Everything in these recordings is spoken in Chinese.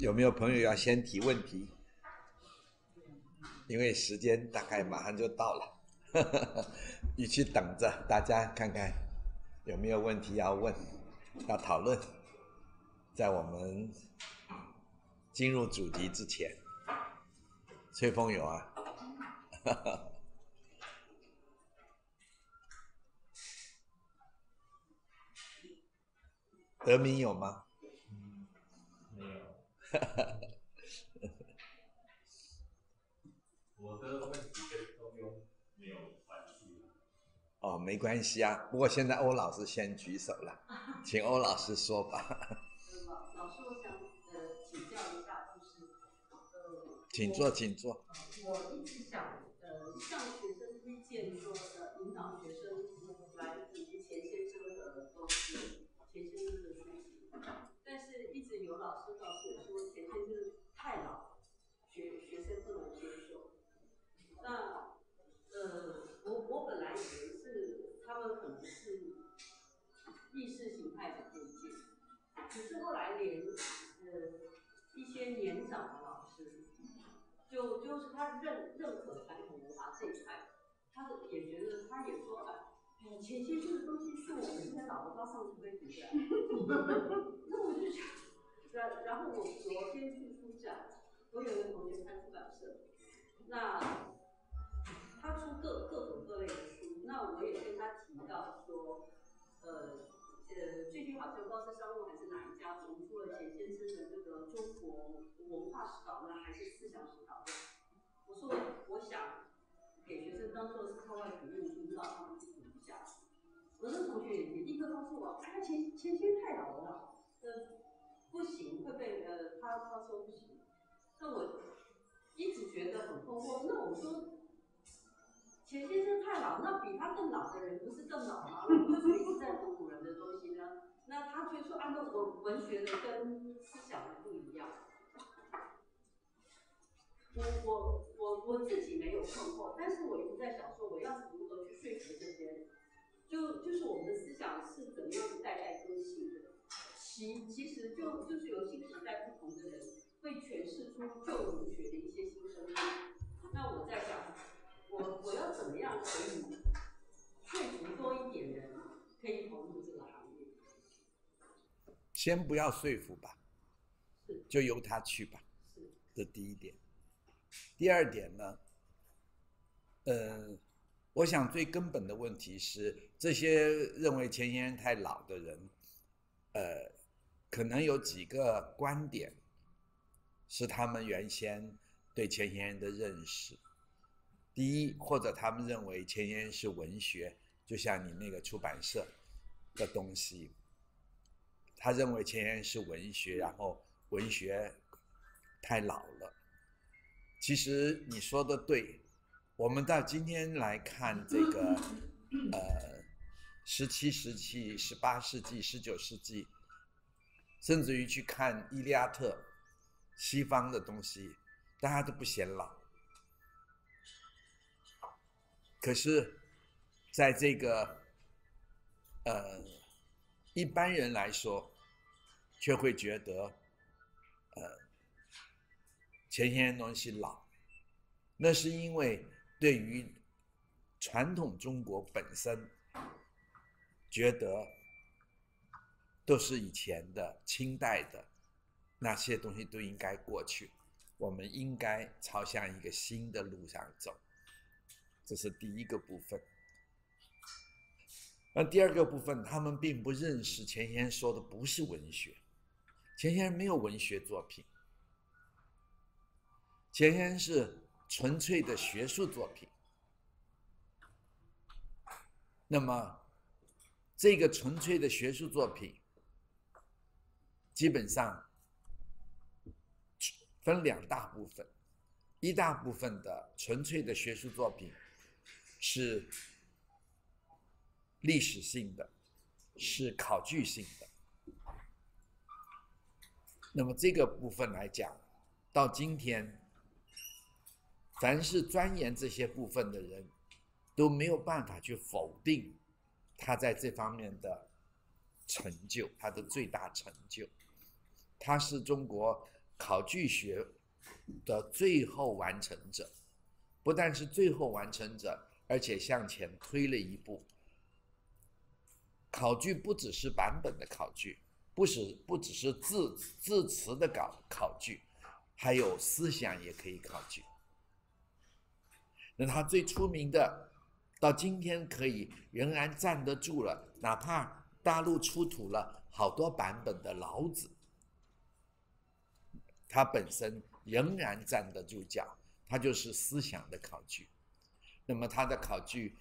有没有朋友要先提问题？因为时间大概马上就到了，你去等着，大家看看有没有问题要问、要讨论，在我们进入主题之前，吹风有啊？德明有吗？没有。我的问题跟都用没有关系。哦，没关系啊。不过现在欧老师先举手了，请欧老师说吧。老老师，我想呃请教一下，就是呃，请坐，请坐。我一直想呃向学生推荐说呃引导学生来读钱先生的东西，钱先生的书籍，但是一直有老师告诉我说钱先生太老，学学生不能接受。那呃我我本来以为是他们可能是意识形态的推荐，可是后来连呃一些年长的老师。就就是他认认可传统文化这一块，他也觉得他也说啊，哎，钱先生的东西是我们这些老的高上才会读的。那我就想，然然后我昨天去书展，我有一个同学开出版社，那他出各各种各类的书，那我也跟他提到说，呃。呃，最近好像不知道是商务还是哪一家重出了钱先生的这个中国文化史导论还是思想史导论。我说我想给学生当做是课外读物，引导他们去读一下。我那同学也立刻告诉我，哎呀，钱钱先太老了，呃，不行，会被呃，他他说不行。那我一直觉得很困惑，那我说。钱先生太老，那比他更老的人不是更老吗？为什么一直在读古人的东西呢？那他却说按照文文学的跟思想的不一样。我我我我自己没有困惑，但是我一直在想说，我要是如何去说服这些人？就就是我们的思想是怎么样代代更新的？其其实就就是由新时代不同的人会诠释出旧儒学的一些新生命。那我在想。我我要怎么样可以说服多一点人可以投入这个行业？先不要说服吧，就由他去吧。这第一点。第二点呢，呃，我想最根本的问题是，这些认为钱先生太老的人，呃，可能有几个观点是他们原先对钱先生的认识。第一，或者他们认为前沿是文学，就像你那个出版社的东西，他认为前沿是文学，然后文学太老了。其实你说的对，我们到今天来看这个，呃，十七世纪、十八世纪、十九世纪，甚至于去看《伊利亚特》，西方的东西，大家都不显老。可是，在这个呃一般人来说，却会觉得呃前些年东西老，那是因为对于传统中国本身，觉得都是以前的清代的那些东西都应该过去，我们应该朝向一个新的路上走。这是第一个部分。那第二个部分，他们并不认识钱先生说的不是文学，钱先生没有文学作品，钱先生是纯粹的学术作品。那么，这个纯粹的学术作品，基本上分两大部分，一大部分的纯粹的学术作品。是历史性的，是考据性的。那么这个部分来讲，到今天，凡是钻研这些部分的人，都没有办法去否定他在这方面的成就，他的最大成就。他是中国考据学的最后完成者，不但是最后完成者，而且向前推了一步。考据不只是版本的考据，不是不只是字字词的考考据，还有思想也可以考据。那他最出名的，到今天可以仍然站得住了，哪怕大陆出土了好多版本的老子。它本身仍然站得住脚，它就是思想的考据。那么他的考据，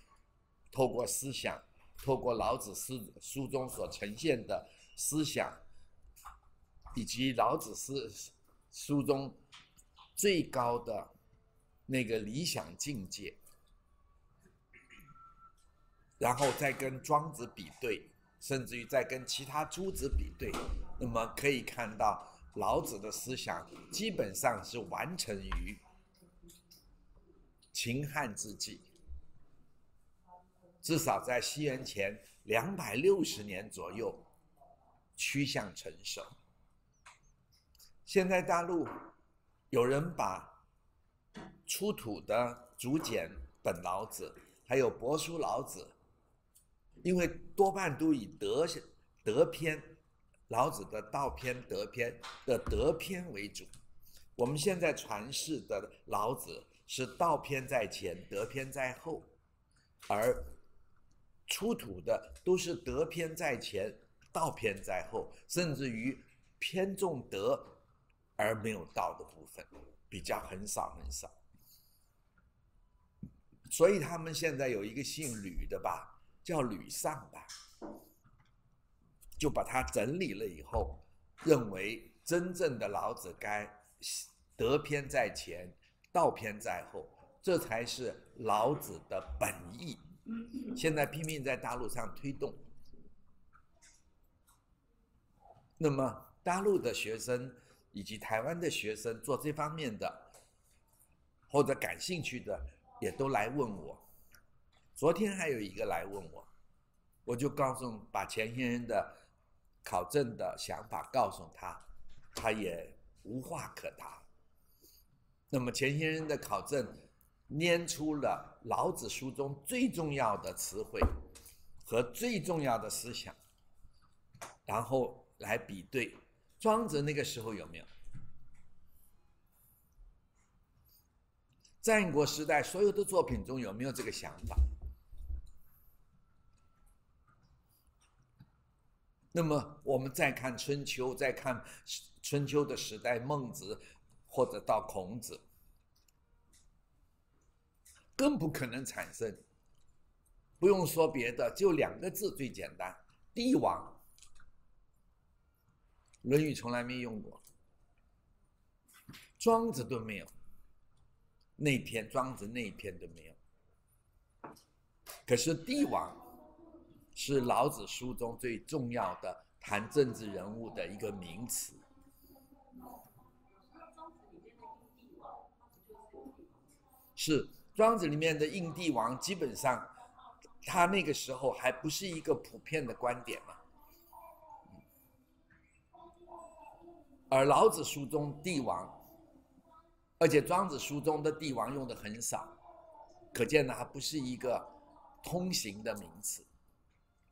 透过思想，透过老子书书中所呈现的思想，以及老子书书中最高的那个理想境界，然后再跟庄子比对，甚至于再跟其他诸子比对，那么可以看到。老子的思想基本上是完成于秦汉之际，至少在西元前两百六十年左右趋向成熟。现在大陆有人把出土的竹简本老子，还有帛书老子，因为多半都以德德篇。老子的道篇、德篇的德篇为主，我们现在传世的老子是道篇在前，德篇在后，而出土的都是德篇在前，道篇在后，甚至于偏重德而没有道的部分，比较很少很少。所以他们现在有一个姓吕的吧，叫吕尚吧。就把它整理了以后，认为真正的老子该德篇在前，道偏在后，这才是老子的本意。现在拼命在大陆上推动。那么大陆的学生以及台湾的学生做这方面的或者感兴趣的，也都来问我。昨天还有一个来问我，我就告诉把钱先生的。考证的想法告诉他，他也无话可答。那么钱先生的考证拈出了老子书中最重要的词汇和最重要的思想，然后来比对庄子那个时候有没有？战国时代所有的作品中有没有这个想法？那么我们再看春秋，再看春秋的时代，孟子或者到孔子，更不可能产生。不用说别的，就两个字最简单：帝王。《论语》从来没用过，庄子都没有，那篇庄子那一篇都没有。可是帝王。是老子书中最重要的谈政治人物的一个名词。是庄子里面的印帝王，基本上他那个时候还不是一个普遍的观点嘛。而老子书中帝王，而且庄子书中的帝王用的很少，可见呢，它不是一个通行的名词。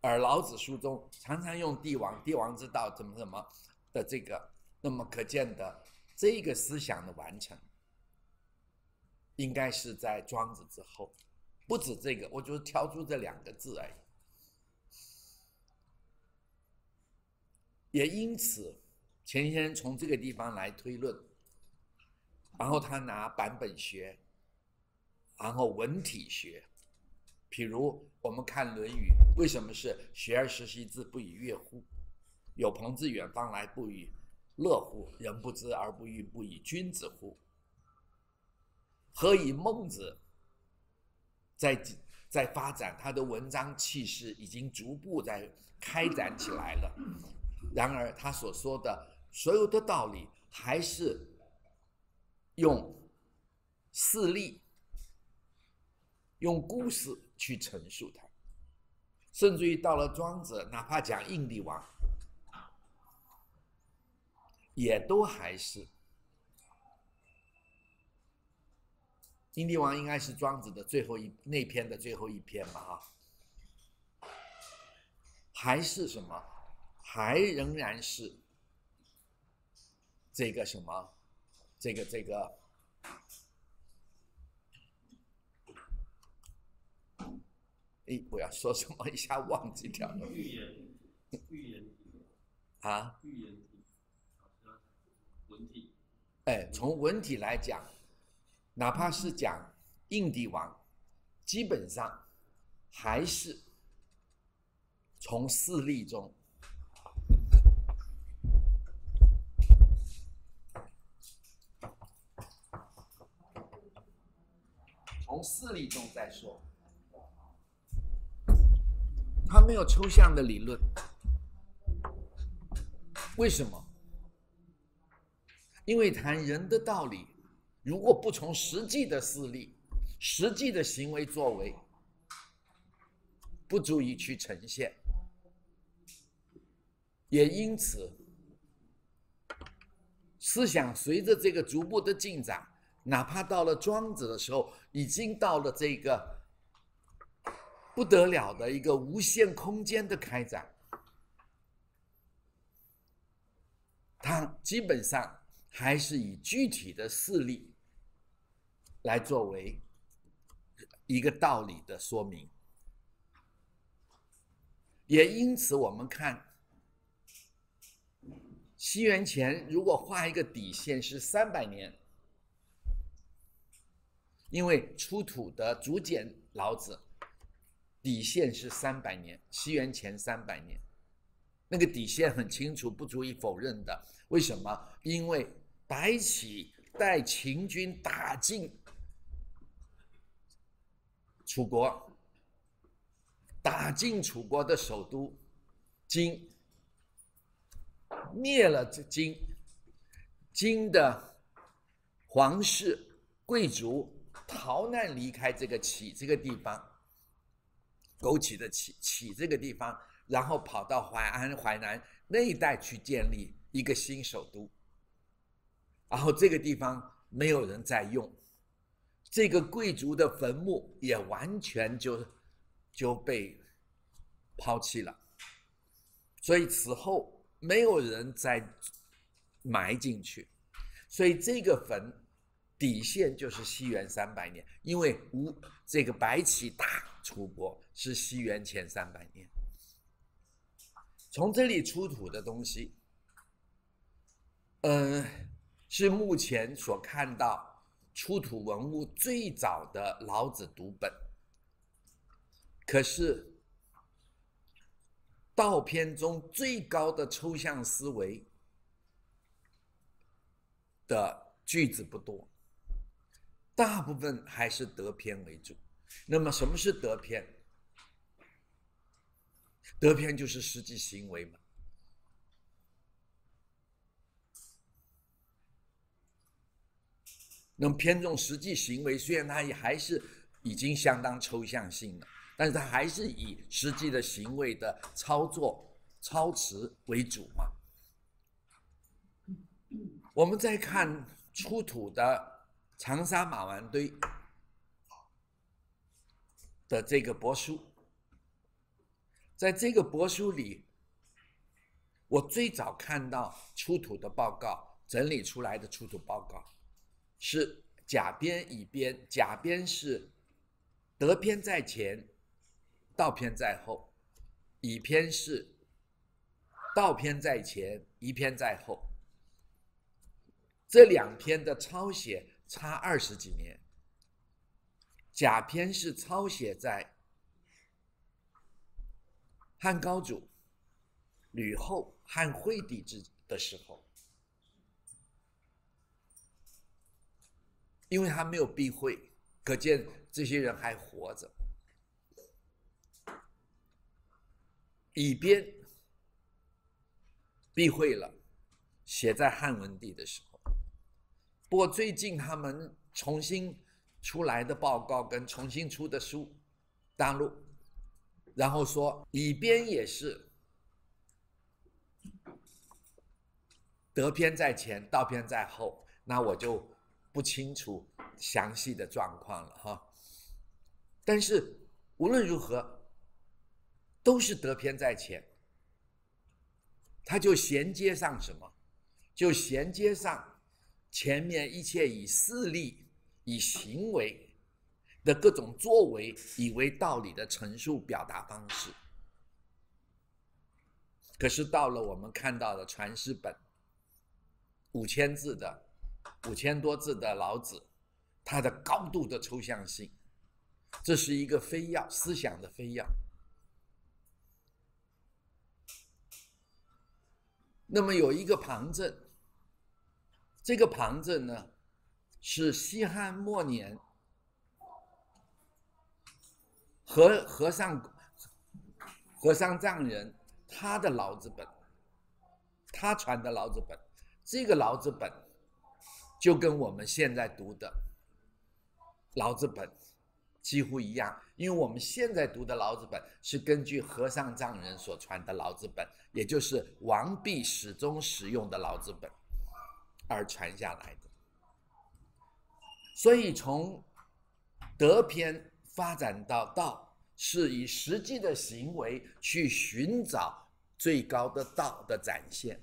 而老子书中常常用帝王、帝王之道怎么怎么的这个，那么可见的这个思想的完成，应该是在庄子之后，不止这个，我就挑出这两个字而已。也因此，钱先生从这个地方来推论，然后他拿版本学，然后文体学。譬如我们看《论语》，为什么是“学而时习之，不亦说乎？有朋自远方来，不亦乐乎？人不知而不愠，不亦君子乎？”何以孟子在在发展他的文章气势，已经逐步在开展起来了。然而他所说的所有的道理，还是用事例、用故事。去陈述它，甚至于到了庄子，哪怕讲印帝王，也都还是印帝王应该是庄子的最后一那篇的最后一篇吧啊，还是什么？还仍然是这个什么？这个这个。哎，我要说什么？一下忘记掉了。预言，预言啊？预言体，文体。哎，从文体来讲，哪怕是讲印帝王，基本上还是从事例中，从事例中再说。他没有抽象的理论，为什么？因为谈人的道理，如果不从实际的事例、实际的行为作为，不足以去呈现。也因此，思想随着这个逐步的进展，哪怕到了庄子的时候，已经到了这个。不得了的一个无限空间的开展，它基本上还是以具体的事例来作为一个道理的说明，也因此我们看西元前如果画一个底线是三百年，因为出土的竹简老子。底线是三百年，西元前三百年，那个底线很清楚，不足以否认的。为什么？因为白起带秦军打进楚国，打进楚国的首都金，灭了这金，金的皇室贵族逃难离开这个齐这个地方。枸杞的杞杞这个地方，然后跑到淮安、淮南那一带去建立一个新首都，然后这个地方没有人在用，这个贵族的坟墓也完全就就被抛弃了，所以此后没有人再埋进去，所以这个坟底线就是西元三百年，因为吴这个白起大楚国。是西元前三百年，从这里出土的东西，嗯，是目前所看到出土文物最早的老子读本。可是，道篇中最高的抽象思维的句子不多，大部分还是德篇为主。那么，什么是德篇？德篇就是实际行为嘛。那么偏重实际行为，虽然它也还是已经相当抽象性了，但是它还是以实际的行为的操作、操持为主嘛。我们再看出土的长沙马王堆的这个帛书。在这个帛书里，我最早看到出土的报告，整理出来的出土报告，是甲编乙编，甲编是德篇在前，道篇在后，乙篇是道篇在前，乙篇在后。这两篇的抄写差二十几年，甲篇是抄写在。汉高祖、吕后、汉惠帝之的时候，因为他没有避讳，可见这些人还活着。乙编避讳了，写在汉文帝的时候。不过最近他们重新出来的报告跟重新出的书，大陆。然后说乙编也是德篇在前，道篇在后，那我就不清楚详细的状况了哈。但是无论如何，都是得偏在前，它就衔接上什么？就衔接上前面一切以势力、以行为的各种作为，以为道理的陈述表达方式。可是到了我们看到的传世本，五千字的、五千多字的老子，他的高度的抽象性，这是一个非要思想的非要。那么有一个旁证，这个旁证呢，是西汉末年和和尚和尚藏人。他的老子本，他传的老子本，这个老子本就跟我们现在读的老子本几乎一样，因为我们现在读的老子本是根据和尚藏人所传的老子本，也就是王弼始终使用的老子本而传下来的。所以从德篇发展到道。是以实际的行为去寻找最高的道的展现，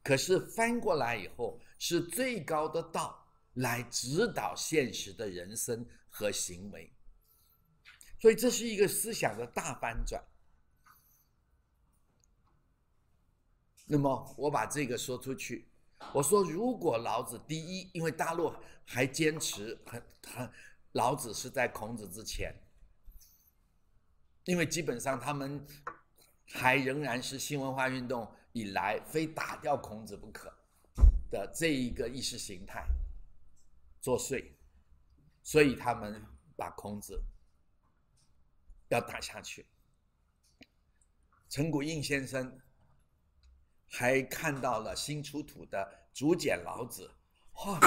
可是翻过来以后，是最高的道来指导现实的人生和行为，所以这是一个思想的大翻转。那么我把这个说出去，我说如果老子第一，因为大陆还坚持很很，老子是在孔子之前。因为基本上他们还仍然是新文化运动以来非打掉孔子不可的这一个意识形态作祟，所以他们把孔子要打下去。陈谷应先生还看到了新出土的竹简老子，哇，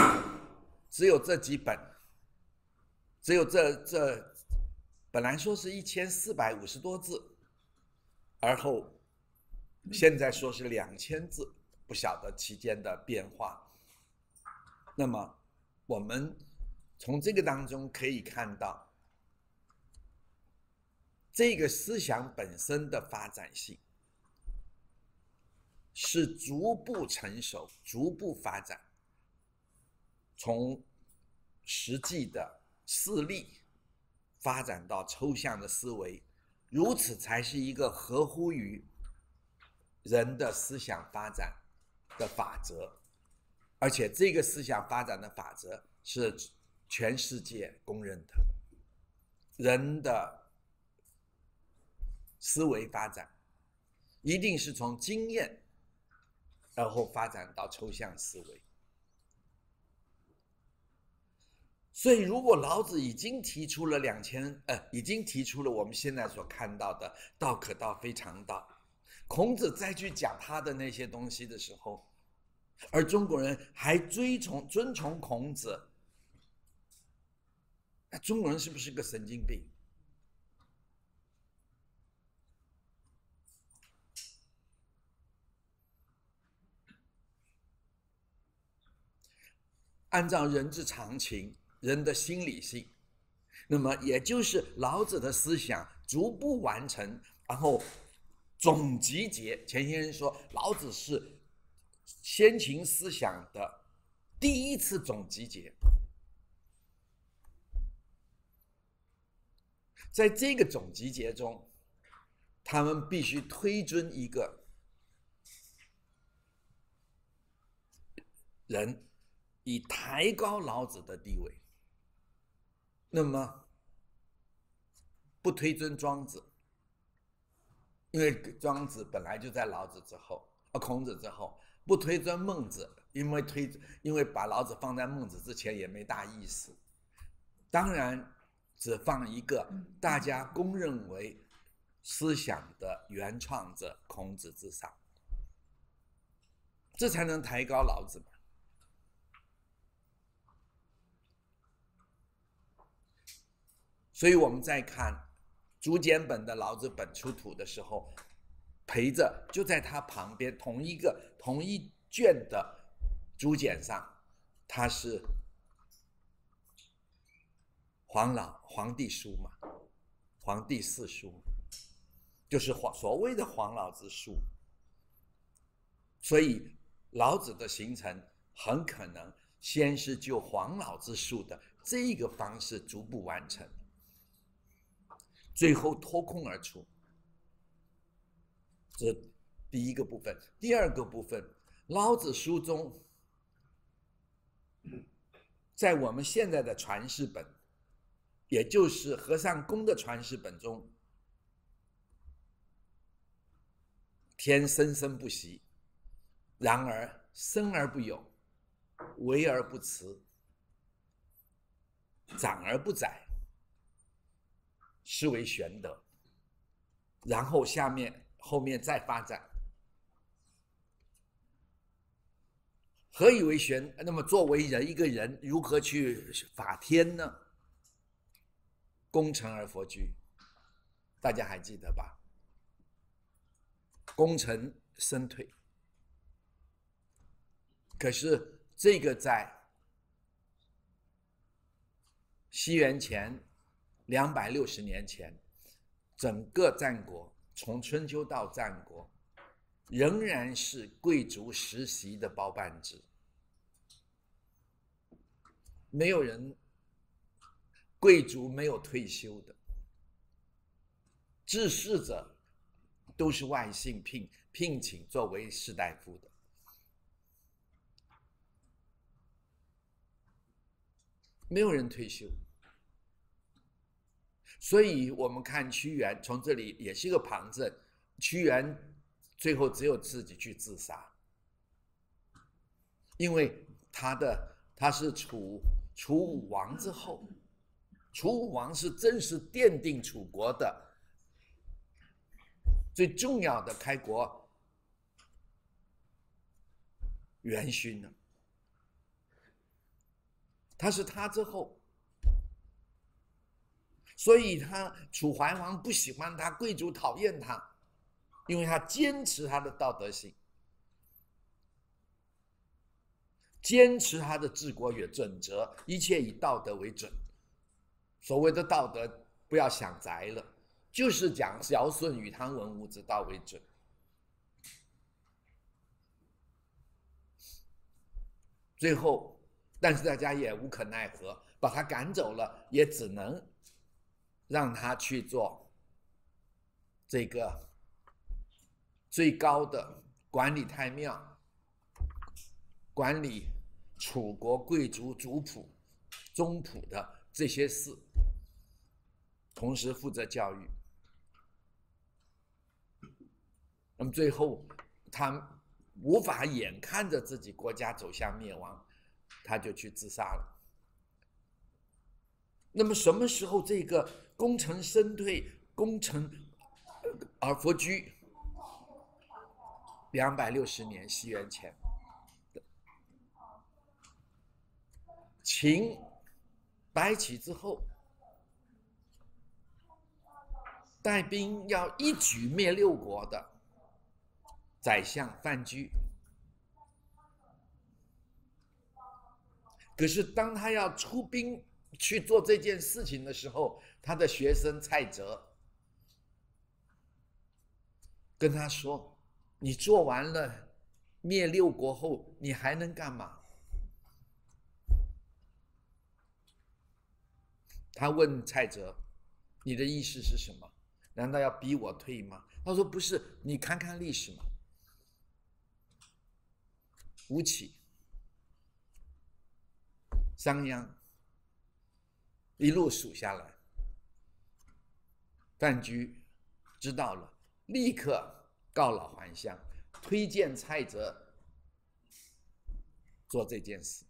只有这几本，只有这这。本来说是一千四百五十多字，而后现在说是两千字，不晓得期间的变化。那么我们从这个当中可以看到，这个思想本身的发展性是逐步成熟、逐步发展，从实际的事例。发展到抽象的思维，如此才是一个合乎于人的思想发展的法则，而且这个思想发展的法则是全世界公认的。人的思维发展一定是从经验，然后发展到抽象思维。所以，如果老子已经提出了两千，呃，已经提出了我们现在所看到的“道可道，非常道”，孔子再去讲他的那些东西的时候，而中国人还追从尊崇孔子，那中国人是不是个神经病？按照人之常情。人的心理性，那么也就是老子的思想逐步完成，然后总集结。前些人说老子是先秦思想的第一次总集结，在这个总集结中，他们必须推尊一个人，以抬高老子的地位。那么，不推尊庄子，因为庄子本来就在老子之后，啊，孔子之后；不推尊孟子，因为推，因为把老子放在孟子之前也没大意思。当然，只放一个大家公认为思想的原创者孔子之上，这才能抬高老子嘛。所以我们在看竹简本的老子本出土的时候，陪着就在他旁边同一个同一卷的竹简上，它是黄老黄帝书嘛，黄帝四书，就是黄所谓的黄老之术。所以老子的形成很可能先是就黄老之术的这个方式逐步完成，最后脱空而出。这第一个部分，第二个部分，老子书中，在我们现在的传世本，也就是和尚公的传世本中，天生生不息，然而生而不有，为而不辞，长而不宰，是为玄德。然后下面。后面再发展，何以为玄？那么作为人，一个人如何去法天呢？功成而佛居，大家还记得吧？功成身退。可是这个在西元前两百六十年前，整个战国。从春秋到战国，仍然是贵族实习的包办制，没有人贵族没有退休的，治世者都是外姓聘聘请作为士大夫的，没有人退休。所以，我们看屈原，从这里也是一个旁证。屈原最后只有自己去自杀，因为他的他是楚楚武王之后，楚武王是正式奠定楚国的最重要的开国元勋呢。他是他之后。所以他楚怀王不喜欢他，贵族讨厌他，因为他坚持他的道德性，坚持他的治国与准则，一切以道德为准。所谓的道德，不要想窄了，就是讲尧舜禹汤文武之道为准。最后，但是大家也无可奈何，把他赶走了，也只能。让他去做这个最高的管理太庙、管理楚国贵族族谱、宗谱的这些事，同时负责教育。那么最后，他无法眼看着自己国家走向灭亡，他就去自杀了。那么什么时候这个？功成身退，功成而佛居。两百六十年西元前，秦白起之后，带兵要一举灭六国的宰相范雎，可是当他要出兵去做这件事情的时候，他的学生蔡泽跟他说：“你做完了灭六国后，你还能干嘛？”他问蔡泽：“你的意思是什么？难道要逼我退吗？”他说：“不是，你看看历史嘛。吴起、商鞅一路数下来。”范雎知道了，立刻告老还乡，推荐蔡泽做这件事。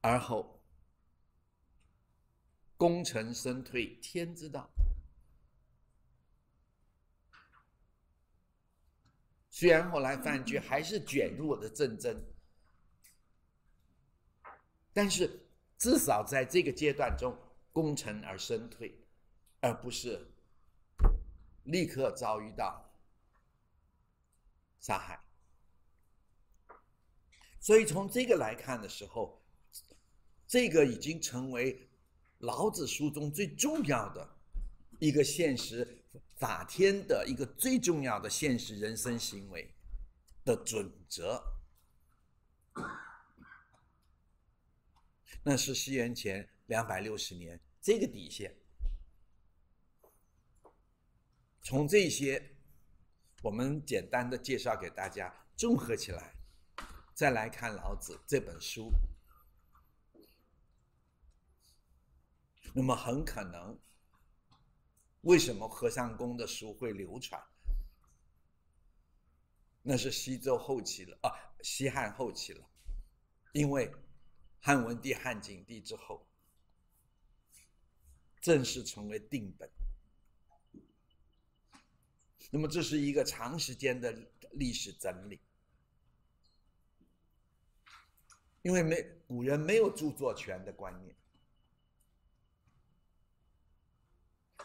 而后功成身退，天之道。虽然后来范雎还是卷入了战争。但是，至少在这个阶段中，功成而身退，而不是立刻遭遇到杀害。所以从这个来看的时候，这个已经成为老子书中最重要的一个现实法天的一个最重要的现实人生行为的准则。那是西元前两百六十年这个底线。从这些，我们简单的介绍给大家，综合起来，再来看老子这本书。那么很可能，为什么和尚公的书会流传？那是西周后期了啊，西汉后期了，因为汉文帝、汉景帝之后，正式成为定本。那么这是一个长时间的历史整理，因为没古人没有著作权的观念，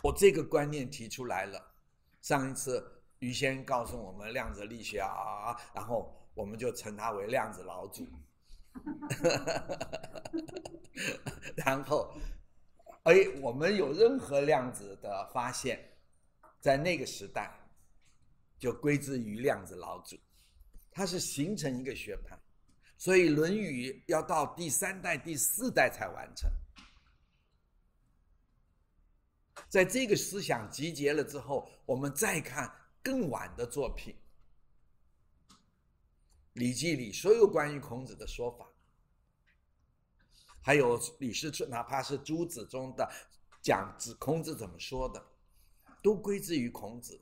我这个观念提出来了。上一次于先告诉我们量子力学啊，然后我们就称他为量子老祖，然后，哎，我们有任何量子的发现，在那个时代。就归之于量子老祖，它是形成一个学派，所以《论语》要到第三代、第四代才完成。在这个思想集结了之后，我们再看更晚的作品，《礼记》里所有关于孔子的说法，还有《李氏春》，哪怕是诸子中的讲子孔子怎么说的，都归之于孔子。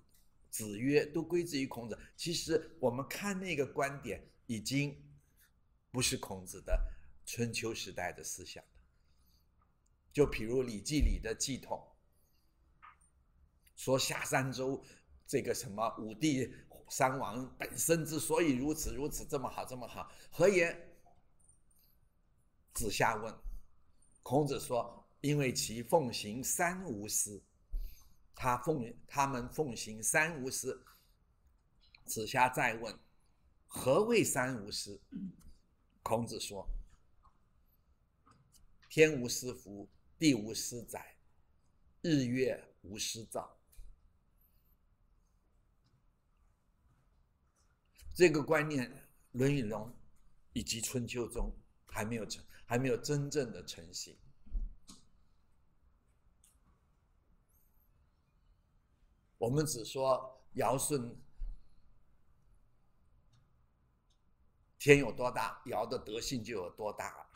子曰都归之于孔子。其实我们看那个观点，已经不是孔子的春秋时代的思想了。就比如《礼记》里的季统，说夏三周这个什么五帝三王本身之所以如此如此这么好这么好，何言？子夏问，孔子说：因为其奉行三无私。他奉他们奉行三无私。子夏再问：“何谓三无私？”孔子说：“天无私福，地无私载，日月无私照。”这个观念，《论语》中以及《春秋》中还没有成，还没有真正的成型。我们只说尧舜天有多大，尧的德性就有多大，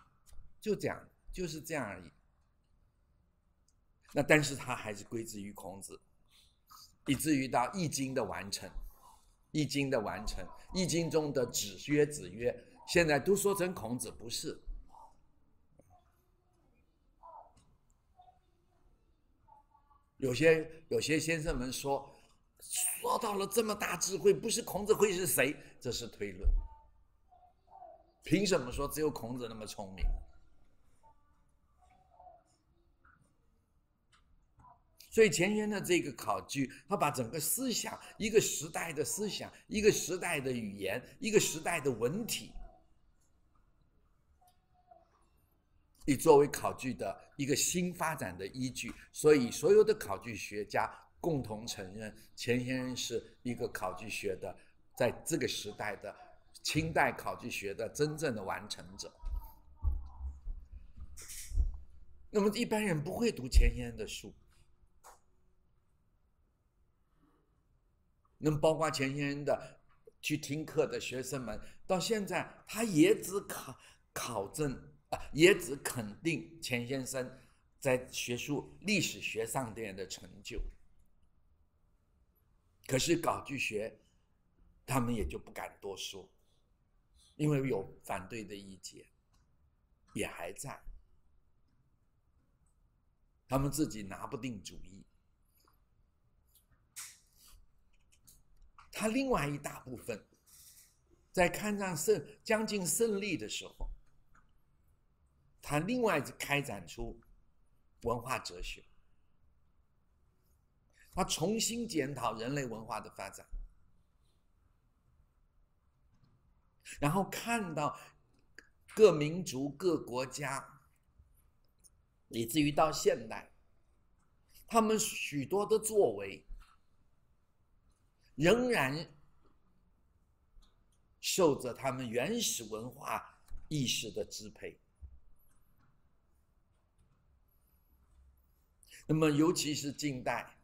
就这样，就是这样而已。那但是他还是归之于孔子，以至于到《易经》的完成，《易经》的完成，《易经》中的子曰子曰，现在都说成孔子，不是。有些有些先生们说，说到了这么大智慧，不是孔子会是谁？这是推论。凭什么说只有孔子那么聪明？所以前言的这个考据，他把整个思想、一个时代的思想、一个时代的语言、一个时代的文体。以作为考据的一个新发展的依据，所以所有的考据学家共同承认钱先生是一个考据学的，在这个时代的清代考据学的真正的完成者。那么一般人不会读钱先生的书，那包括钱先生的去听课的学生们，到现在他也只考考证啊。也只肯定钱先生在学术历史学上边的成就，可是搞剧学，他们也就不敢多说，因为有反对的意见，也还在，他们自己拿不定主意。他另外一大部分，在抗战胜将近胜利的时候。他另外开展出文化哲学，他重新检讨人类文化的发展，然后看到各民族、各国家，以至于到现代，他们许多的作为，仍然受着他们原始文化意识的支配。那么，尤其是近代，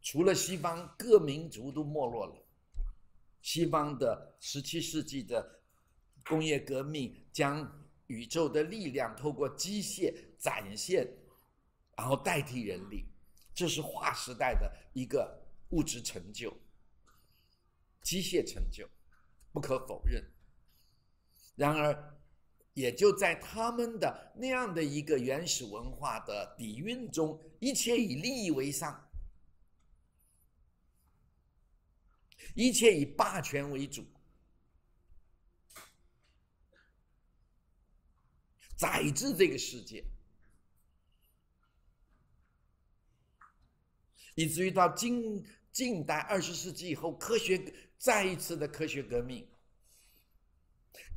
除了西方各民族都没落了，西方的十七世纪的工业革命将宇宙的力量透过机械展现，然后代替人力，这是划时代的一个物质成就，机械成就，不可否认。然而，也就在他们的那样的一个原始文化的底蕴中，一切以利益为上，一切以霸权为主，宰制这个世界，以至于到今近代二十世纪以后，科学再一次的科学革命。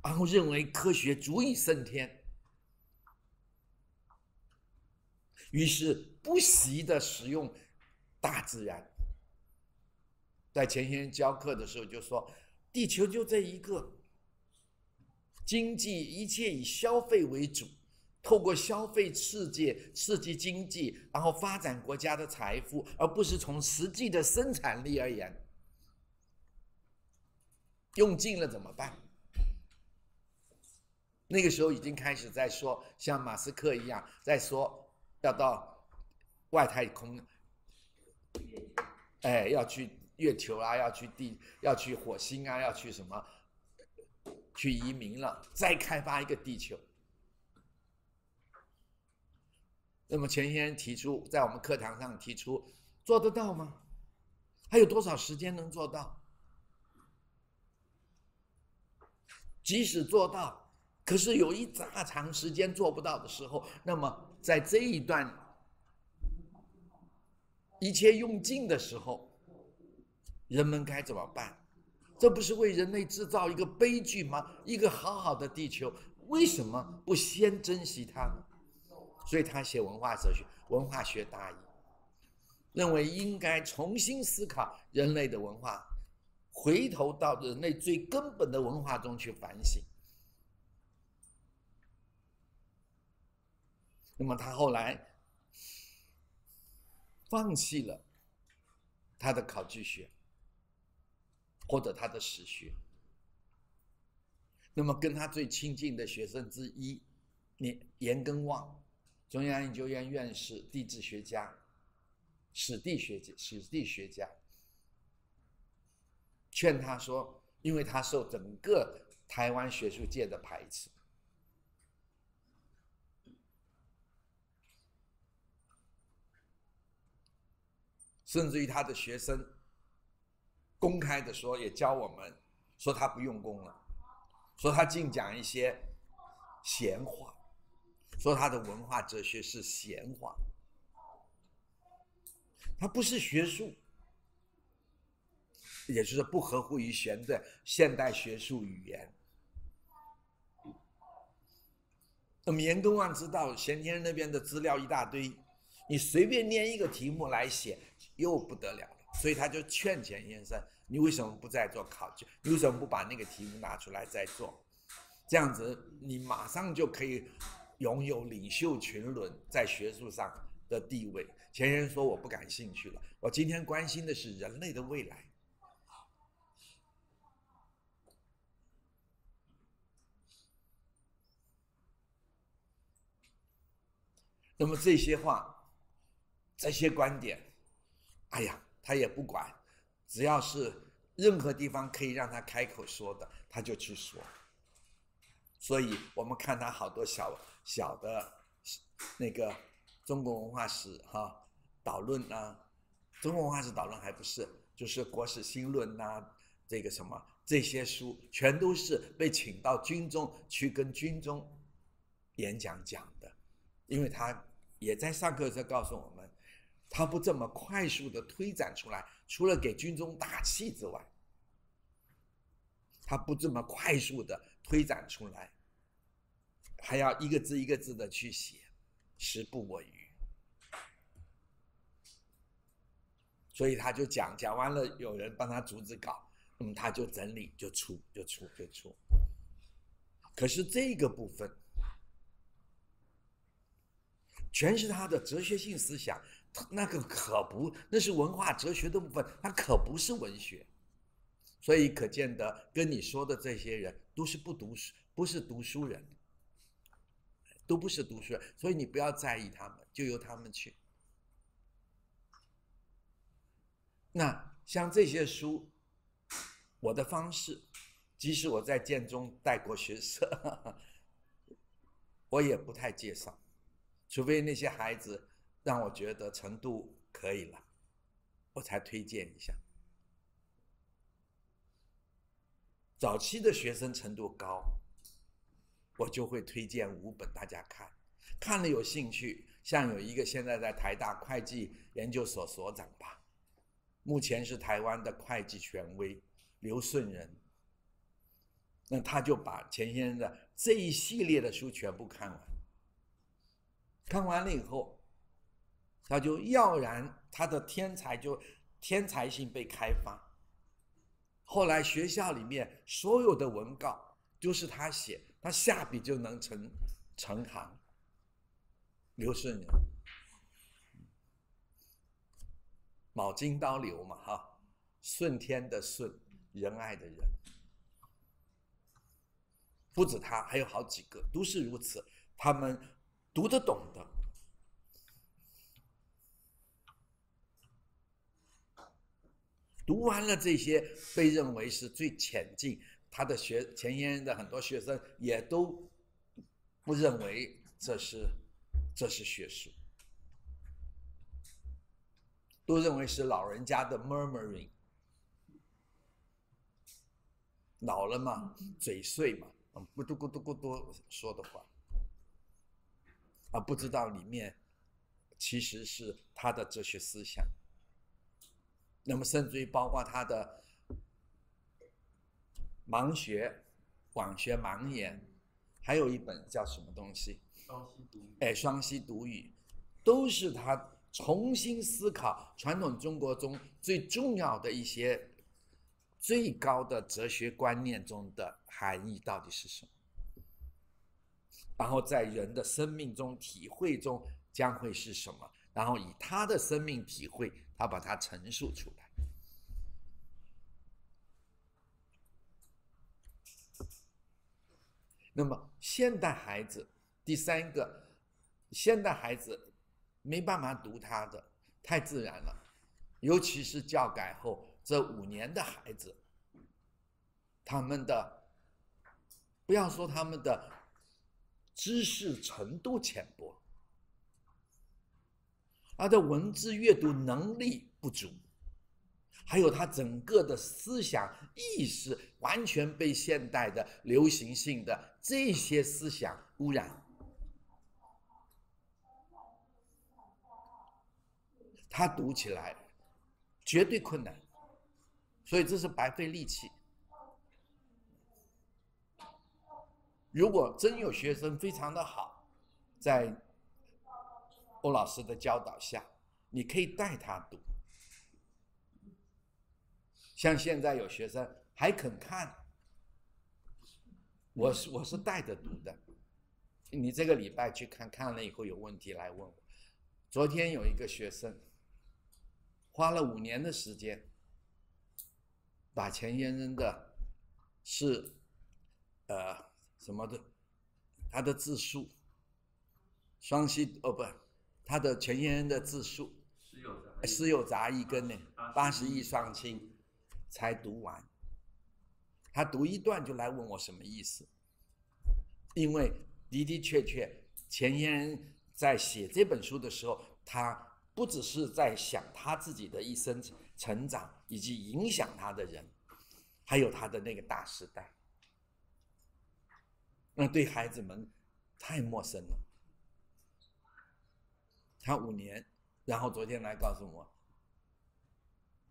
然后认为科学足以胜天，于是不惜的使用大自然。在前些年教课的时候就说，地球就这一个，经济一切以消费为主，透过消费世界刺激经济，然后发展国家的财富，而不是从实际的生产力而言，用尽了怎么办？那个时候已经开始在说，像马斯克一样在说要到外太空，哎，要去月球啊，要去地，要去火星啊，要去什么，去移民了，再开发一个地球。那么前些天提出，在我们课堂上提出，做得到吗？还有多少时间能做到？即使做到。可是有一大长时间做不到的时候，那么在这一段一切用尽的时候，人们该怎么办？这不是为人类制造一个悲剧吗？一个好好的地球，为什么不先珍惜它呢？所以他写文化哲学、文化学大义，认为应该重新思考人类的文化，回头到人类最根本的文化中去反省。那么他后来放弃了他的考据学，或者他的史学。那么跟他最亲近的学生之一，严严根望，中央研究院院士、地质学家、史地学家、史地学家，劝他说，因为他受整个台湾学术界的排斥。甚至于他的学生公开的说，也教我们说他不用功了，说他净讲一些闲话，说他的文化哲学是闲话，他不是学术，也就是不合乎于玄的现代学术语言。那么严公望知道咸天那边的资料一大堆，你随便念一个题目来写。又不得了了，所以他就劝钱先生：“你为什么不再做考据？你为什么不把那个题目拿出来再做？这样子你马上就可以拥有领袖群伦在学术上的地位。”前人说：“我不感兴趣了，我今天关心的是人类的未来。”那么这些话，这些观点。哎呀，他也不管，只要是任何地方可以让他开口说的，他就去说。所以我们看他好多小小的那个中国文化史哈导论啊，中国文化史导论还不是，就是国史新论呐，这个什么这些书，全都是被请到军中去跟军中演讲讲的，因为他也在上课时候告诉我们。他不这么快速的推展出来，除了给军中打气之外，他不这么快速的推展出来，还要一个字一个字的去写，时不我与。所以他就讲讲完了，有人帮他逐字稿，那么他就整理就出就出就出。可是这个部分，全是他的哲学性思想，那个可不，那是文化哲学的部分，他可不是文学。所以可见得，跟你说的这些人都是不读书，不是读书人，都不是读书人。所以你不要在意他们，就由他们去。那像这些书，我的方式，即使我在建中带过学生，我也不太介绍，除非那些孩子让我觉得程度可以了，我才推荐一下。早期的学生程度高，我就会推荐五本大家看，看了有兴趣。像有一个现在在台大会计研究所所长吧，目前是台湾的会计权威刘顺仁，那他就把钱先生的这一系列的书全部看完，看完了以后，他就耀然他的天才就天才性被开发。后来学校里面所有的文稿都是他写，他下笔就能成成行。刘顺仁，卯金刀刘嘛哈，顺天的顺，仁爱的仁，不止他，还有好几个都是如此。他们读得懂的。读完了这些，被认为是最浅近。他的学前沿的很多学生也都不认为这是这是学术，都认为是老人家的 murmuring。老了嘛，嘴碎嘛，咕嘟咕嘟咕嘟说的话，啊，不知道里面其实是他的哲学思想。那么，甚至于包括他的盲学、广学盲言，还有一本叫什么东西？双溪读语。哎，双溪读语，都是他重新思考传统中国中最重要的一些最高的哲学观念中的含义到底是什么，然后在人的生命中体会中将会是什么，然后以他的生命体会。他把它陈述出来。那么，现代孩子第三个，现代孩子没办法读他的，太自然了。尤其是教改后这五年的孩子，他们的不要说他们的知识程度浅薄。他的文字阅读能力不足，还有他整个的思想意识完全被现代的流行性的这些思想污染，他读起来绝对困难，所以这是白费力气。如果真有学生非常的好，在。欧老师的教导下，你可以带他读。像现在有学生还肯看，我是我是带着读的。你这个礼拜去看看了以后有问题来问我。昨天有一个学生花了五年的时间，把钱先生的，是，呃什么的，他的自述，双溪哦不。他的钱先生的自述，私有杂役跟呢八十亿双亲才读完，他读一段就来问我什么意思，因为的的确确钱先生在写这本书的时候，他不只是在想他自己的一生成长以及影响他的人，还有他的那个大时代，那对孩子们太陌生了。他五年，然后昨天来告诉我，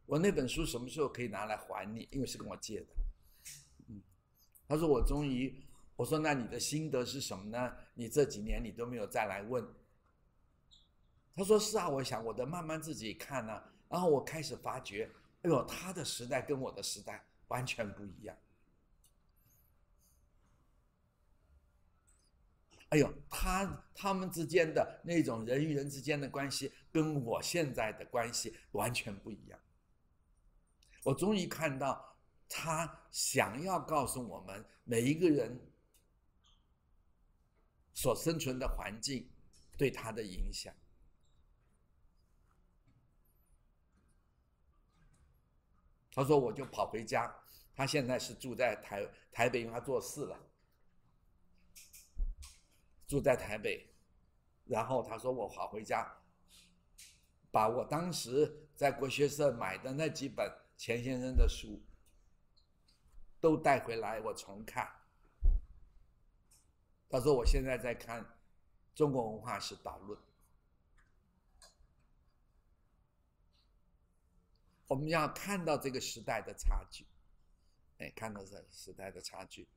我那本书什么时候可以拿来还你？因为是跟我借的。嗯，他说我终于我说那你的心得是什么呢？你这几年你都没有再来问。他说是啊，我想我的慢慢自己看呢，然后我开始发觉，哎呦，他的时代跟我的时代完全不一样。哎呦，他他们之间的那种人与人之间的关系，跟我现在的关系完全不一样。我终于看到他想要告诉我们每一个人所生存的环境对他的影响。他说：“我就跑回家，他现在是住在台台北，因为他做事了。”住在台北，然后他说我跑回家，把我当时在国学社买的那几本钱先生的书都带回来，我重看。他说我现在在看《中国文化史导论》，我们要看到这个时代的差距，哎，看到这时代的差距。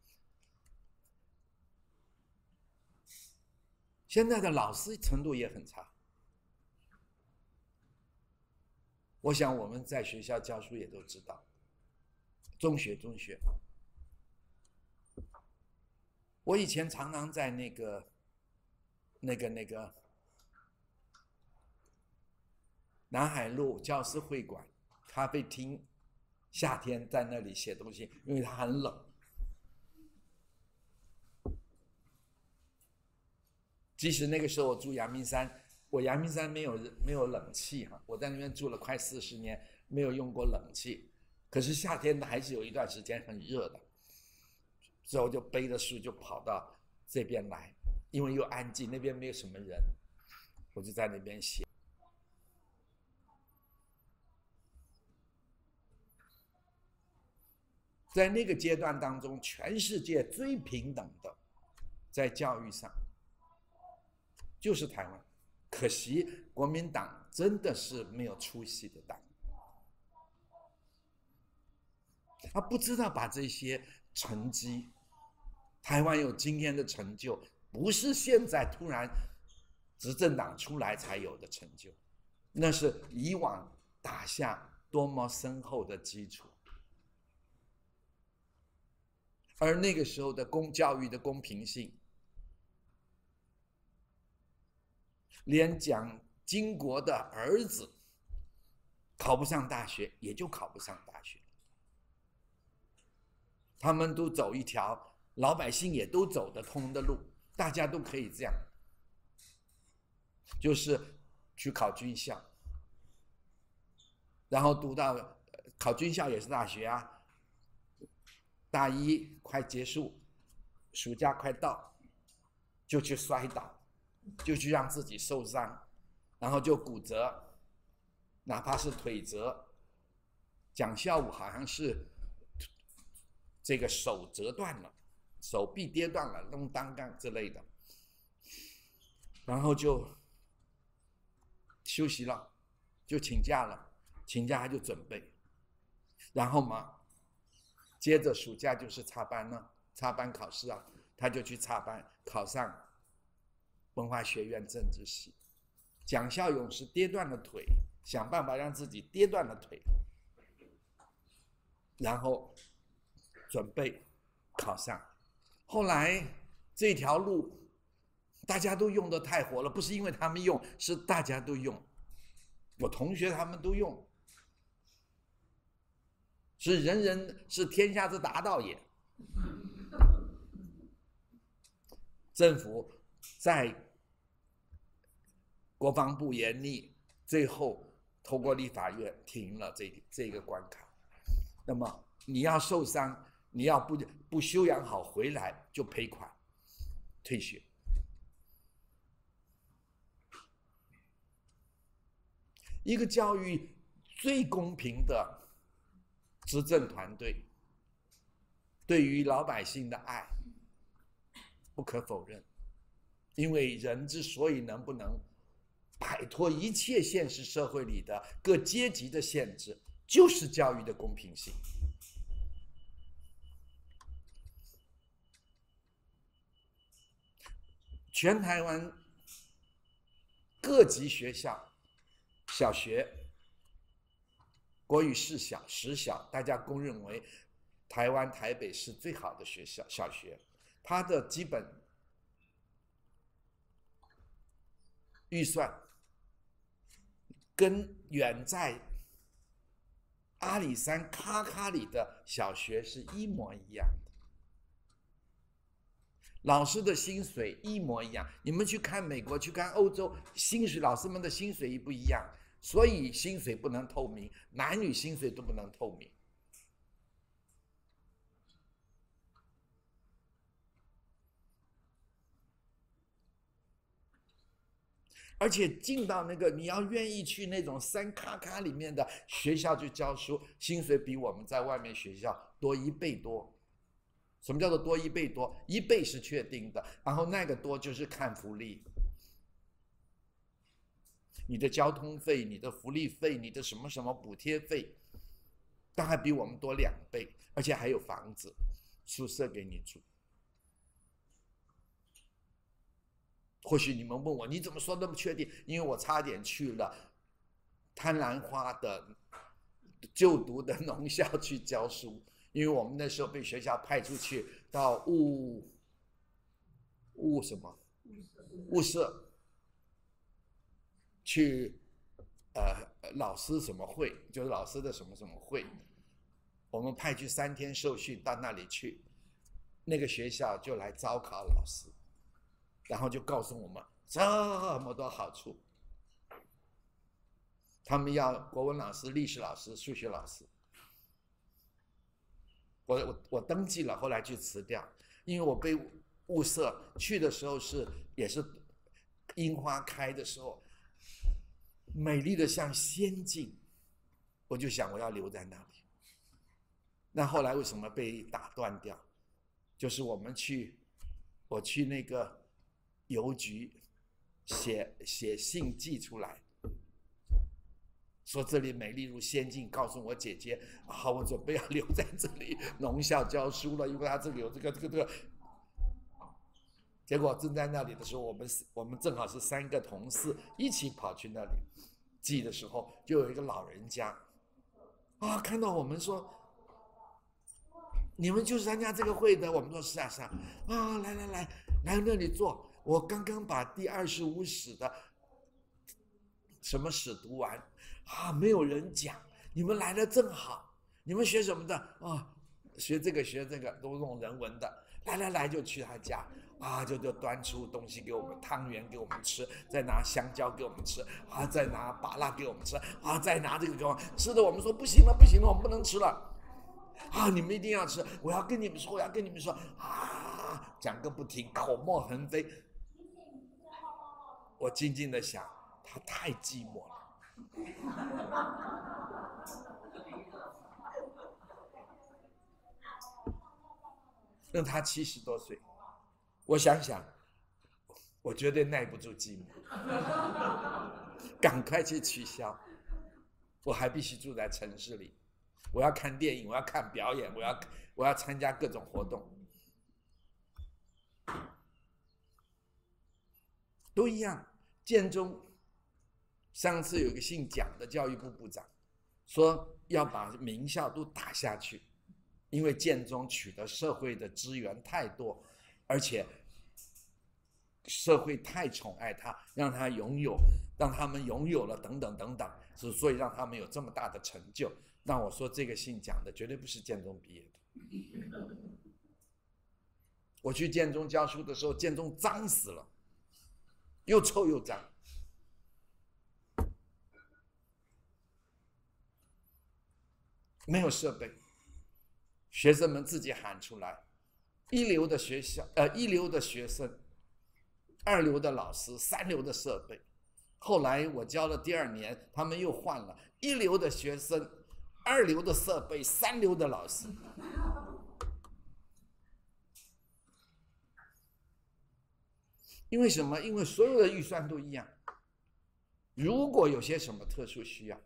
现在的老师程度也很差，我想我们在学校教书也都知道，中学中学，我以前常常在那个、那个、那个南海路教师会馆咖啡厅，夏天在那里写东西，因为它很冷。即使那个时候我住阳明山，我阳明山没有没有冷气哈，我在那边住了快四十年，没有用过冷气，可是夏天还是有一段时间很热的，所以我就背着书就跑到这边来，因为又安静，那边没有什么人，我就在那边写。在那个阶段当中，全世界最平等的，在教育上。就是台湾，可惜国民党真的是没有出息的党，他不知道把这些成绩，台湾有今天的成就，不是现在突然执政党出来才有的成就，那是以往打下多么深厚的基础，而那个时候的公教育的公平性。连蒋经国的儿子考不上大学，也就考不上大学。他们都走一条老百姓也都走得通的路，大家都可以这样，就是去考军校，然后读到考军校也是大学啊。大一快结束，暑假快到，就去摔倒。就去让自己受伤，然后就骨折，哪怕是腿折。讲校武好像是这个手折断了，手臂跌断了，弄单杠之类的，然后就休息了，就请假了，请假他就准备，然后嘛，接着暑假就是插班了，插班考试啊，他就去插班，考上。文化学院政治系，蒋孝勇是跌断了腿，想办法让自己跌断了腿，然后准备考上。后来这条路大家都用的太火了，不是因为他们用，是大家都用。我同学他们都用，是人人是天下之达道也。政府。在国防部严厉，最后通过立法院停了这这个关卡。那么你要受伤，你要不不休养好回来就赔款，退学。一个教育最公平的执政团队，对于老百姓的爱，不可否认。因为人之所以能不能摆脱一切现实社会里的各阶级的限制，就是教育的公平性。全台湾各级学校，小学、国语市小、实小，大家公认为台湾台北是最好的学校小学，它的基本预算跟远在阿里山咔咔里的小学是一模一样的。老师的薪水一模一样，你们去看美国，去看欧洲，薪水老师们的薪水一不一样，所以薪水不能透明，男女薪水都不能透明。而且进到那个你要愿意去那种山咔咔里面的学校去教书，薪水比我们在外面学校多一倍多。什么叫做多一倍多？一倍是确定的，然后那个多就是看福利，你的交通费、你的福利费、你的什么什么补贴费，大概比我们多两倍，而且还有房子、宿舍给你住。或许你们问我，你怎么说那么确定？因为我差点去了贪兰花的就读的 农校去教书。因为我们那时候被学校派出去到物物什么物社去，呃，老师什么会，就是老师的什么什么会，我们派去三天受训到那里去，那个学校就来招考老师，然后就告诉我们这么多好处，他们要国文老师、历史老师、数学老师。我我我登记了，后来去辞掉，因为我被物色去的时候是也是樱花开的时候，美丽的像仙境，我就想我要留在那里。那后来为什么被打断掉？就是我们去，我去那个邮局写写信寄出来。说这里美丽如仙境，告诉我姐姐，好，我准备要留在这里农校教书了，因为他这里有这个这个这个。结果正在那里的时候，我们我们正好是三个同事一起跑去那里寄的时候，就有一个老人家啊，看到我们说，你们就是参加这个会的，我们说是啊是啊，啊来来来来那里坐，我刚刚把第二十五史的什么史读完。啊，没有人讲，你们来的正好。你们学什么的？啊，学这个学这个，都弄人文的。来来来，就去他家，啊，就就端出东西给我们，汤圆给我们吃，再拿香蕉给我们吃，啊，再拿芭拉给我们吃，啊，再拿这个给我们吃的。我们说不行了，不行了，我们不能吃了。啊，你们一定要吃，我要跟你们说，我要跟你们说，啊，讲个不停，口沫横飞。我静静的想，他太寂寞了。让他七十多岁，我想想，我绝对耐不住寂寞，赶快去取消。我还必须住在城市里，我要看电影，我要看表演，我要我要参加各种活动，都一样。建中。上次有个姓蒋的教育部部长，说要把名校都打下去，因为建中取得社会的资源太多，而且社会太宠爱他，让他拥有，让他们拥有了等等等等，之所以让他们有这么大的成就。那我说这个姓蒋的绝对不是建中毕业的。我去建中教书的时候，建中脏死了，又臭又脏。没有设备，学生们自己喊出来，一流的学校，呃，一流的学生，二流的老师，三流的设备。后来我教了第二年，他们又换了，一流的学生，二流的设备，三流的老师。因为什么？因为所有的预算都一样。如果有些什么特殊需要。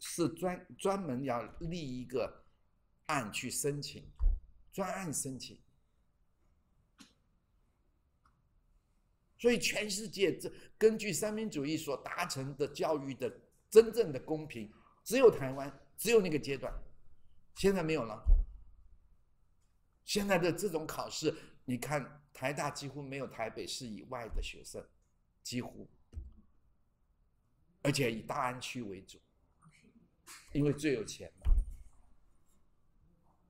是专专门要立一个案去申请，专案申请。所以全世界这根据三民主义所达成的教育的真正的公平，只有台湾，只有那个阶段，现在没有了。现在的这种考试，你看台大几乎没有台北市以外的学生，几乎，而且以大安区为主，因为最有钱嘛。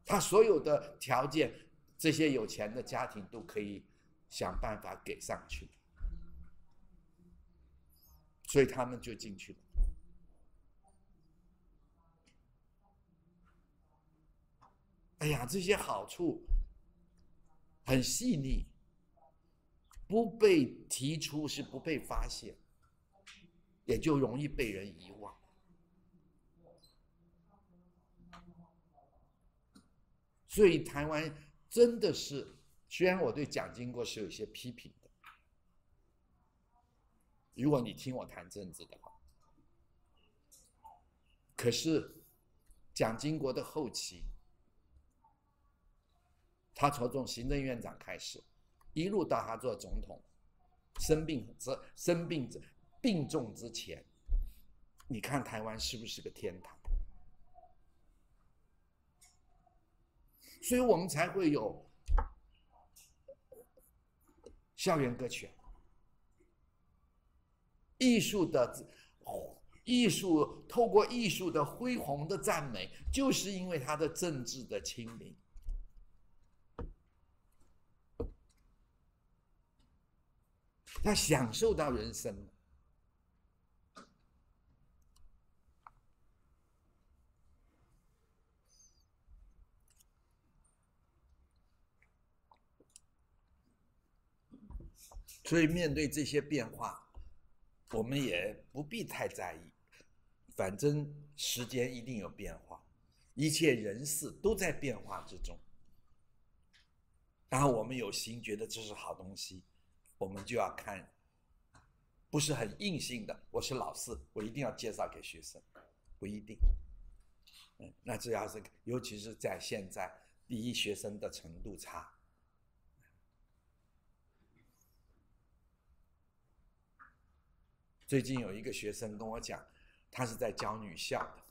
他所有的条件，这些有钱的家庭都可以想办法给上去，所以他们就进去了。哎呀，这些好处很细腻，不被提出是不被发现，也就容易被人遗忘。所以台湾真的是，虽然我对蒋经国是有些批评的，如果你听我谈政治的话，可是蒋经国的后期。他从做行政院长开始，一路到他做总统，生病之生病之病重之前，你看台湾是不是个天堂？所以我们才会有校园歌曲，艺术的艺术，透过艺术的恢宏的赞美，就是因为他的政治的清明。他享受到人生，所以面对这些变化，我们也不必太在意，反正时间一定有变化，一切人事都在变化之中。然后我们有心觉得这是好东西。我们就要看，不是很硬性的。我是老师，我一定要介绍给学生，不一定。嗯，那主要是，尤其是在现在，第一学生的程度差。最近有一个学生跟我讲，他是在教女校的，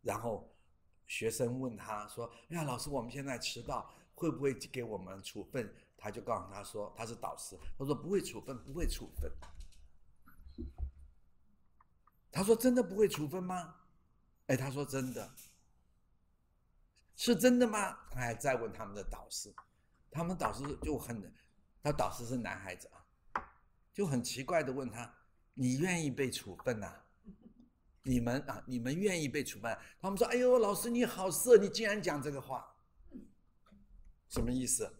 然后学生问他说：“哎呀，老师，我们现在迟到，会不会给我们处分？”他就告诉他说：“他是导师。”他说：“不会处分，不会处分。”他说：“真的不会处分吗？”哎，他说：“真的，是真的吗？”他还在问他们的导师，他们导师就很，他导师是男孩子啊，就很奇怪的问他：“你愿意被处分呐？你们啊，你们愿意被处分？”他们说：“哎呦，老师你好色，你竟然讲这个话，什么意思？”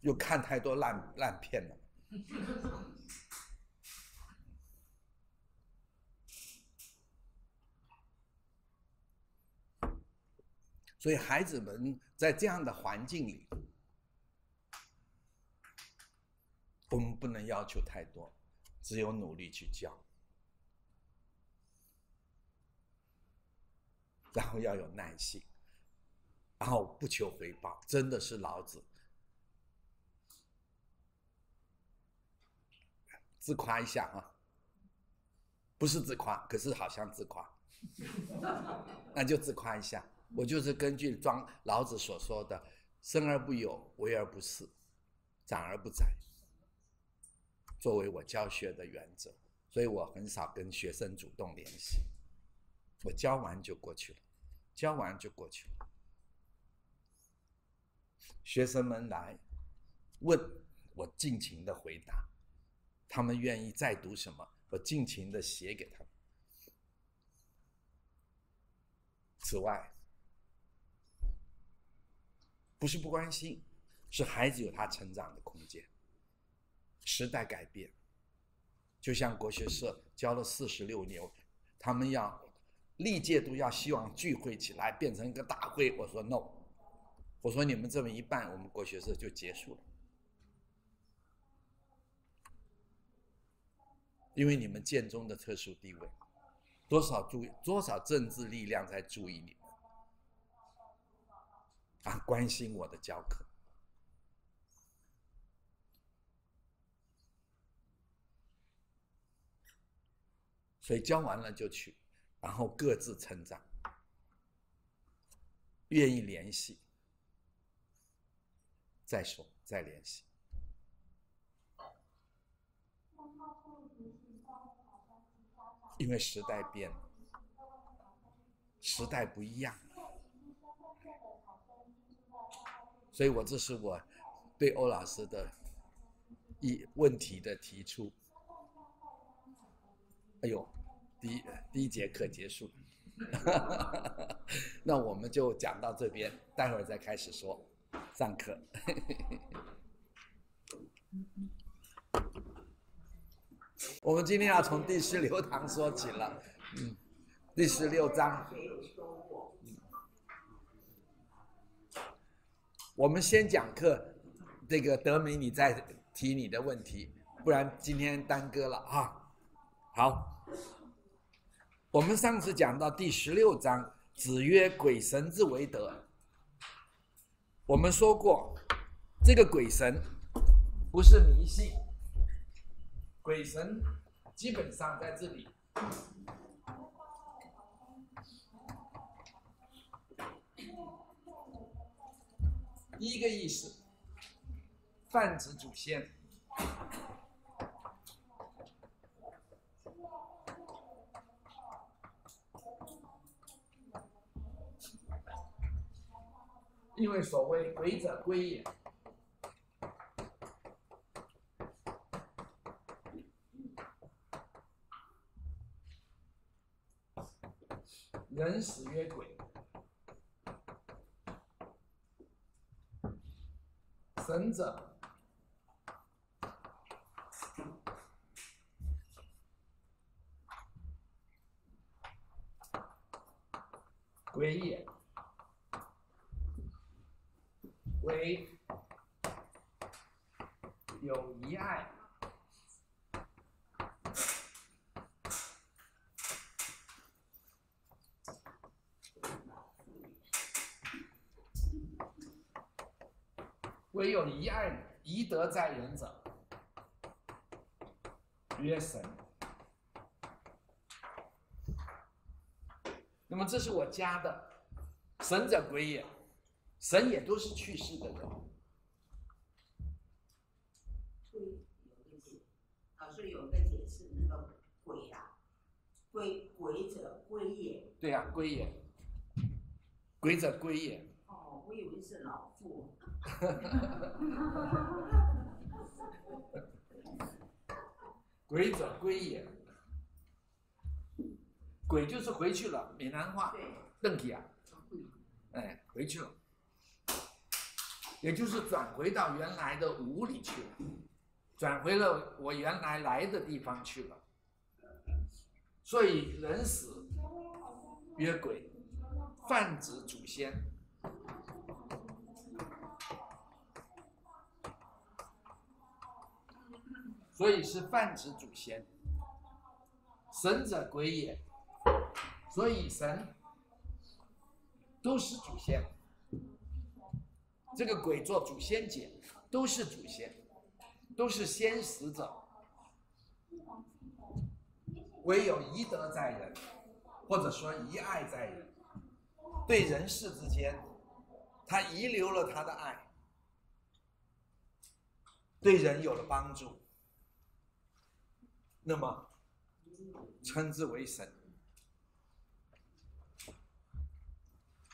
又看太多烂烂片了，所以孩子们在这样的环境里，我们不能要求太多，只有努力去教，然后要有耐心，然后不求回报，真的是老子。自夸一下啊，不是自夸，可是好像自夸，那就自夸一下。我就是根据庄老子所说的“生而不有，为而不恃，长而不宰”作为我教学的原则，所以我很少跟学生主动联系，我教完就过去了，教完就过去了。学生们来问我，尽情的回答。他们愿意再读什么，我尽情的写给他们。此外，不是不关心，是孩子有他成长的空间。时代改变，就像国学社教了四十六年，他们要历届都要希望聚会起来变成一个大会。我说 no，我说你们这么一办，我们国学社就结束了。因为你们建中的特殊地位多少注意多少政治力量在注意你们啊关心我的教课。所以教完了就去然后各自成长愿意联系再说再联系。因为时代变了，时代不一样了，所以我这是我对欧老师的一问题的提出。哎呦！第一第一节课结束，那我们就讲到这边，待会儿再开始说上课。我们今天要从第十六堂说起了，嗯，第十六章。我们先讲课，这个德明你再提你的问题，不然今天耽搁了啊。好。我们上次讲到第十六章，子曰：“鬼神之为德。”我们说过，这个鬼神不是迷信，鬼神基本上在这里。第一个意思，泛指祖先。因为所谓“鬼者归也”，人死曰鬼，神者鬼也。为有一爱，唯有一爱一德在人者，曰神。那么这是我家的，神者鬼也。神也都是去世的人。老师有个解释，那个鬼啊，鬼鬼者归也。对呀，归也。鬼者归也。哦，我以为是老妇。鬼者归也。鬼就是回去了，闽南话。对。邓体啊。哎，回去了。也就是转回到原来的屋里去了，转回了我原来来的地方去了。所以人死曰鬼，泛指祖先。所以是泛指祖先。神者鬼也，所以神都是祖先。这个鬼做祖先节，都是祖先，都是先死者。唯有遗德在人，或者说遗爱在人，对人世之间，他遗留了他的爱，对人有了帮助，那么称之为神。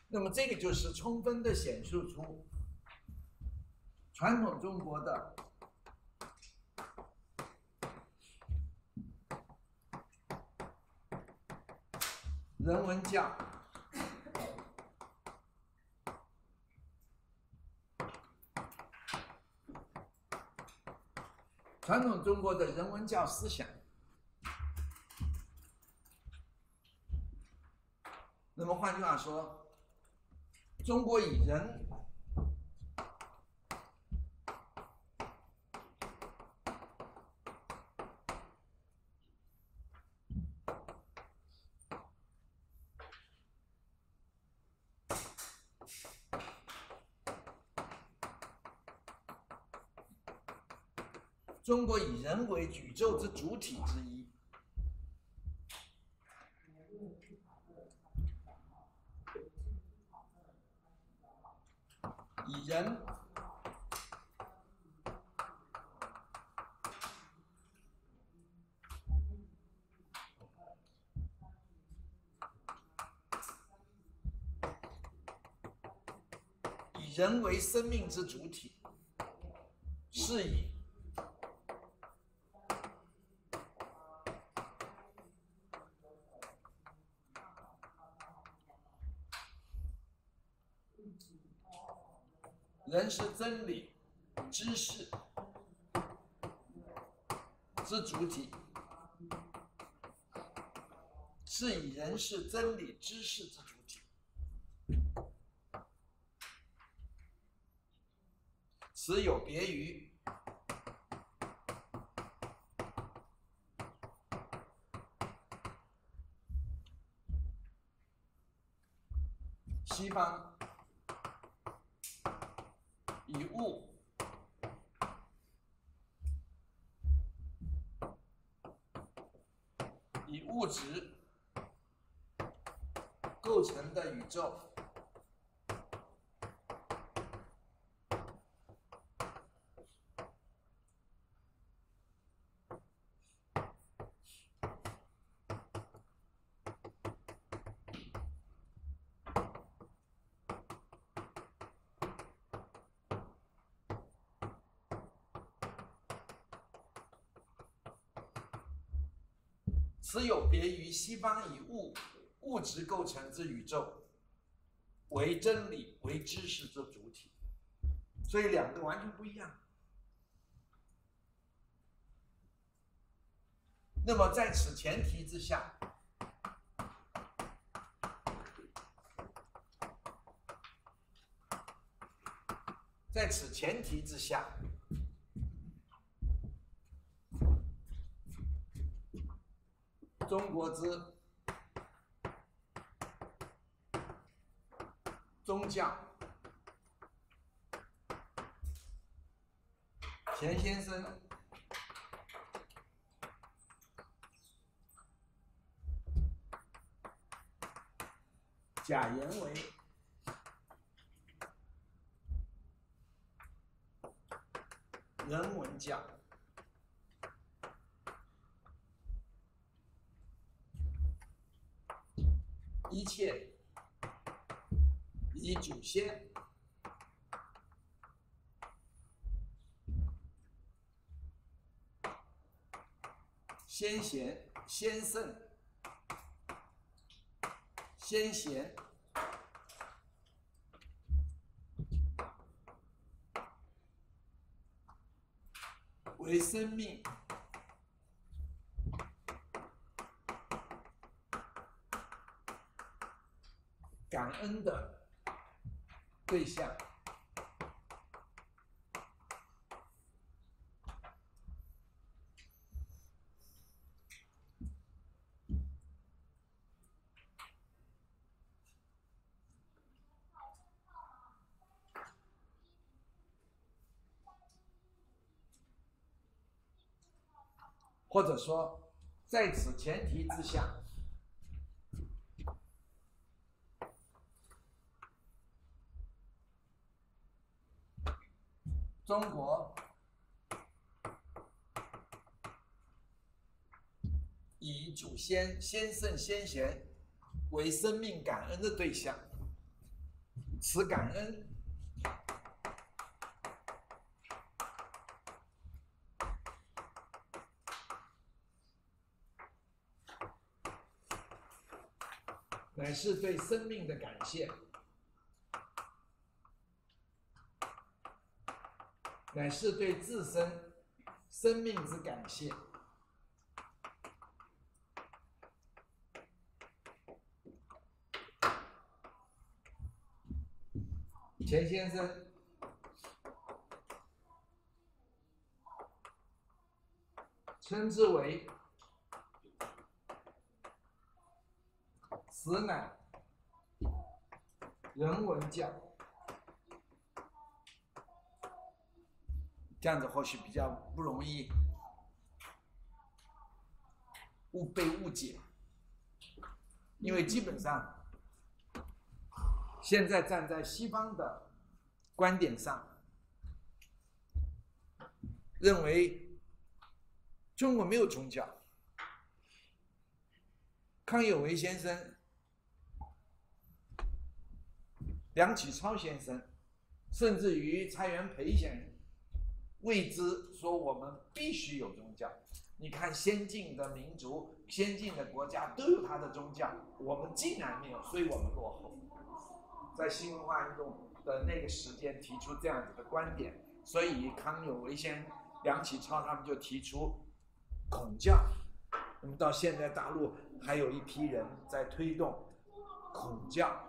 那么这个就是充分的显示出。传统中国的人文教，传统中国的人文教思想，那么换句话说，中国以人。中国以人为宇宙之主体之一，以人以人为生命之主体，是以人是真理、知识之主体，是以人是真理、知识之此有别于西方以物以物质构成的宇宙。此有别于西方以物物质构成之宇宙，为真理、为知识之主体，所以两个完全不一样。那么在此前提之下，在此前提之下。中国之宗教，钱先生。假言为。人文教。一切以祖先、先贤、先圣、先贤为生命。感 n 的对象，或者说，在此前提之下。中国以祖先、先圣、先贤为生命感恩的对象，此感恩乃是对生命的感谢。乃是对自身生命之感谢。钱先生。称之为“此乃人文教”。这样子或许比较不容易。误被误解，因为基本上现在站在西方的观点上认为中国没有宗教。康有为先生、梁启超先生，甚至于蔡元培先生，为之说我们必须有宗教。你看，先进的民族、先进的国家都有他的宗教，我们竟然没有，所以我们落后。在新文化运动的那个时间提出这样子的观点，所以康有为先、梁启超他们就提出孔教。那么到现在大陆还有一批人在推动孔教。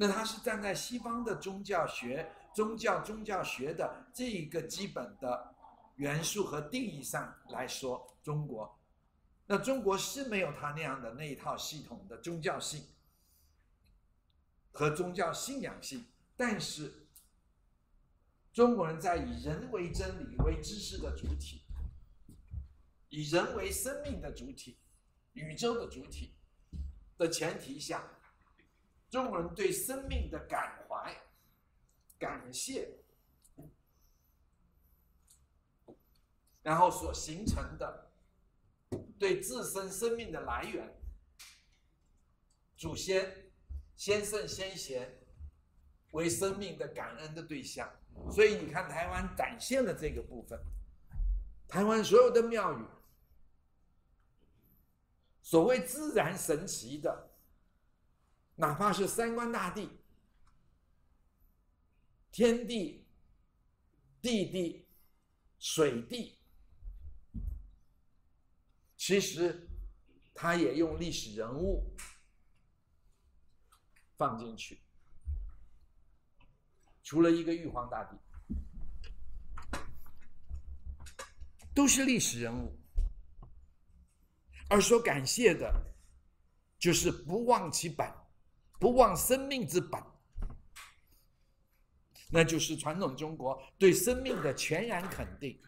那他是站在西方的宗教学、宗教宗教学的这一个基本的元素和定义上来说，中国，那中国是没有他那样的那一套系统的宗教性和宗教信仰性，但是中国人在以人为真理、为知识的主体，以人为生命的主体、宇宙的主体的前提下。中国人对生命的感怀、感谢，然后所形成的对自身生命的来源、祖先、先圣先贤为生命的感恩的对象，所以你看，台湾展现了这个部分。台湾所有的庙宇，所谓自然神奇的。哪怕是三观大帝、天地、地地、水地，其实他也用历史人物放进去，除了一个玉皇大帝，都是历史人物，而说感谢的，就是不忘其本。不忘生命之本，那就是传统中国对生命的全然肯定，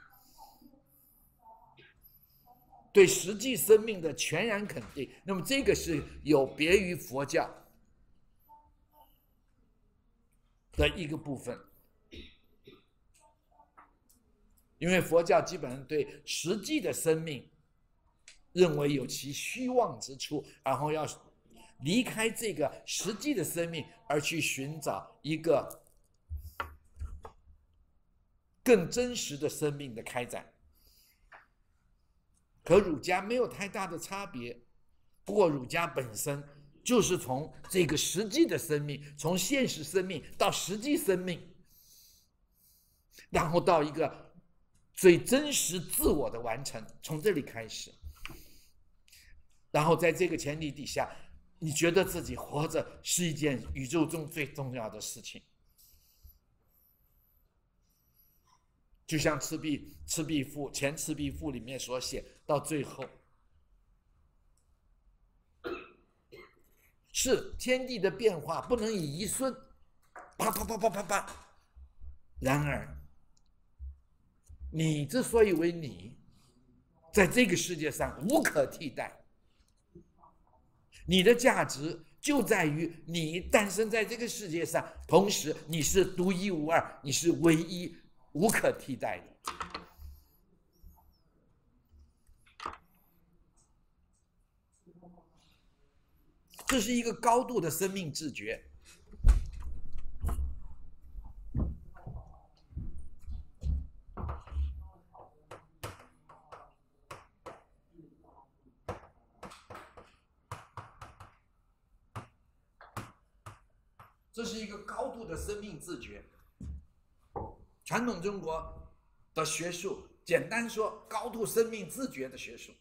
对实际生命的全然肯定。那么这个是有别于佛教的一个部分，因为佛教基本上对实际的生命认为有其虚妄之处，然后要。离开这个实际的生命，而去寻找一个更真实的生命的开展，和儒家没有太大的差别。不过，儒家本身就是从这个实际的生命，从现实生命到实际生命，然后到一个最真实自我的完成，从这里开始，然后在这个前提底下。你觉得自己活着是一件宇宙中最重要的事情，就像《赤壁赤壁赋》前《赤壁赋》里面所写，到最后是天地的变化不能以一瞬，啪啪啪啪啪啪。然而，你之所以为你，在这个世界上无可替代。你的价值就在于你诞生在这个世界上，同时你是独一无二，你是唯一、无可替代的。这是一个高度的生命自觉。这是一个高度的生命自觉。传统中国的学术，简单说，高度生命自觉的学术。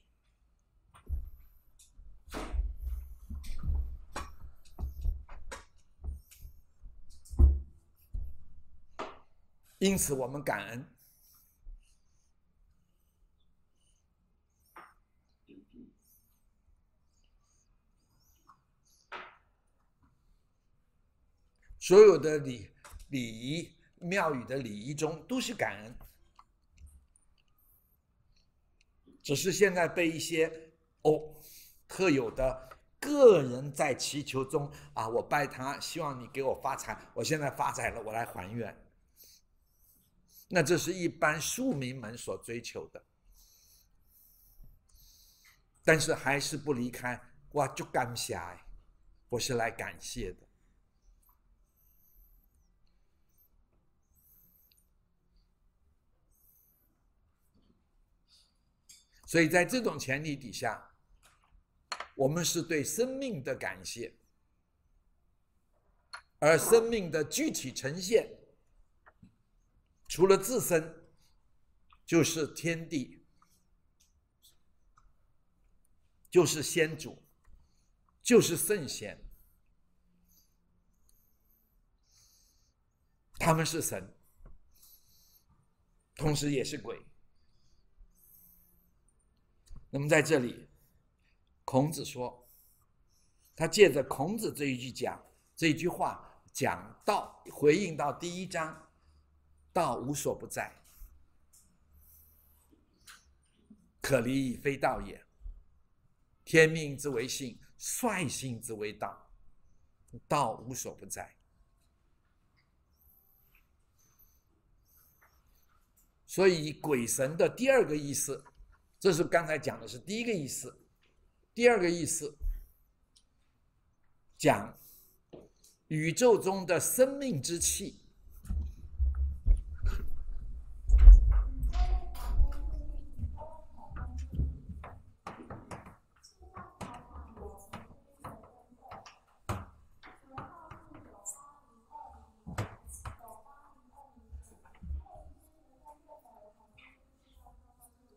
因此，我们感恩。所有的礼礼仪、庙宇的礼仪中都是感恩，只是现在被一些哦，特有的个人在祈求中啊，我拜他，希望你给我发财，我现在发财了，我来还愿。那这是一般庶民们所追求的，但是还是不离开哇，就感谢，我是来感谢的。所以在这种前提底下，我们是对生命的感谢，而生命的具体呈现，除了自身，就是天地，就是先祖，就是圣贤，他们是神，同时也是鬼。那么在这里，孔子说，他借着孔子这一句讲这一句话讲道，回应到第一章，道无所不在，可离非道也。天命之为性，率性之为道，道无所不在。所以鬼神的第二个意思。这是刚才讲的是第一个意思，第二个意思讲宇宙中的生命之气。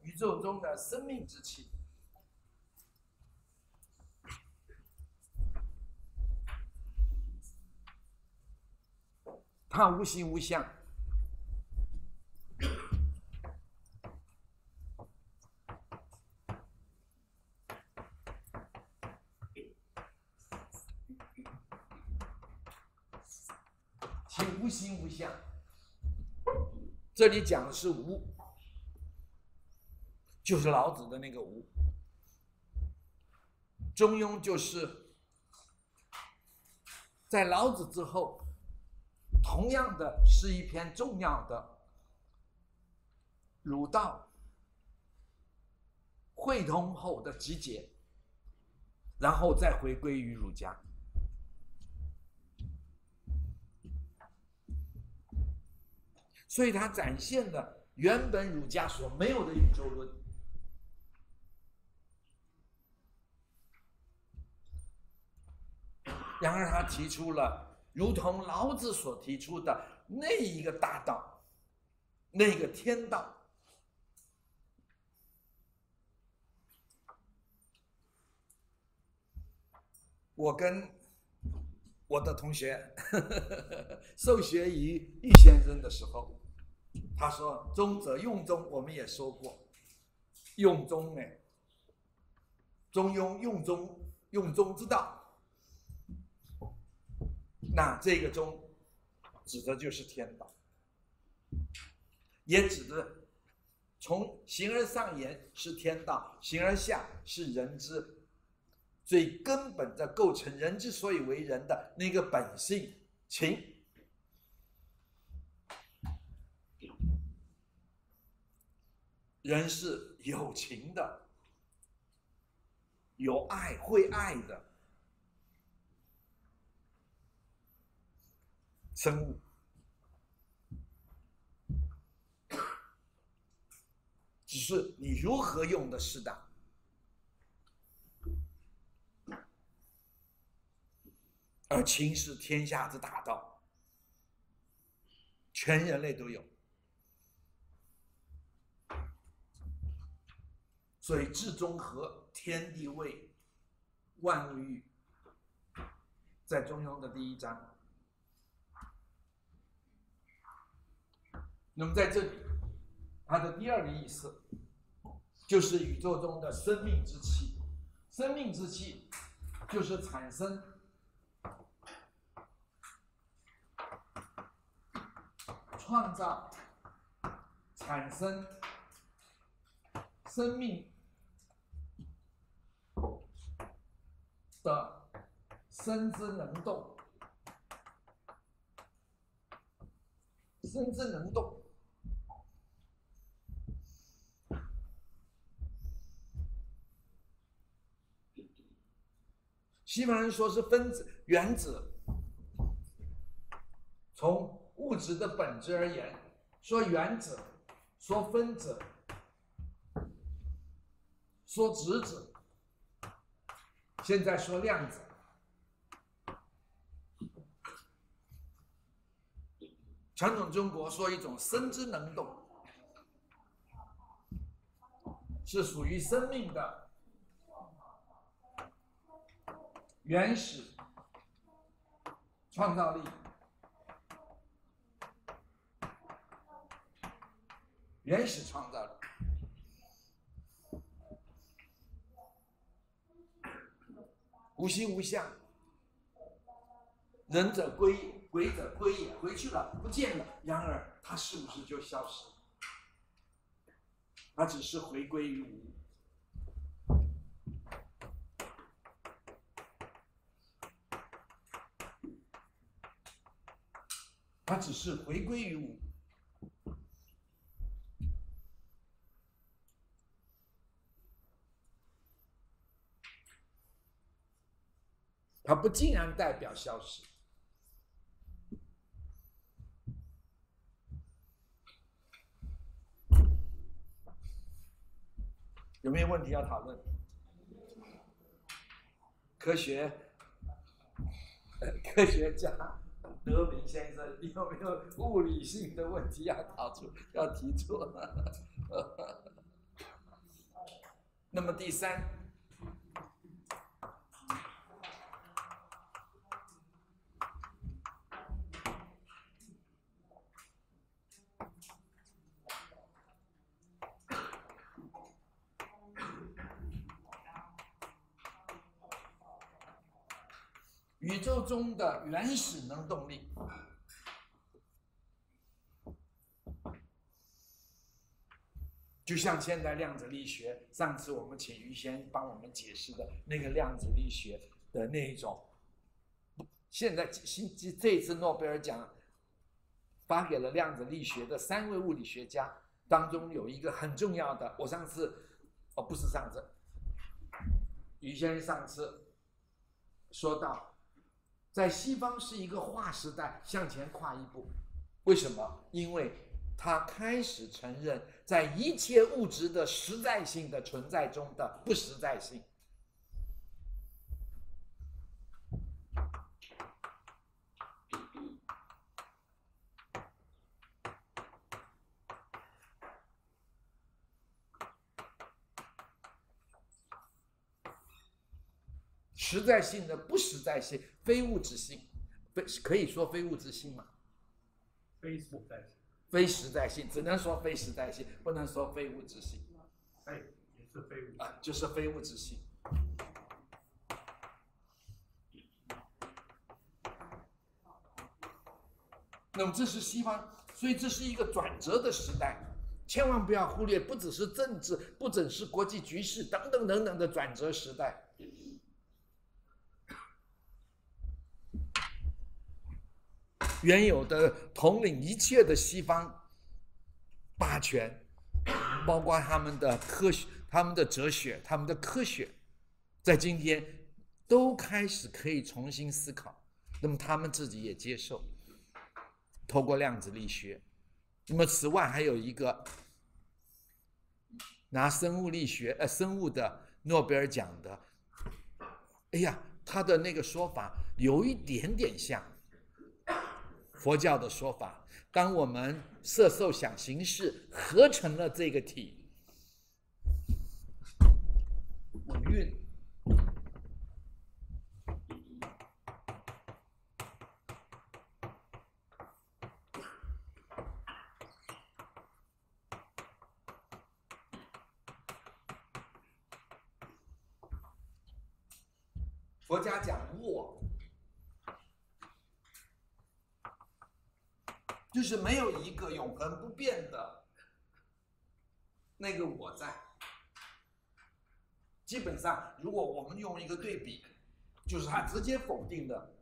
宇宙中的生命之气，它无形无相，其无形无相。这里讲的是无。就是老子的那个无，中庸就是在老子之后，同样的是一篇重要的儒道汇通后的集结，然后再回归于儒家，所以它展现了原本儒家所没有的宇宙论。然而，他提出了如同老子所提出的那一个大道，那个天道。我跟我的同学受学于易先生的时候，他说：“中则用中。”我们也说过，用中呢，中庸用中，用中之道。那这个中，指的就是天道，也指的从形而上言是天道，形而下是人之最根本的构成人之所以为人的那个本性情。人是有情的，有爱会爱的。生物，只是你如何用的适当，而情是天下之大道，全人类都有，所以至中和，天地位，万物欲，在中庸的第一章。那么在这里，它的第二个意思，就是宇宙中的生命之气。生命之气，就是产生、创造、产生生命的生之能动，生之能动。西方人说是分子、原子。从物质的本质而言，说原子，说分子，说质子，现在说量子。传统中国说一种生之能动，是属于生命的原始创造力。原始创造力，无形无相，仁者归，鬼者归也，回去了，不见了。然而，它是不是就消失？它只是回归于无，它只是回归于无。它不竟然代表消失？有没有问题要讨论？科学，科学家德明先生，你有没有物理性的问题要答出、要提出？那么第三。宇宙中的原始能动力，就像现在量子力学，上次我们请于先帮我们解释的那个量子力学的那一种，现在新这这次诺贝尔奖发给了量子力学的三位物理学家当中，有一个很重要的，我上次哦不是上次，于先生上次说到。在西方是一个划时代向前跨一步，为什么？因为他开始承认在一切物质的实在性的存在中的不实在性。实在性的不实在性，非物质性，非可以说非物质性吗？非实在性，非实在性，只能说非实在性，不能说非物质性。哎，也是非物质啊，就是非物质性。那么这是西方，所以这是一个转折的时代，千万不要忽略，不只是政治，不只是国际局势等等等等的转折时代。原有的统领一切的西方霸权，包括他们的科学、他们的哲学、他们的科学，在今天都开始可以重新思考。那么他们自己也接受，透过量子力学。那么此外还有一个拿生物力学呃生物的诺贝尔奖的，哎呀，他的那个说法有一点点像。佛教的说法，当我们色受想行识合成了这个体，运。佛家讲我。就是没有一个永恒不变的那个我在。基本上，如果我们用一个对比，就是他直接否定的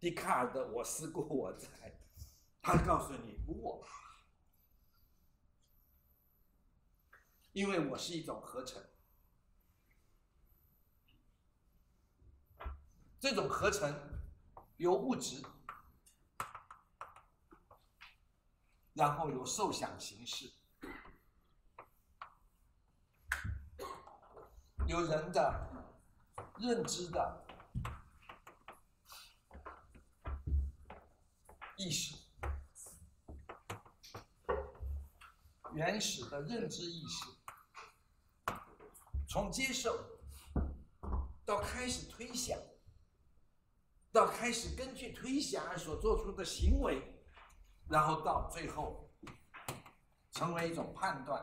笛卡尔的“我思故我在”，他告诉你无我，因为我是一种合成，这种合成由物质，然后有受想行识。有人的认知的意识，原始的认知意识，从接受到开始推想，到开始根据推想而所做出的行为，然后到最后成为一种判断。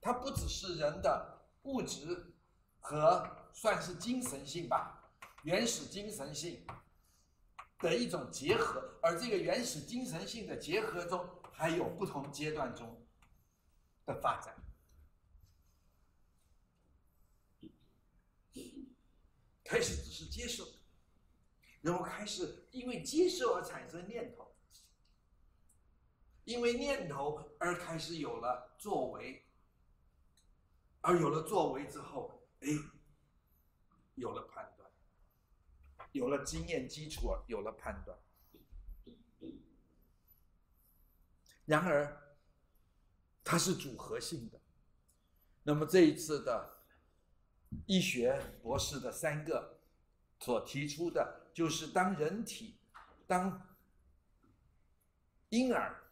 它不只是人的物质和算是精神性吧，原始精神性的一种结合，而这个原始精神性的结合中，还有不同阶段中的发展。开始只是接受，然后开始因为接受而产生念头，因为念头而开始有了作为。而有了作为之后，哎，有了判断，有了经验基础，有了判断。然而，它是组合性的。那么这一次的医学博士的三个所提出的，就是当人体当婴儿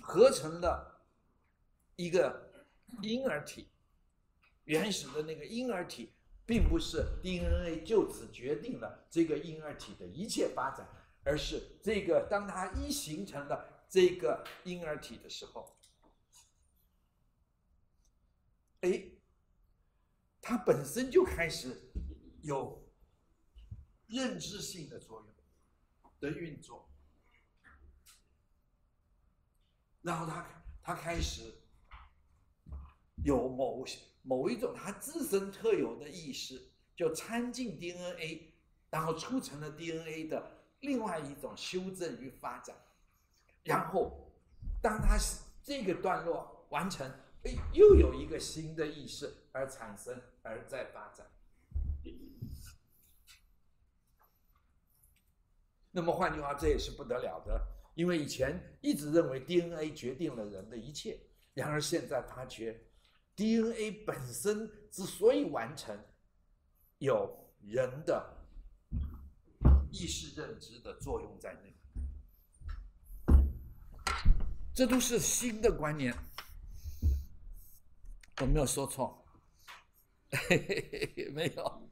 合成了。一个婴儿体，原始的那个婴儿体，并不是 DNA 就此决定了这个婴儿体的一切发展，而是这个当它一形成了这个婴儿体的时候，哎，它本身就开始有认知性的作用的运作，然后它它开始。有某某一种它自身特有的意识，就掺进 DNA，然后促成了 DNA 的另外一种修正与发展。然后，当它这个段落完成，又有一个新的意识而产生，而在发展。那么换句话，这也是不得了的，因为以前一直认为 DNA 决定了人的一切，然而现在发觉。DNA 本身之所以完成，有人的意识认知的作用在内，这都是新的观念，我没有说错，没有，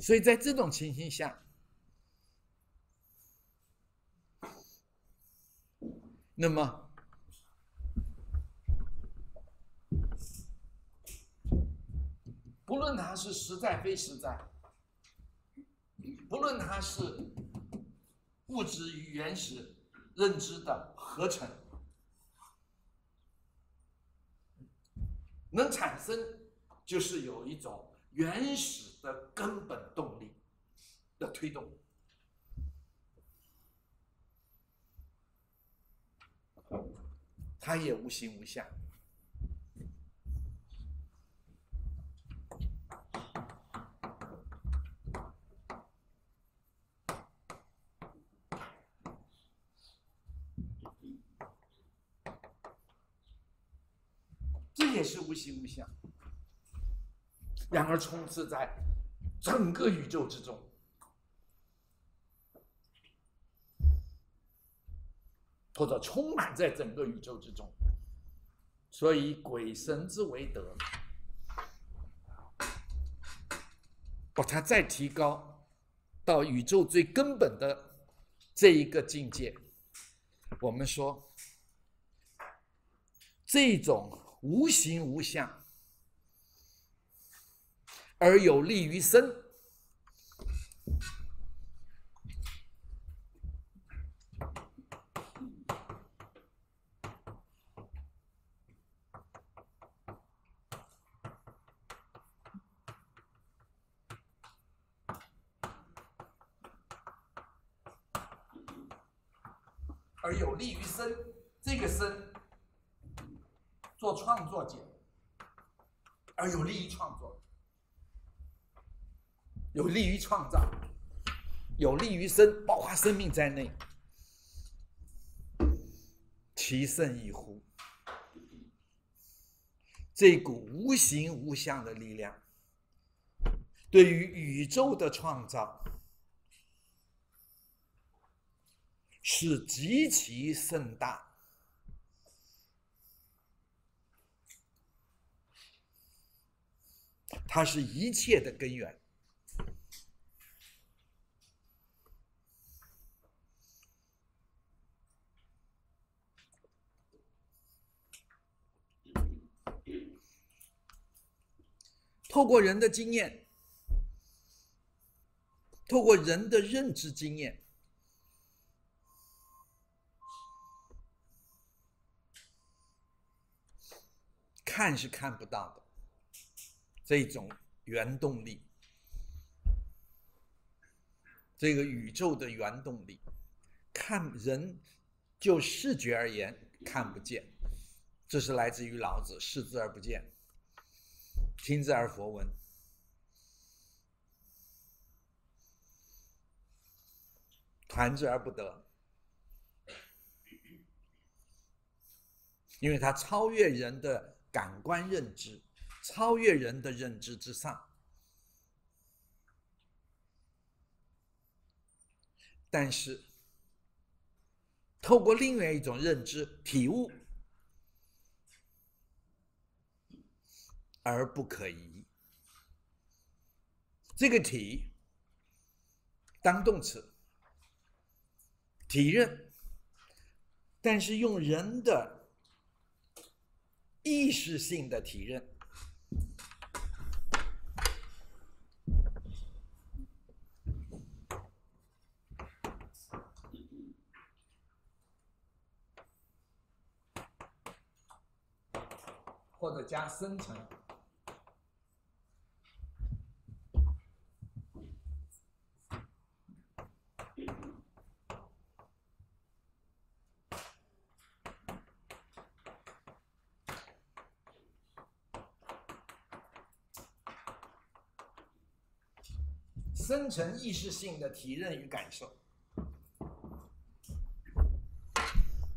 所以在这种情形下。那么，不论它是实在非实在，不论它是物质与原始认知的合成，能产生就是有一种原始的根本动力的推动。它也无形无相，这也是无形无相，然而充斥在整个宇宙之中。或者充满在整个宇宙之中，所以鬼神之为德，把它再提高到宇宙最根本的这一个境界。我们说，这种无形无相而有利于生，而有利于生。这个生做创作者，有利于创作，有利于创造，有利于生，包括生命在内。其甚异乎？这股无形无相的力量，对于宇宙的创造是极其盛大，它是一切的根源。透过人的经验，透过人的认知经验，看是看不到的这种原动力，这个宇宙的原动力，看人就视觉而言看不见，这是来自于老子“视之而不见”。听之而佛闻，团之而不得，因为它超越人的感官认知，超越人的认知之上。但是，透过另外一种认知体悟。而不可移。这个体当动词，体认，但是用人的意识性的体认，或者加深层。深层意识性的体认与感受，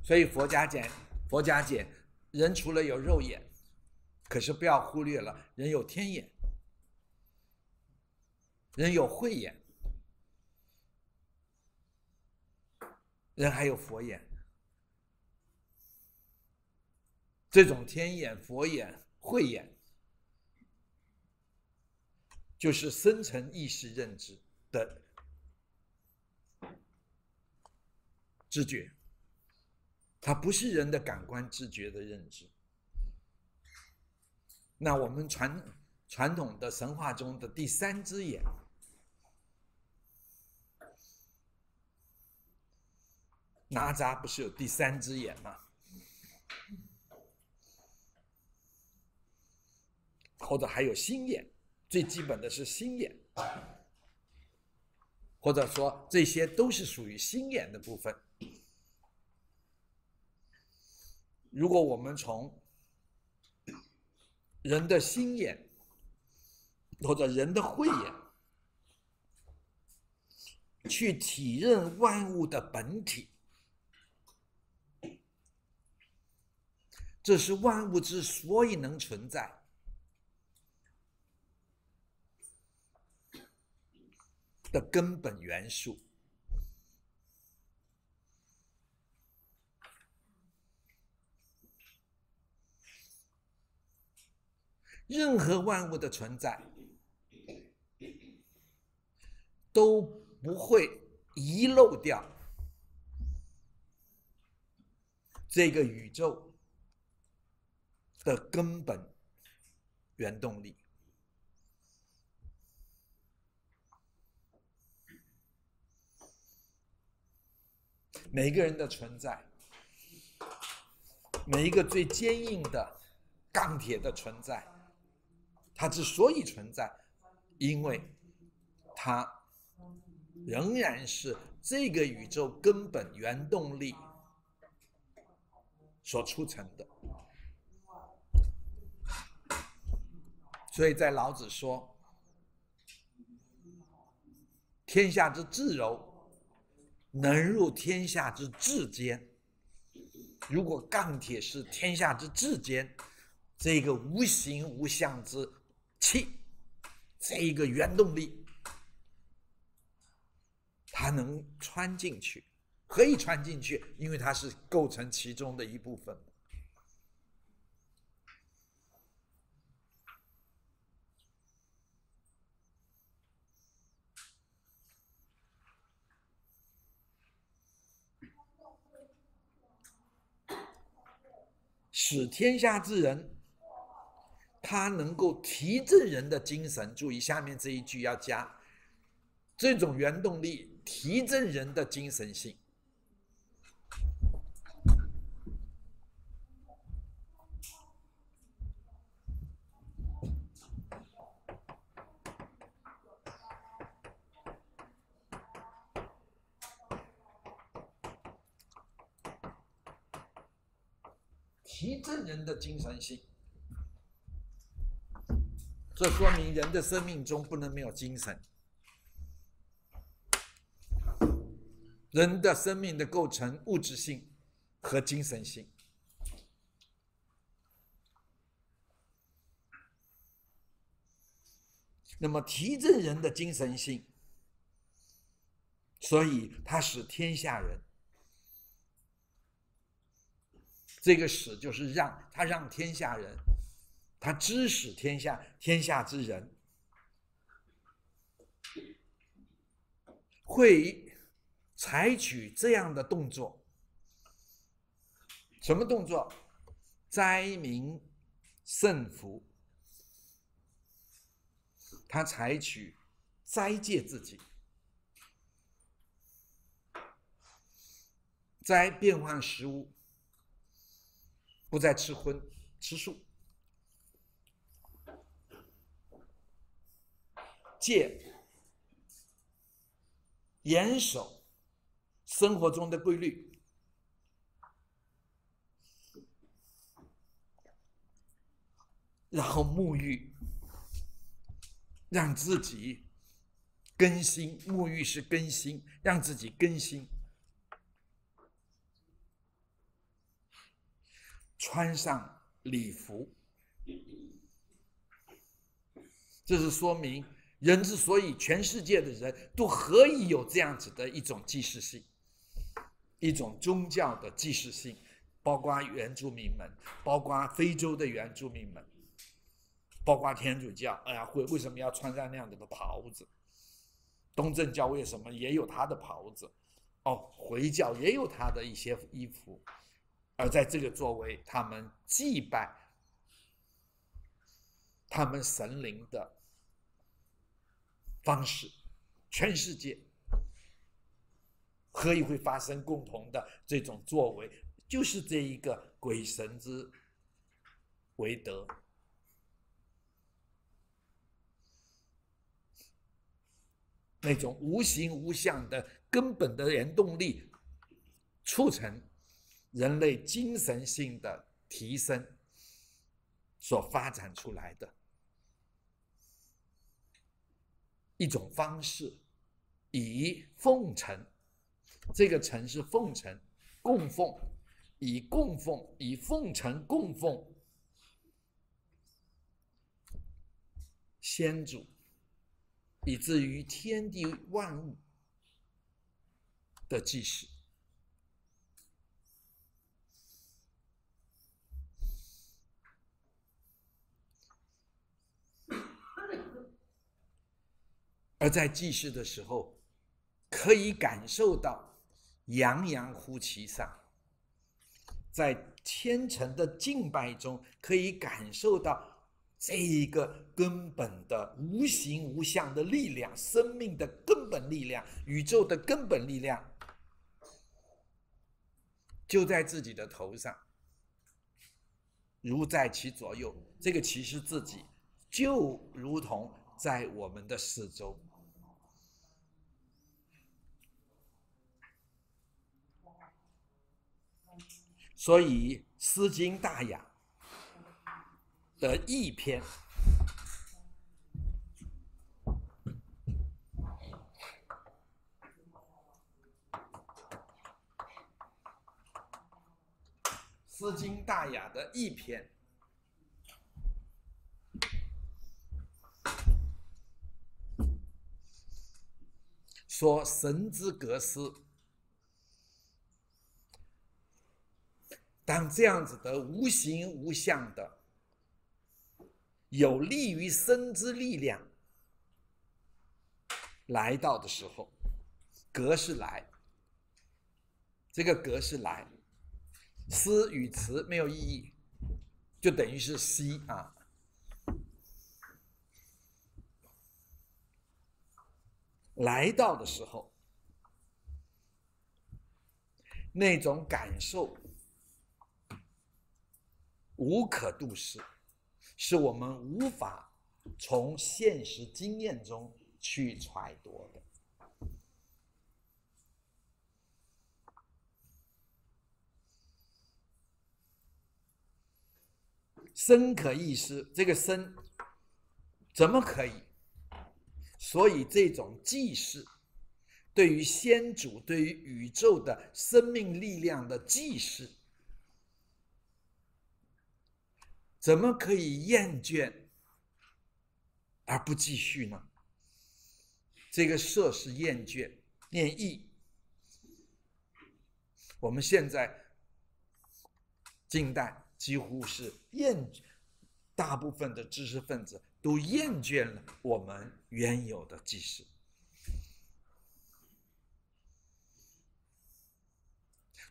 所以佛家讲，佛家讲，人除了有肉眼，可是不要忽略了，人有天眼，人有慧眼，人还有佛眼。这种天眼、佛眼、慧眼。就是深层意识认知的知觉，它不是人的感官知觉的认知。那我们传传统的神话中的第三只眼，哪吒不是有第三只眼吗？或者还有心眼？最基本的是心眼，或者说这些都是属于心眼的部分。如果我们从人的心眼或者人的慧眼去体认万物的本体，这是万物之所以能存在。的根本元素，任何万物的存在都不会遗漏掉这个宇宙的根本原动力。每个人的存在，每一个最坚硬的钢铁的存在，它之所以存在，因为它仍然是这个宇宙根本原动力所促成的。所以在老子说：“天下之至柔，能入天下之至坚。”如果钢铁是天下之至坚，这个无形无相之气，这一个原动力，它能穿进去，可以穿进去，因为它是构成其中的一部分。使天下之人，他能够提振人的精神。注意下面这一句要加，这种原动力提振人的精神性。提振人的精神性，这说明人的生命中不能没有精神。人的生命的构成，物质性和精神性。那么提振人的精神性，所以他使天下人。这个使就是让他让天下人，他知使天下天下之人，会采取这样的动作。什么动作？灾民胜福。他采取斋戒自己，斋变换食物。不再吃荤，吃素，戒，严守生活中的规律，然后沐浴，让自己更新。沐浴是更新，让自己更新。穿上礼服，这是说明人之所以全世界的人都可以有这样子的一种祭祀性，一种宗教的祭祀性，包括原住民们，包括非洲的原住民们，包括天主教。哎呀，会为什么要穿上那样子的袍子？东正教为什么也有他的袍子？哦，回教也有他的一些衣服。而在这个作为他们祭拜他们神灵的方式，全世界可以会发生共同的这种作为，就是这一个鬼神之为德，那种无形无相的根本的原动力促成。人类精神性的提升所发展出来的一种方式，以奉承，这个“承”是奉承、供奉，以供奉、以奉承、供奉先祖，以至于天地万物的祭祀。而在祭祀的时候，可以感受到洋洋乎其上；在虔诚的敬拜中，可以感受到这一个根本的无形无相的力量，生命的根本力量，宇宙的根本力量，就在自己的头上，如在其左右。这个其实自己就如同在我们的四周。所以诗经大雅的义篇。《诗经大雅》的一篇，说神之格思。当这样子的无形无相的，有利于生之力量来到的时候，格是来，这个格是来。思与词没有意义，就等于是息啊。来到的时候，那种感受无可度视，是我们无法从现实经验中去揣度的。生可易失，这个生怎么可以？所以这种记事，对于先祖、对于宇宙的生命力量的记事，怎么可以厌倦而不继续呢？这个色是厌倦，念意。我们现在近代。几乎是厌，大部分的知识分子都厌倦了我们原有的知识，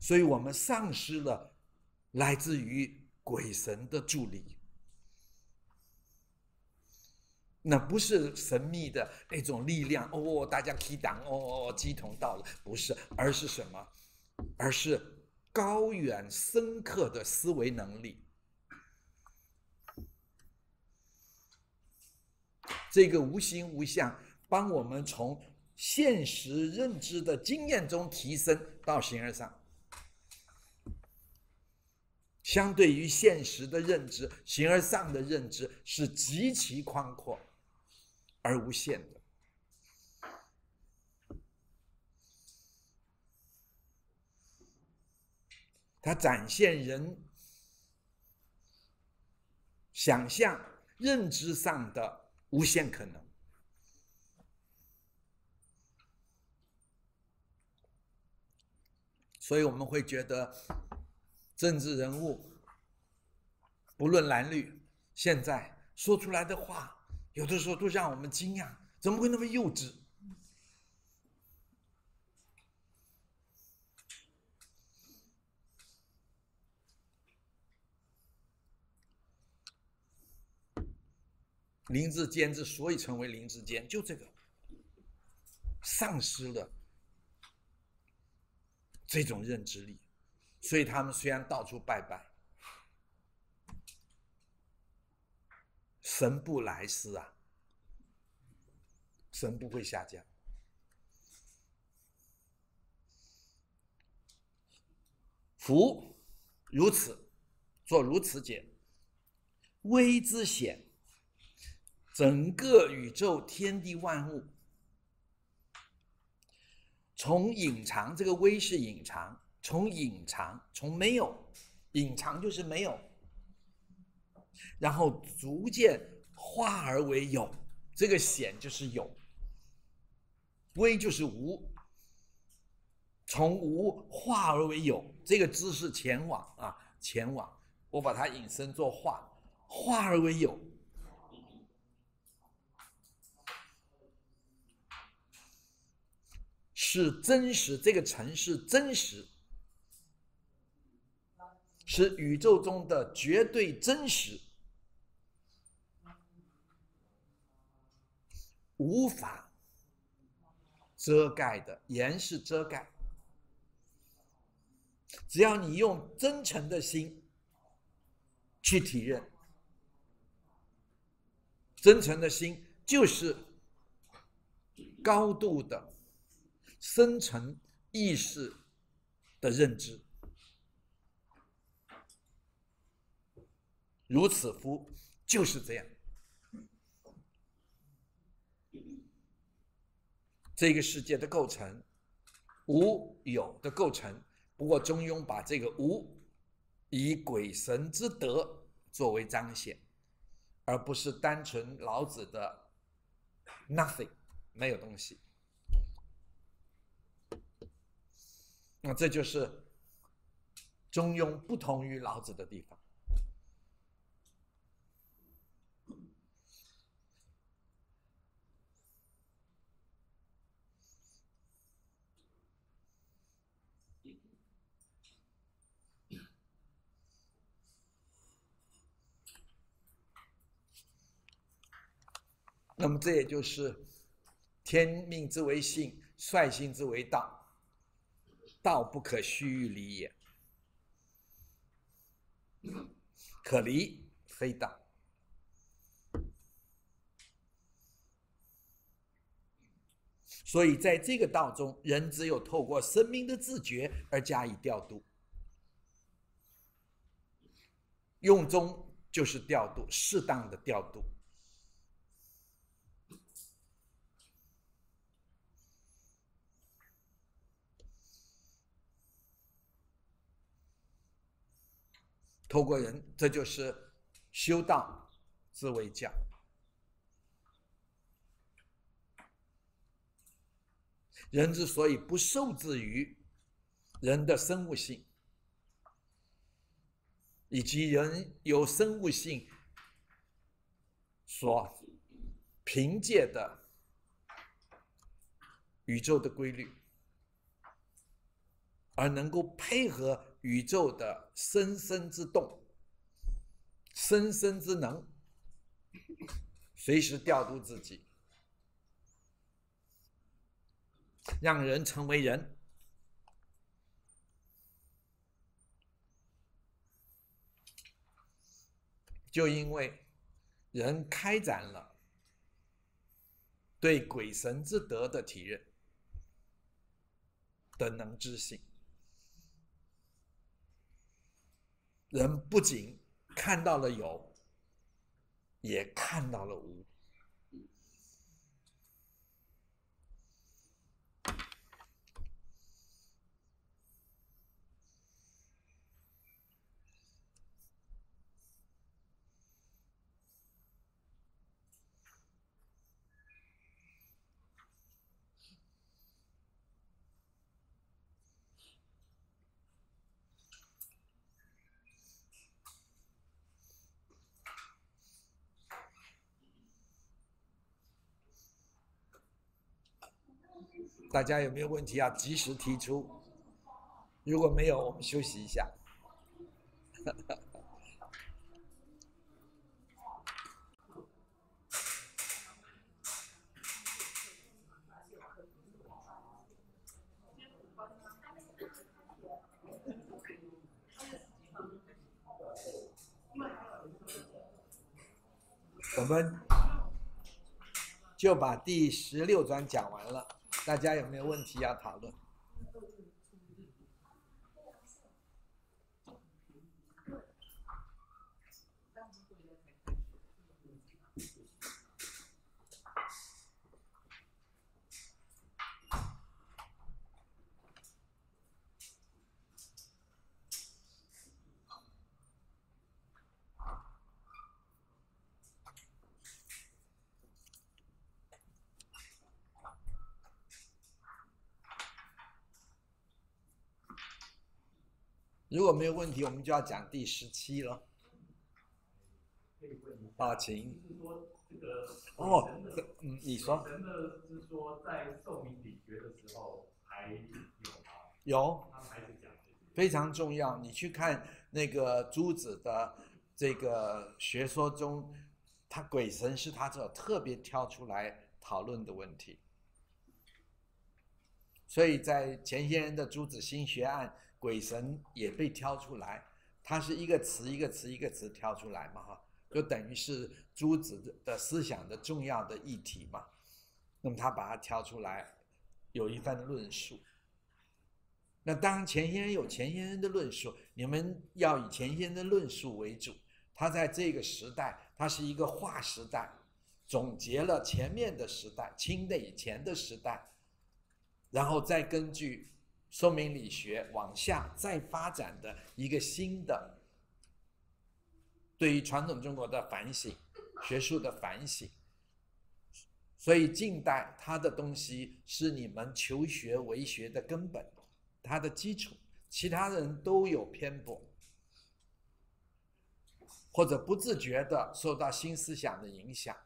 所以我们丧失了来自于鬼神的助力。那不是神秘的那种力量哦，大家提档哦，鸡同到了，不是，而是什么？而是。高远深刻的思维能力，这个无形无相，帮我们从现实认知的经验中提升到形而上。相对于现实的认知，形而上的认知是极其宽阔而无限的。它展现人想象、认知上的无限可能，所以我们会觉得政治人物不论蓝绿，现在说出来的话，有的时候都让我们惊讶，怎么会那么幼稚？林志坚之所以成为林志坚，就这个丧失了这种认知力，所以他们虽然到处拜拜，神不来世啊，神不会下降。福如此，作如此解，微之险。整个宇宙天地万物，从隐藏这个微是隐藏，从隐藏从没有，隐藏就是没有，然后逐渐化而为有，这个显就是有，微就是无，从无化而为有，这个知识前往啊前往，我把它引申作化，化而为有。是真实，这个城市真实，是宇宙中的绝对真实，无法遮盖的，严是遮盖。只要你用真诚的心去体认，真诚的心就是高度的。深层意识的认知，如此夫，就是这样。这个世界的构成，无有的构成。不过中庸把这个无，以鬼神之德作为彰显，而不是单纯老子的 nothing，没有东西。那这就是中庸不同于老子的地方。那么这也就是天命之为性，率性之为道。道不可虚于离也，可离非道。所以在这个道中，人只有透过生命的自觉而加以调度。用中就是调度，适当的调度。透过人，这就是修道之为教。人之所以不受制于人的生物性，以及人有生物性所凭借的宇宙的规律，而能够配合。宇宙的生生之动，生生之能，随时调度自己，让人成为人，就因为人开展了对鬼神之德的体认的能知性。人不仅看到了有，也看到了无。大家有没有问题要及时提出？如果没有，我们休息一下。我们就把第十六章讲完了。大家有没有问题要讨论？如果没有问题，我们就要讲第十七了。啊，请。哦，嗯，你说。神的是说，在寿命理学的时候还有吗？有。他讲非常重要。你去看那个朱子的这个学说中，他鬼神是他这特别挑出来讨论的问题。所以在前些人的朱子心学案。鬼神也被挑出来，它是一个词一个词一个词挑出来嘛，哈，就等于是朱子的思想的重要的议题嘛。那么他把它挑出来，有一番论述。那当然前先人有前先人的论述，你们要以前先人的论述为主，他在这个时代，他是一个划时代，总结了前面的时代，清的以前的时代，然后再根据说明理学往下再发展的一个新的对于传统中国的反省，学术的反省。所以近代它的东西是你们求学为学的根本，它的基础，其他人都有偏颇。或者不自觉的受到新思想的影响，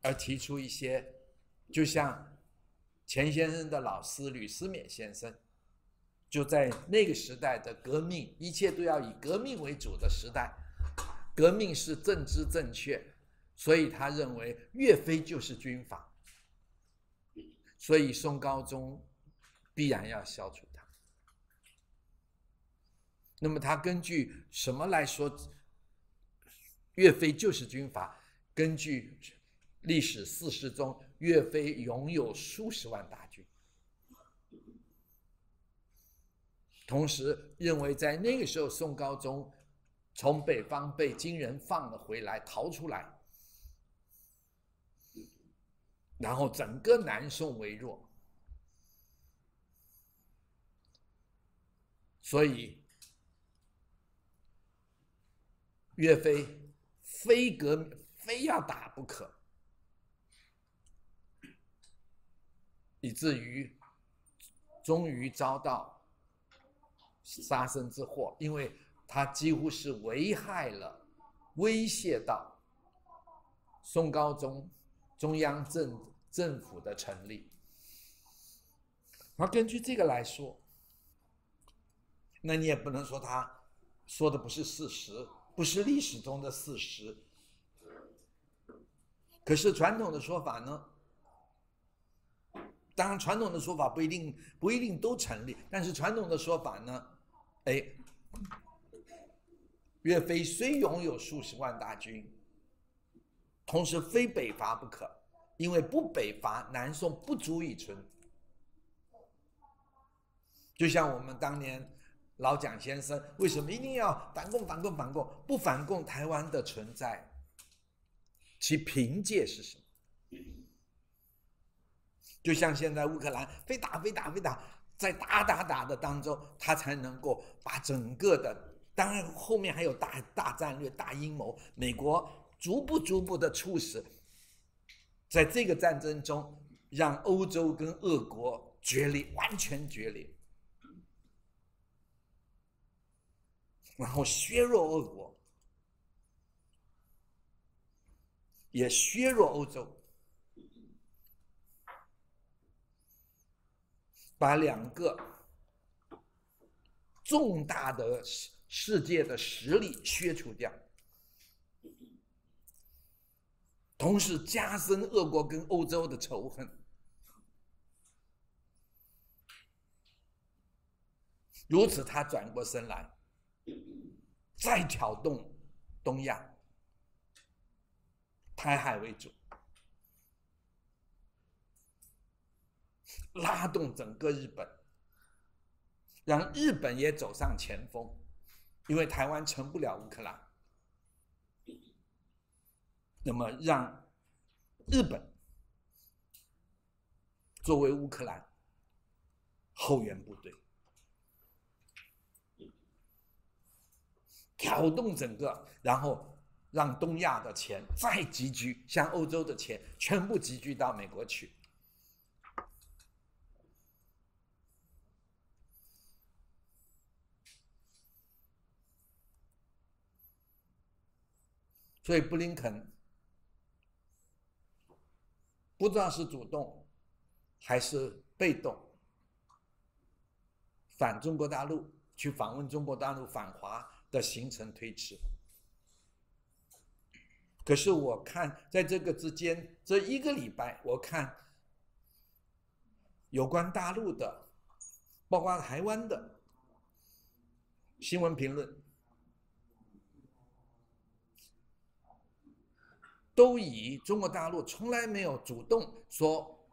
而提出一些，就像钱先生的老师吕思勉先生，就在那个时代的革命，一切都要以革命为主的时代，革命是政治正确，所以他认为岳飞就是军阀，所以宋高宗必然要消除他。那么他根据什么来说？岳飞就是军阀。根据历史事实中，岳飞拥有数十万大军，同时认为在那个时候，宋高宗从北方被金人放了回来，逃出来，然后整个南宋为弱，所以岳飞。非革，非要打不可，以至于终于遭到杀身之祸，因为他几乎是危害了、威胁到宋高宗中央政政府的成立。而根据这个来说，那你也不能说他说的不是事实。不是历史中的事实，可是传统的说法呢？当然，传统的说法不一定不一定都成立，但是传统的说法呢？哎，岳飞虽拥有数十万大军，同时非北伐不可，因为不北伐，南宋不足以存。就像我们当年。老蒋先生为什么一定要反共？反共？反共？不反共，台湾的存在，其凭借是什么？就像现在乌克兰非打非打非打，在打打打的当中，他才能够把整个的，当然后面还有大大战略、大阴谋，美国逐步逐步的促使，在这个战争中，让欧洲跟俄国决裂，完全决裂。然后削弱俄国，也削弱欧洲，把两个重大的世世界的实力削除掉，同时加深俄国跟欧洲的仇恨。如此，他转过身来。再挑动东亚，台海为主，拉动整个日本，让日本也走上前锋，因为台湾成不了乌克兰，那么让日本作为乌克兰后援部队。挑动整个，然后让东亚的钱再集聚，像欧洲的钱全部集聚到美国去。所以布林肯不知道是主动还是被动反中国大陆，去访问中国大陆反华。的行程推迟，可是我看在这个之间这一个礼拜，我看有关大陆的，包括台湾的新闻评论，都以中国大陆从来没有主动说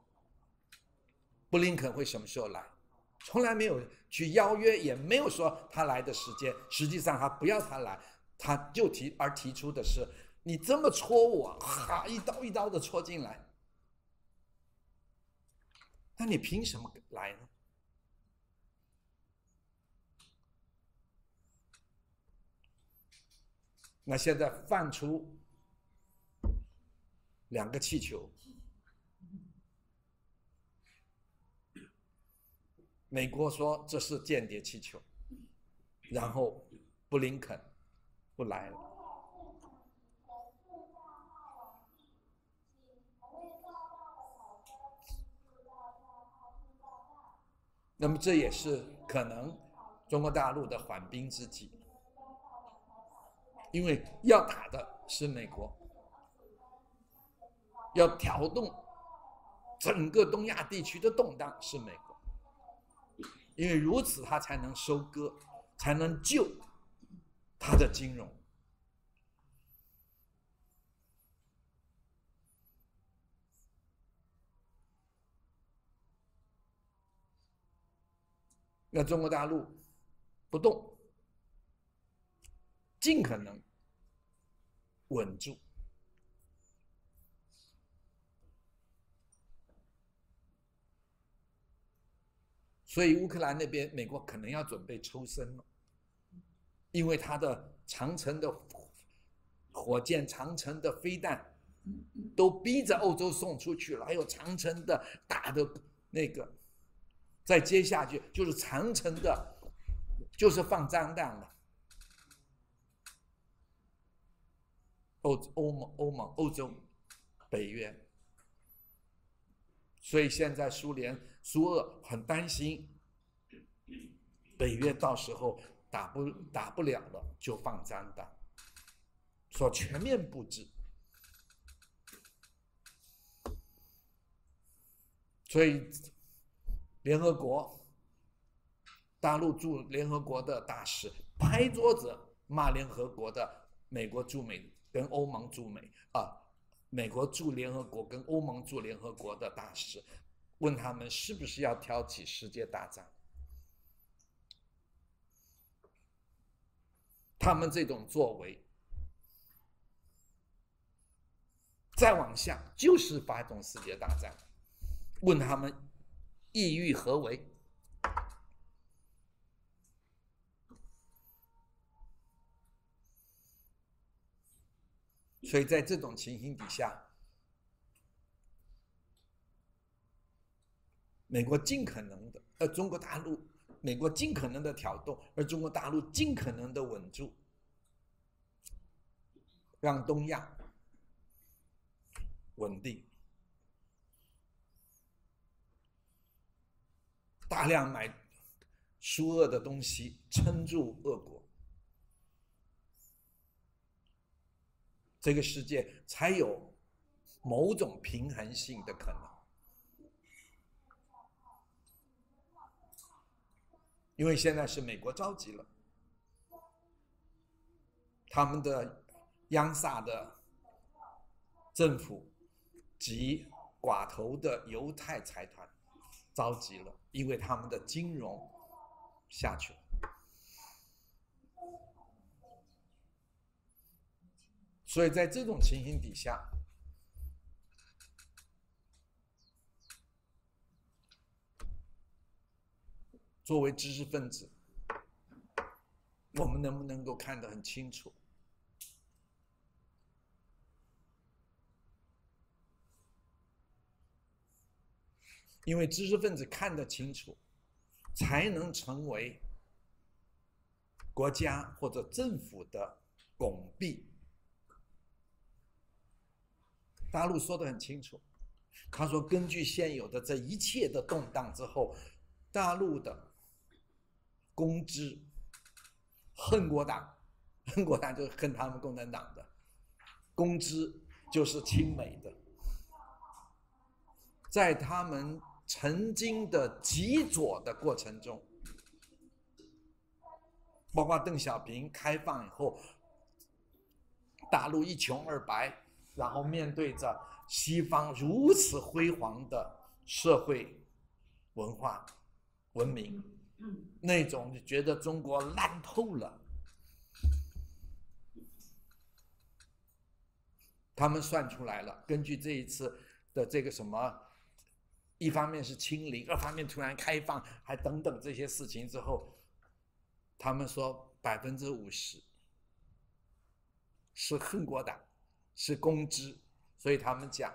布林肯会什么时候来。从来没有去邀约，也没有说他来的时间。实际上，他不要他来，他就提而提出的是，你这么戳我，哈，一刀一刀的戳进来，那你凭什么来呢？那现在放出两个气球，美国说这是间谍气球，然后布林肯不来了。那么这也是可能中国大陆的缓兵之计。因为要打的是美国，要挑动整个东亚地区的动荡是美国，因为如此他才能收割，才能救他的金融。那中国大陆不动。尽可能稳住，所以乌克兰那边，美国可能要准备抽身了，因为他的长城的火箭、长城的飞弹都逼着欧洲送出去了，还有长城的大的那个，再接下去就是长城的，就是放炸弹了。欧欧盟、欧盟、欧洲、北约，所以现在苏联、苏俄很担心，北约到时候打不打不了了，就放炸弹，说全面布置。所以，联合国大陆驻联合国的大使拍桌子骂联合国的美国驻美。跟欧盟驻美啊，美国驻联合国跟欧盟驻联合国的大使，问他们是不是要挑起世界大战？他们这种作为，再往下就是发动世界大战。问他们意欲何为？所以在这种情形底下，美国尽可能的，呃，中国大陆，美国尽可能的挑动，而中国大陆尽可能的稳住，让东亚稳定，大量买苏俄的东西，撑住俄国。这个世界才有某种平衡性的可能，因为现在是美国着急了，他们的央萨的政府及寡头的犹太财团着急了，因为他们的金融下去了。所以在这种情形底下，作为知识分子，我们能不能够看得很清楚？因为知识分子看得清楚，才能成为国家或者政府的拱璧。大陆说的很清楚，他说：“根据现有的这一切的动荡之后，大陆的公知恨国党，恨国党就是恨他们共产党的公知就是亲美的，在他们曾经的极左的过程中，包括邓小平开放以后，大陆一穷二白。”然后面对着西方如此辉煌的社会、文化、文明，那种觉得中国烂透了，他们算出来了，根据这一次的这个什么，一方面是清零，二方面突然开放，还等等这些事情之后，他们说百分之五十是恨国党，是公知，所以他们讲，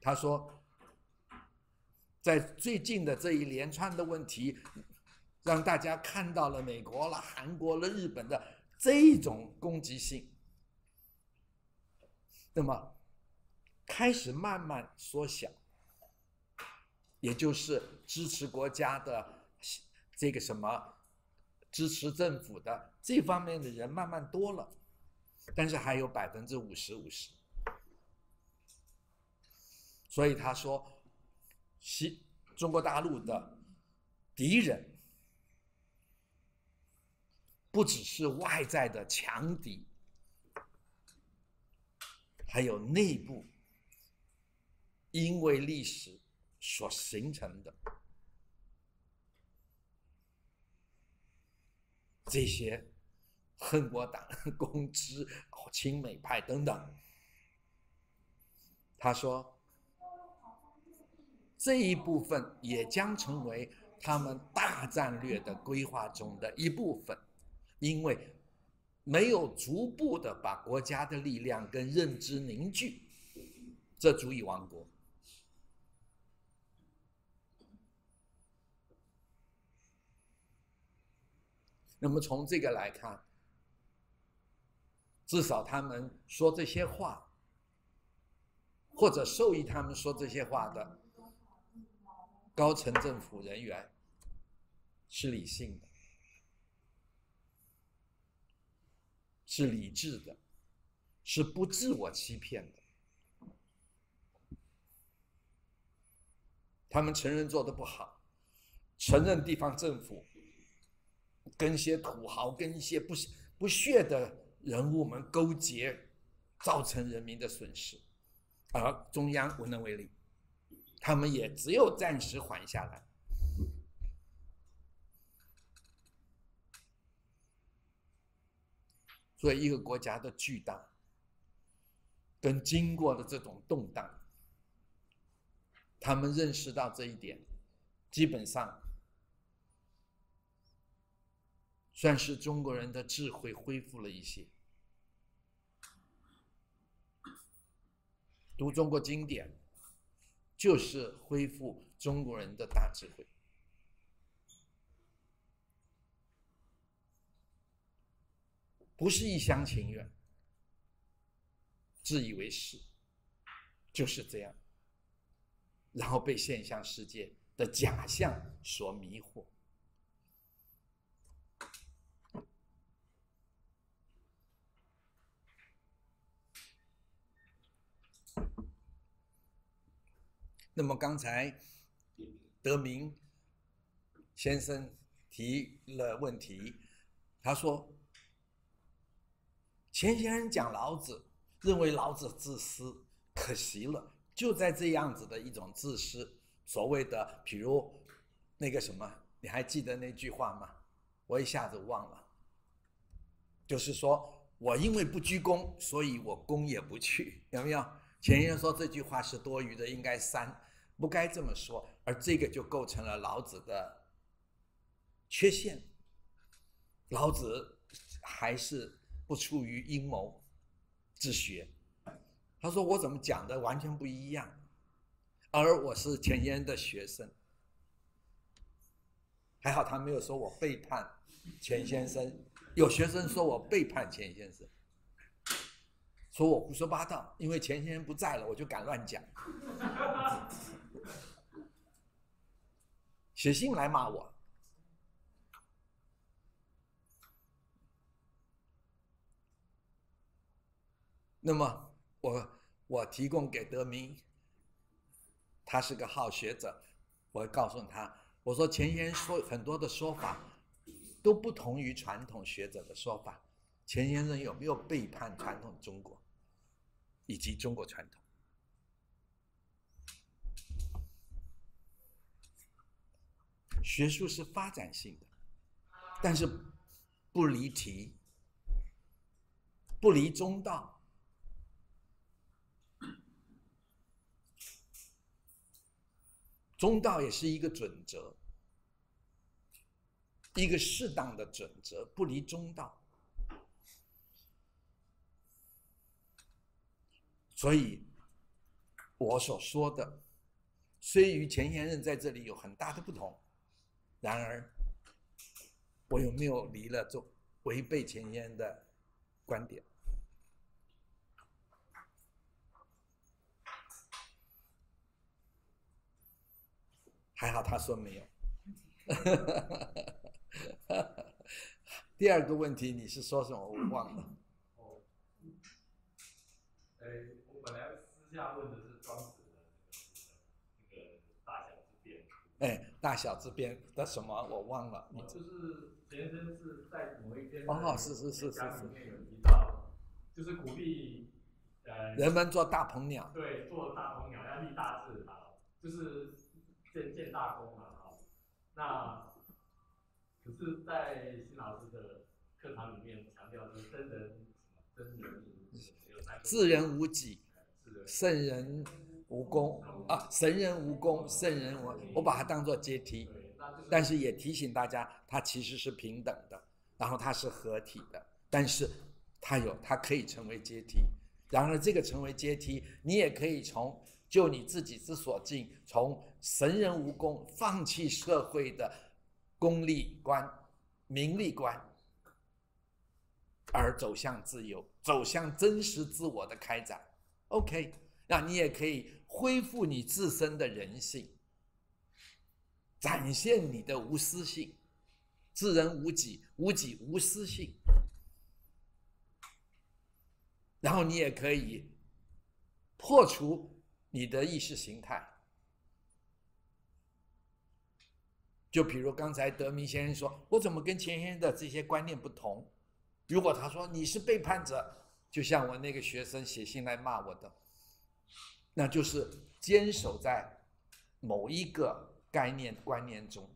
他说，在最近的这一连串的问题，让大家看到了美国了、韩国了、日本的这种攻击性。那么，开始慢慢缩小，也就是支持国家的这个什么，支持政府的这方面的人慢慢多了，但是还有百分之五十五十，所以他说，西中国大陆的敌人不只是外在的强敌。还有内部，因为历史所形成的这些恨国党、公知、亲美派等等，他说，这一部分也将成为他们大战略的规划中的一部分，因为。没有逐步的把国家的力量跟认知凝聚，这足以亡国。那么从这个来看，至少他们说这些话，或者授意他们说这些话的高层政府人员，是理性的。是理智的，是不自我欺骗的。他们承认做的不好，承认地方政府跟一些土豪、跟一些不不屑的人物们勾结，造成人民的损失，而中央无能为力，他们也只有暂时缓下来。作为一个国家的巨大，跟经过的这种动荡，他们认识到这一点，基本上算是中国人的智慧恢复了一些。读中国经典，就是恢复中国人的大智慧。不是一厢情愿、自以为是，就是这样，然后被现象世界的假象所迷惑。那么刚才德明先生提了问题，他说。钱先生讲老子，认为老子自私，可惜了。就在这样子的一种自私，所谓的，比如那个什么，你还记得那句话吗？我一下子忘了。就是说我因为不鞠躬，所以我躬也不去，有没有？钱先生说这句话是多余的，应该删，不该这么说。而这个就构成了老子的缺陷。老子还是。不出于阴谋之学，他说我怎么讲的完全不一样，而我是钱先生的学生，还好他没有说我背叛钱先生，有学生说我背叛钱先生，说我胡说八道，因为钱先生不在了，我就敢乱讲，写信来骂我。那么，我我提供给德明，他是个好学者，我告诉他，我说钱先生说很多的说法都不同于传统学者的说法，钱先生有没有背叛传统中国，以及中国传统？学术是发展性的，但是不离题，不离中道。中道也是一个准则，一个适当的准则，不离中道。所以，我所说的，虽与前贤任在这里有很大的不同，然而，我有没有离了这违背前言的观点？还好他说没有。第二个问题你是说什么？我忘了。哦，哎，我本来私下问的是庄子的那个大小之变。哎，大小之变的什么？我忘了。就是前身是在某一篇哦，是是是是是。里面有提到，就是鼓励呃人们做大鹏鸟。对，做大鹏鸟要立大志啊，就是。建建大功嘛，哈，那可是，在新老师的课堂里面强调是真人真人智人无己，圣人无功啊，神人无功，圣人我我把它当做阶梯，但是也提醒大家，它其实是平等的，然后它是合体的，但是它有它可以成为阶梯，然而这个成为阶梯，你也可以从。就你自己之所敬，从神人无功，放弃社会的功利观、名利观，而走向自由，走向真实自我的开展。OK，那你也可以恢复你自身的人性，展现你的无私性，自人无己，无己无私性。然后你也可以破除。你的意识形态，就比如刚才德明先生说：“我怎么跟前先的这些观念不同？”如果他说你是背叛者，就像我那个学生写信来骂我的，那就是坚守在某一个概念观念中。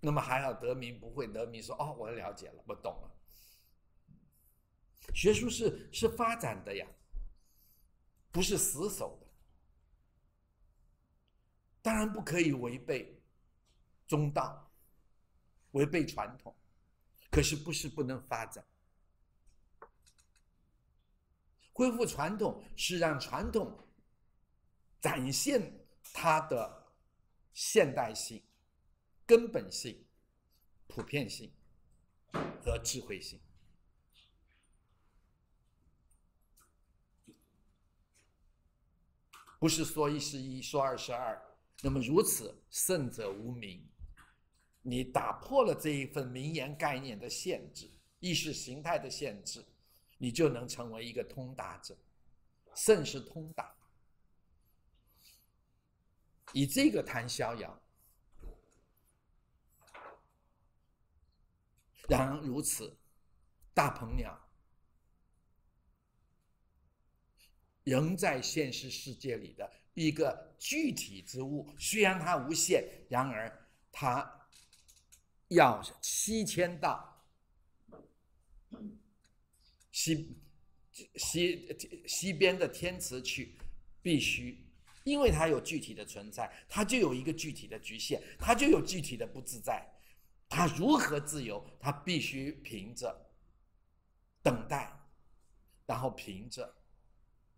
那么还好，得名不会。得名说：“哦，我了解了，我懂了。”学术是是发展的呀。不是死守的，当然不可以违背中道，违背传统，可是不是不能发展。恢复传统是让传统展现它的现代性、根本性、普遍性和智慧性。不是说一是一，说二是二。那么如此，胜者无名。你打破了这一份名言概念的限制，意识形态的限制，你就能成为一个通达者。甚是通达，以这个谈逍遥。然而如此，大鹏鸟。仍在现实世界里的一个具体之物，虽然它无限，然而它要西迁到西西西边的天池去，必须，因为它有具体的存在，它就有一个具体的局限，它就有具体的不自在。它如何自由？它必须凭着等待，然后凭着。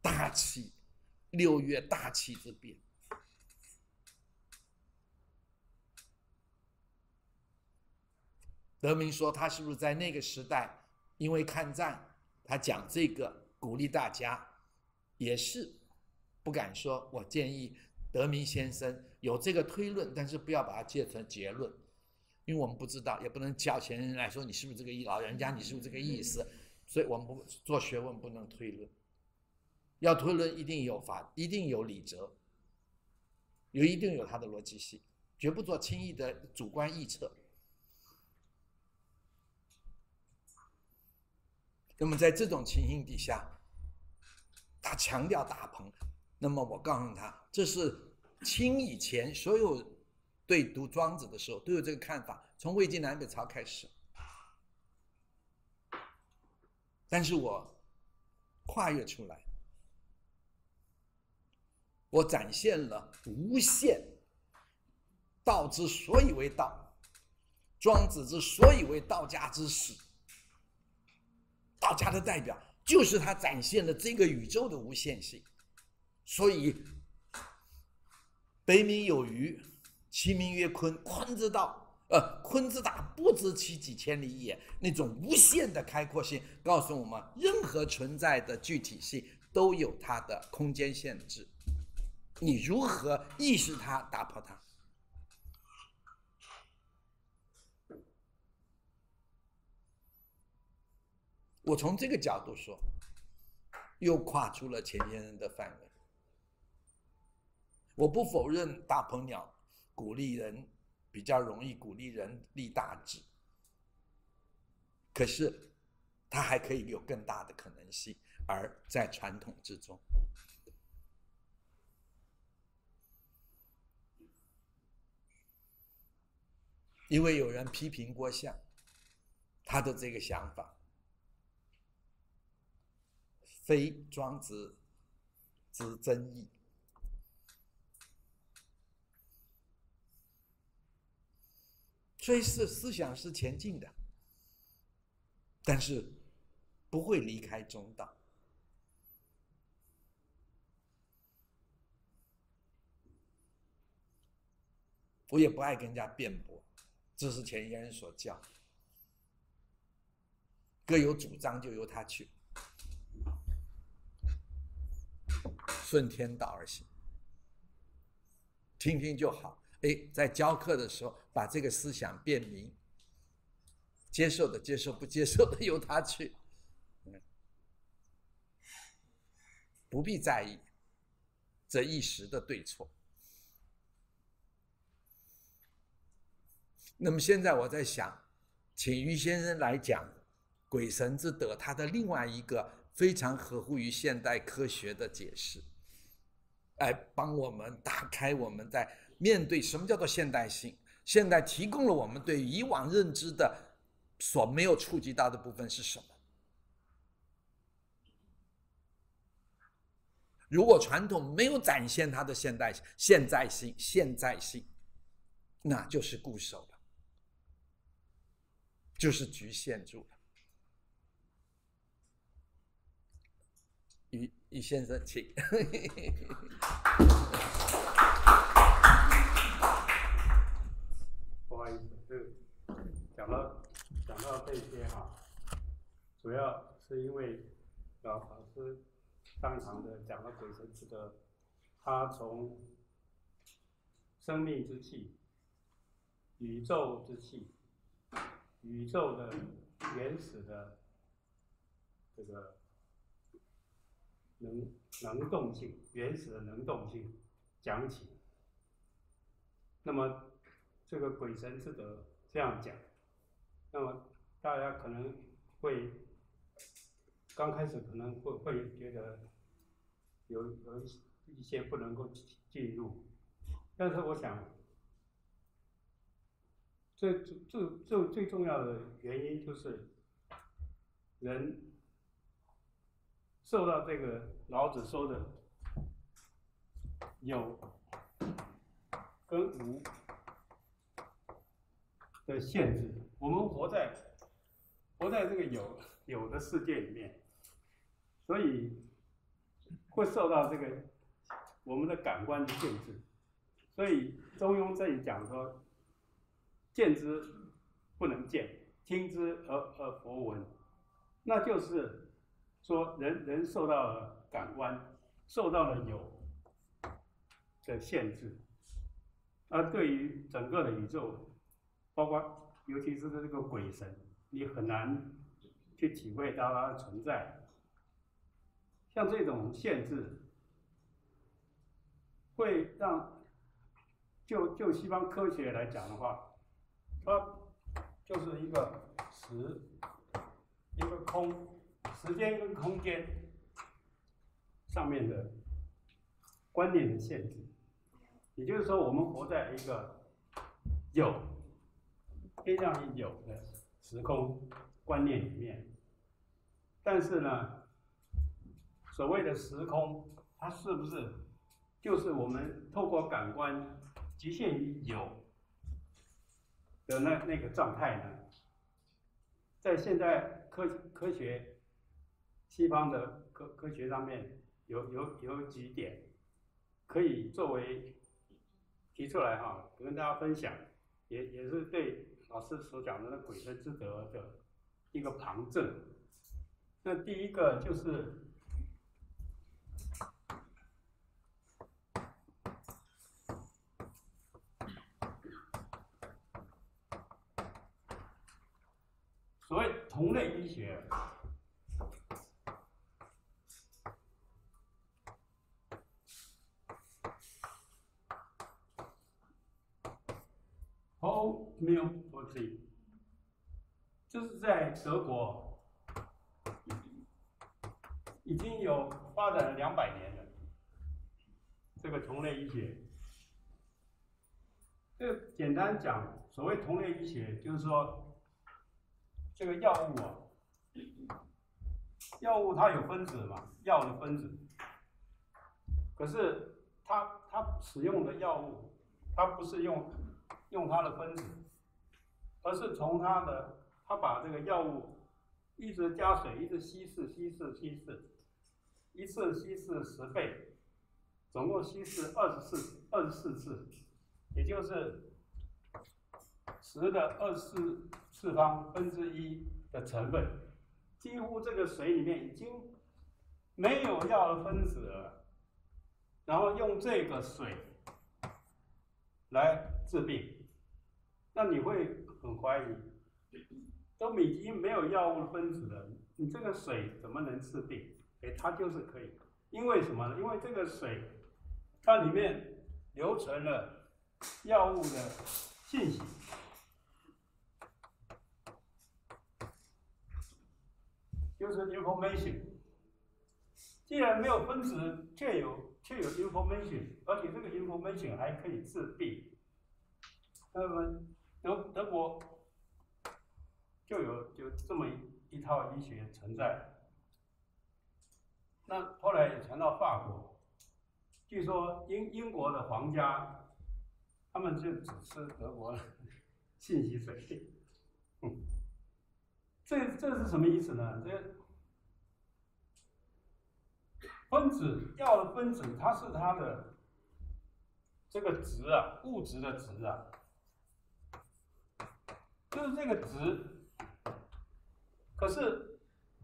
大气，六月大气之变。德明说，他是不是在那个时代，因为抗战，他讲这个鼓励大家，也是不敢说。我建议德明先生有这个推论，但是不要把它借成结论，因为我们不知道，也不能叫前人来说你是不是这个意，老人家你是不是这个意思，所以我们不做学问不能推论。要推论，一定有法，一定有理则，有一定有它的逻辑性，绝不做轻易的主观臆测。那么在这种情形底下，他强调大鹏，那么我告诉他，这是清以前所有对读庄子的时候都有这个看法，从魏晋南北朝开始，但是我跨越出来。我展现了无限道之所以为道，庄子之所以为道家之始，道家的代表就是他展现了这个宇宙的无限性。所以，北冥有鱼，其名曰鲲。鲲之道，呃，鲲之大，不知其几千里也。那种无限的开阔性，告诉我们，任何存在的具体性都有它的空间限制。你如何意识它，打破它？我从这个角度说，又跨出了前先生的范围。我不否认大鹏鸟鼓励人比较容易鼓励人立大志，可是它还可以有更大的可能性，而在传统之中。因为有人批评郭象，他的这个想法非庄子之真意，虽是思想是前进的，但是不会离开中道。我也不爱跟人家辩驳。这是前一人所教，各有主张就由他去，顺天道而行，听听就好。哎，在教课的时候把这个思想辨明，接受的接受，不接受的由他去，不必在意。这一时的对错。那么现在我在想，请于先生来讲“鬼神之德”他的另外一个非常合乎于现代科学的解释，来帮我们打开我们在面对什么叫做现代性。现代提供了我们对以往认知的所没有触及到的部分是什么？如果传统没有展现它的现代性现在性、现在性，那就是固守了。就是局限住了。于于先生，请。不好意思，这讲到讲到这些哈，主要是因为老老师当场的讲了鬼神之德，他从生命之气、宇宙之气。宇宙的原始的这个能能动性，原始的能动性讲起。那么这个鬼神之德这样讲，那么大家可能会刚开始可能会会觉得有有一些不能够进入，但是我想。最最最最重要的原因就是，人受到这个老子说的有跟无的限制。我们活在活在这个有有的世界里面，所以会受到这个我们的感官的限制。所以中庸这里讲说。见之不能见，听之而而弗闻，那就是说人人受到了感官，受到了有的限制，而对于整个的宇宙，包括尤其是这个鬼神，你很难去体会到它的存在。像这种限制，会让就就西方科学来讲的话。它就是一个时，一个空，时间跟空间上面的观念的限制。也就是说，我们活在一个有偏向于有的时空观念里面。但是呢，所谓的时空，它是不是就是我们透过感官局限于有的那那个状态呢，在现在科科学西方的科科学上面有有有几点可以作为提出来哈，跟大家分享，也也是对老师所讲的那鬼神之德的一个旁证。那第一个就是。所谓同类我自己，就是在德国已经有发展了两百年了。这个同类医学，这简单讲，所谓同类医学，就是说。这个药物啊，药物它有分子嘛，药的分子。可是它它使用的药物，它不是用用它的分子，而是从它的，他把这个药物一直加水，一直稀释稀释稀释，一次稀释十倍，总共稀释二十四二十四次，也就是十的二十四。次方分之一的成分，几乎这个水里面已经没有药的分子了，然后用这个水来治病，那你会很怀疑，都已经没有药物分子了，你这个水怎么能治病？哎，它就是可以，因为什么呢？因为这个水它里面留存了药物的信息。就是 information，既然没有分子，却有却有 information，而且这个 information 还可以治病，那么德德国就有就这么一一套医学存在。那后来也传到法国，据说英英国的皇家，他们就只吃德国的信息水。这这是什么意思呢？这分子药的分子，它是它的这个值啊，物质的值啊，就是这个值。可是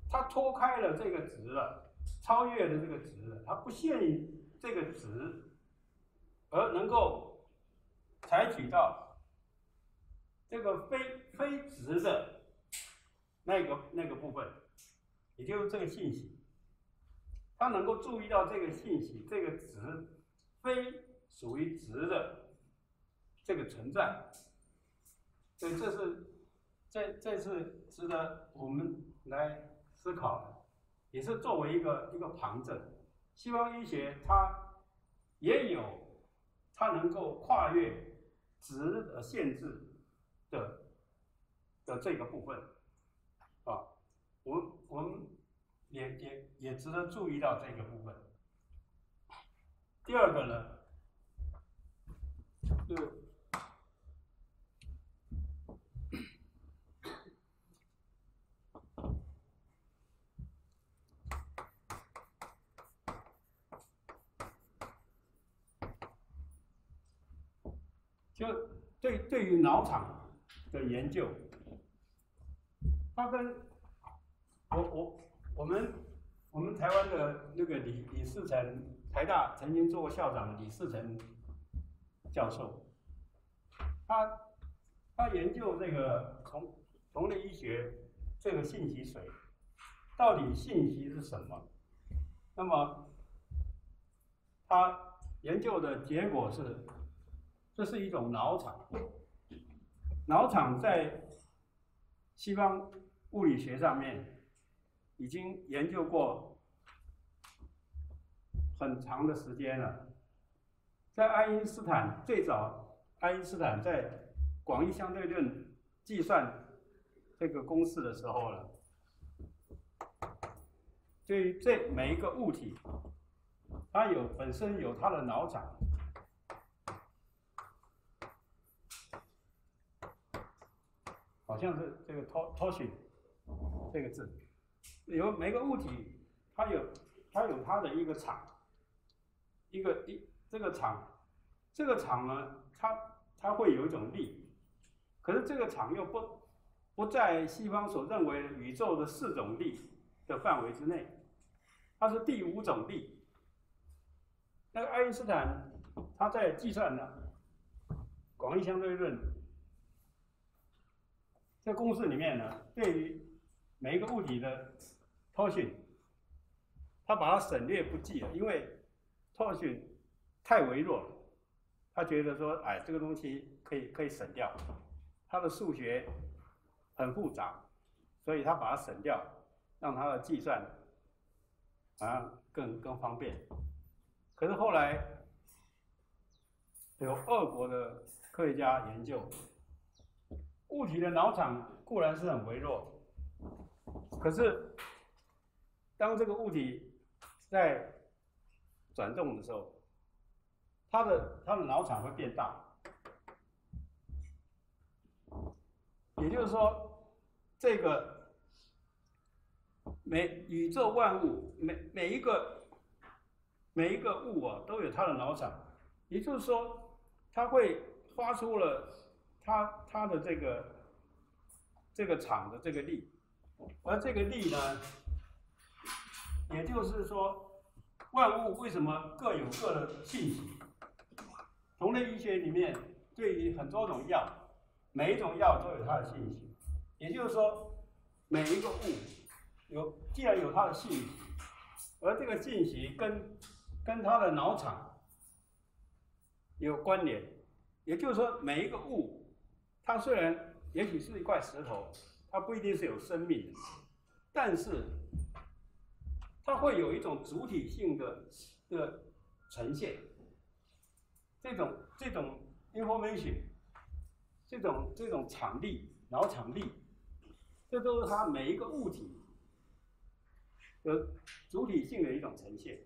它脱开了这个值了，超越了这个值了，它不限于这个值，而能够采取到这个非非值的。那个那个部分，也就是这个信息，他能够注意到这个信息，这个值非属于值的这个存在，所以这是这这是值得我们来思考的，也是作为一个一个旁证。西方医学它也有它能够跨越值的限制的的这个部分。啊，我我们也也也值得注意到这个部分。第二个呢，就就对于脑场的研究。他跟我我我们我们台湾的那个李李世成，台大曾经做过校长李世成教授，他他研究这个从同类医学这个信息水，到底信息是什么？那么他研究的结果是，这是一种脑场，脑场在西方。物理学上面已经研究过很长的时间了，在爱因斯坦最早，爱因斯坦在广义相对论计算这个公式的时候呢，对于这每一个物体，它有本身有它的脑场，好像是这个 “toshi” 这个字，有每个物体它有它有它的一个场，一个一这个场，这个场呢，它它会有一种力，可是这个场又不不在西方所认为宇宙的四种力的范围之内，它是第五种力。那个爱因斯坦他在计算呢广义相对论这公式里面呢，对于每一个物体的 torsion，他把它省略不计了，因为 torsion 太微弱了，他觉得说，哎，这个东西可以可以省掉，他的数学很复杂，所以他把它省掉，让他的计算啊更更方便。可是后来有俄国的科学家研究，物体的脑场固然是很微弱，可是当这个物体在转动的时候，它的它的脑场会变大，也就是说，这个每宇宙万物每每一个。每一个物啊都有它的脑场，也就是说，它会发出了它它的这个这个场的这个力，而这个力呢，也就是说，万物为什么各有各的信息？同类医学里面对于很多种药，每一种药都有它的信息，也就是说，每一个物有既然有它的信息，而这个信息跟跟它的脑场有关联，也就是说，每一个物，它虽然也许是一块石头，它不一定是有生命的，但是它会有一种主体性的的呈现。这种这种 information，这种这种场地、脑场地，这都是它每一个物体的主体性的一种呈现。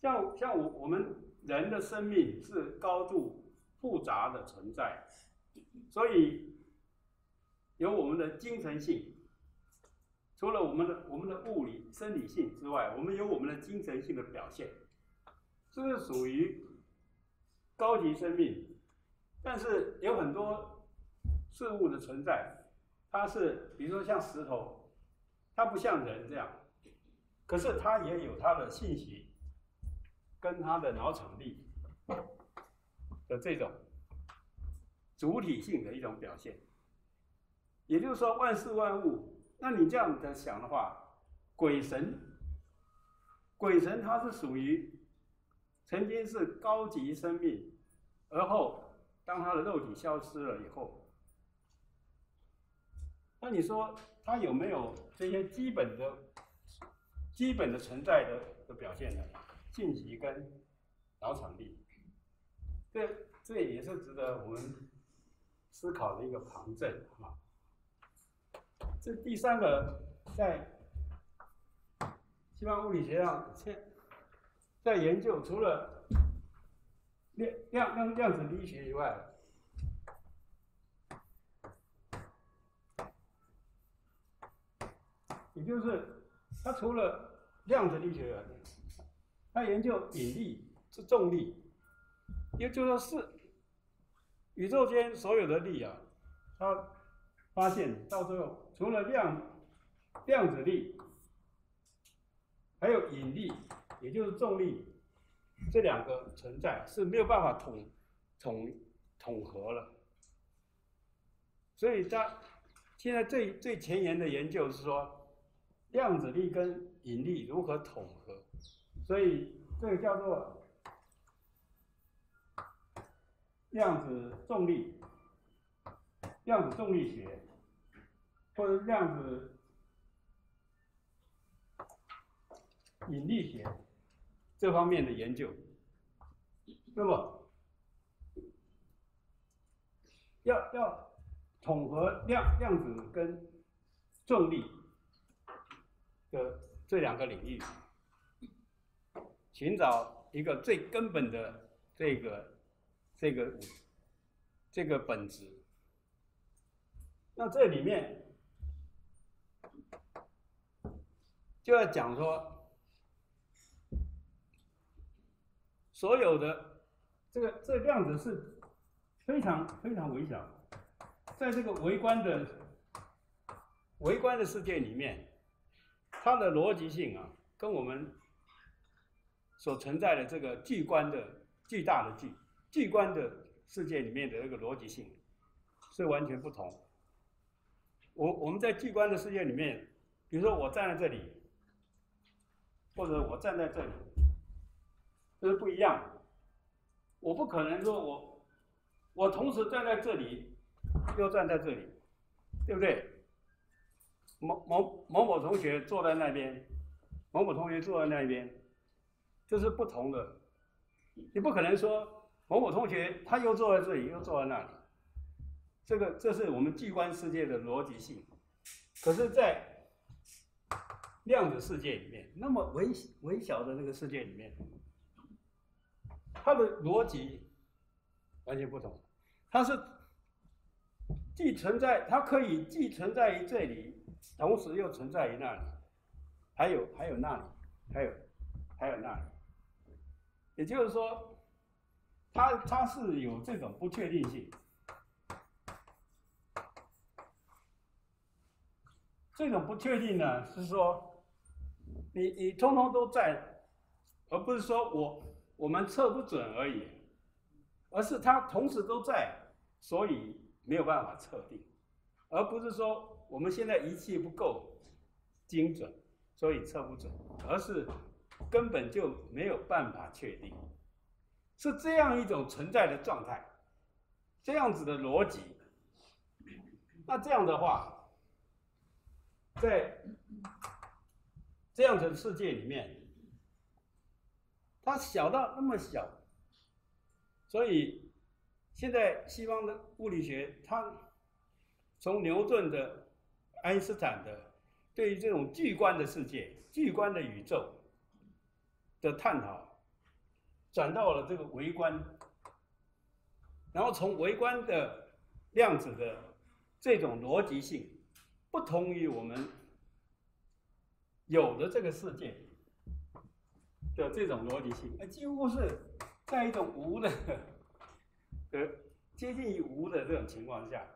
像像我我们人的生命是高度复杂的存在，所以有我们的精神性，除了我们的我们的物理生理性之外，我们有我们的精神性的表现，这是属于高级生命。但是有很多事物的存在，它是比如说像石头，它不像人这样，可是它也有它的信息。跟它的脑场力的这种主体性的一种表现，也就是说万事万物，那你这样子想的话，鬼神，鬼神它是属于曾经是高级生命，而后当他的肉体消失了以后，那你说他有没有这些基本的、基本的存在的的表现呢？晋级跟脑场力，这这也是值得我们思考的一个旁证啊。这第三个，在西方物理学上，现在研究除了量量量量子力学以外，也就是它除了量子力学。他研究引力是重力，也就是说是宇宙间所有的力啊，他发现到最后除了量量子力，还有引力，也就是重力这两个存在是没有办法统统统合了。所以他现在最最前沿的研究是说，量子力跟引力如何统合。所以这个叫做量子重力、量子重力学，或者量子引力学这方面的研究。那么，要要统合量量子跟重力的这两个领域。寻找一个最根本的这个、这个、这个本质，那这里面就要讲说，所有的这个这量子是非常非常微小，在这个微观的微观的世界里面，它的逻辑性啊，跟我们所存在的这个巨观的巨大的巨巨观的世界里面的那个逻辑性是完全不同。我我们在巨观的世界里面，比如说我站在这里，或者我站在这里，这是不一样。我不可能说我我同时站在这里，又站在这里，对不对？某某某某同学坐在那边，某某同学坐在那边，这是不同的。你不可能说某某同学他又坐在这里，又坐在那里。这个这是我们巨观世界的逻辑性，可是，在量子世界里面，那么微微小的那个世界里面，它的逻辑完全不同。它是既存在，它可以既存在于这里，同时又存在于那里，还有还有那里，还有还有那里。也就是说，它它是有这种不确定性。这种不确定呢，是说，你你通通都在，而不是说我我们测不准而已，而是它同时都在，所以没有办法测定，而不是说我们现在仪器不够精准，所以测不准，而是根本就没有办法确定，是这样一种存在的状态，这样子的逻辑，那这样的话。在这样的世界里面，它小到那么小，所以现在西方的物理学，它从牛顿的、爱因斯坦的对于这种巨观的世界、巨观的宇宙的探讨，转到了这个微观，然后从微观的量子的这种逻辑性。不同于我们有的这个世界的这种逻辑性，呃，几乎是在一种无的，呃，接近于无的这种情况下，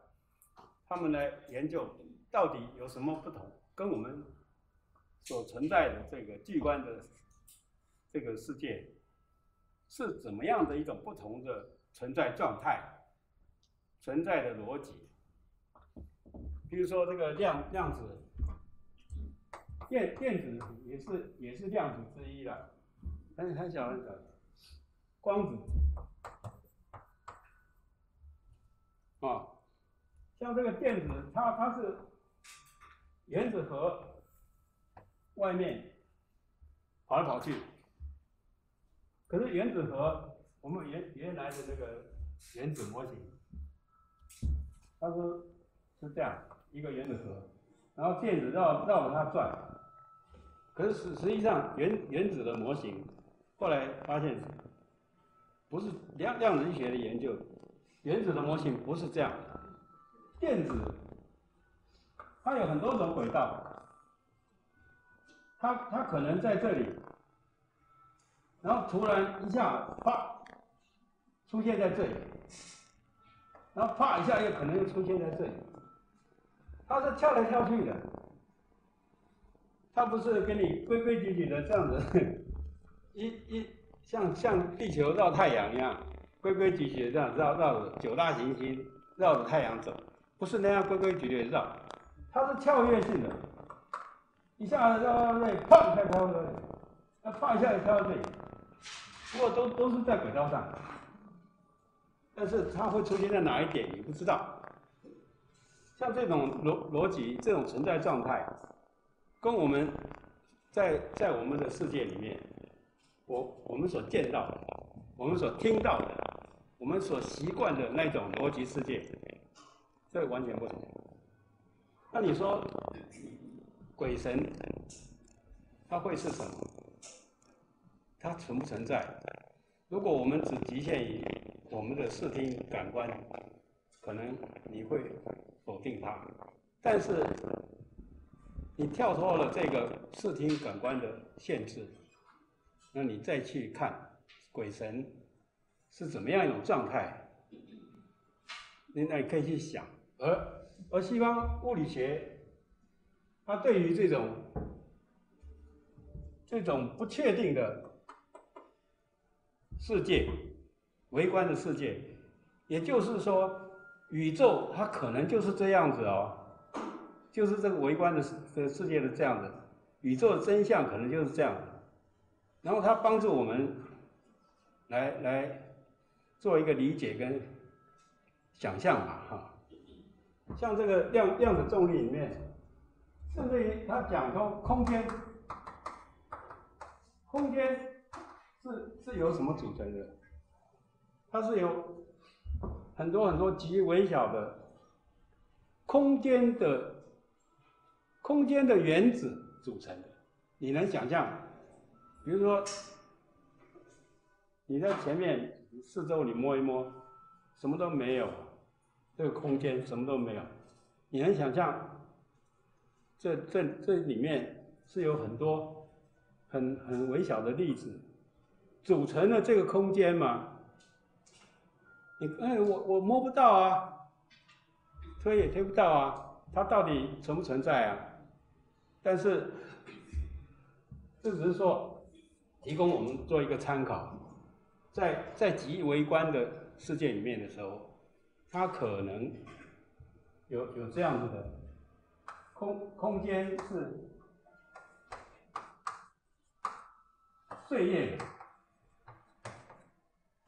他们来研究到底有什么不同，跟我们所存在的这个巨观的这个世界是怎么样的一种不同的存在状态，存在的逻辑。比如说这个量量子电电子也是也是量子之一的，很很小很小，光子。啊，像这个电子，它它是原子核外面跑来跑去，可是原子核我们原原来的这个原子模型，它是是这样。一个原子核，然后电子绕绕着它转，可是实实际上原原子的模型，后来发现，不是量量子力学的研究，原子的模型不是这样，电子，它有很多种轨道，它它可能在这里，然后突然一下啪，出现在这里，然后啪一下又可能又出现在这里。它是跳来跳去的，它不是跟你规规矩矩的这样子，一一像像地球绕太阳一样，规规矩矩的这样绕绕着九大行星绕着太阳走，不是那样规规矩矩的绕，它是跳跃性的，一下子绕到这里，啪跳到这里，那啪一下又跳到这里，不过都都是在轨道上，但是它会出现在哪一点你不知道。像这种逻逻辑，这种存在状态，跟我们在在我们的世界里面，我我们所见到的，我们所听到的，我们所习惯的那种逻辑世界，这完全不同。那你说，鬼神，它会是什么？它存不存在？如果我们只局限于我们的视听感官。可能你会否定它，但是你跳脱了这个视听感官的限制，那你再去看鬼神是怎么样一种状态，你那你可以去想，而而西方物理学，它对于这种这种不确定的世界，微观的世界，也就是说。宇宙它可能就是这样子哦，就是这个微观的世的世界的这样子，宇宙的真相可能就是这样子，然后它帮助我们来来做一个理解跟想象嘛哈，像这个量量子重力里面，甚至于它讲说空间，空间是是由什么组成的？它是由很多很多极微小的空间的空间的原子组成的，你能想象？比如说，你在前面四周你摸一摸，什么都没有，这个空间什么都没有，你能想象？这这这里面是有很多很很微小的粒子组成了这个空间嘛？你哎，我我摸不到啊，推也推不到啊，它到底存不存在啊？但是，这只是说提供我们做一个参考，在在极微观的世界里面的时候，它可能有有这样子的空空间是碎裂。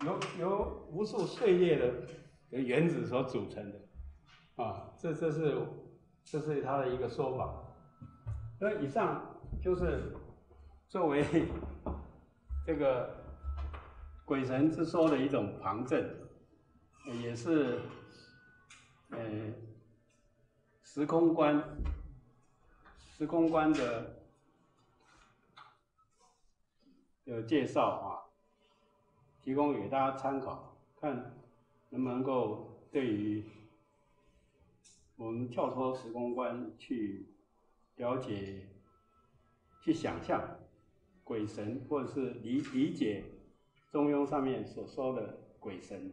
由由无数碎裂的原子所组成的，啊，这这是这是他的一个说法。那以上就是作为 这个鬼神之说的一种旁证，也是呃时空观时空观的有介绍啊。提供给大家参考，看能不能够对于我们跳脱时空观去了解、去想象鬼神，或者是理理解中庸上面所说的鬼神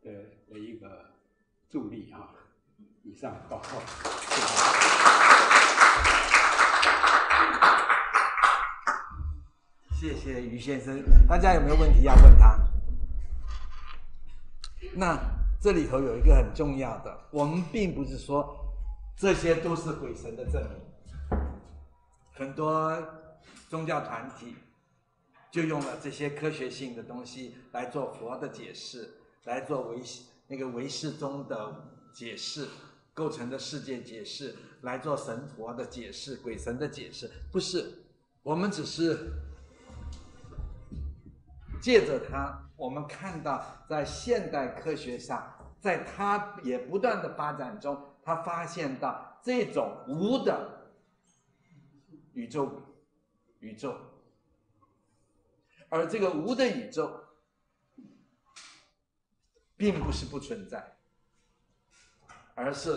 的的一个助力啊。以上报告。谢谢于先生，大家有没有问题要问他？那这里头有一个很重要的，我们并不是说这些都是鬼神的证明，很多宗教团体就用了这些科学性的东西来做佛的解释，来做唯那个唯识宗的解释构成的世界解释，来做神佛的解释、鬼神的解释，不是，我们只是。借着它，我们看到在现代科学上，在它也不断的发展中，他发现到这种无的宇宙，宇宙，而这个无的宇宙，并不是不存在，而是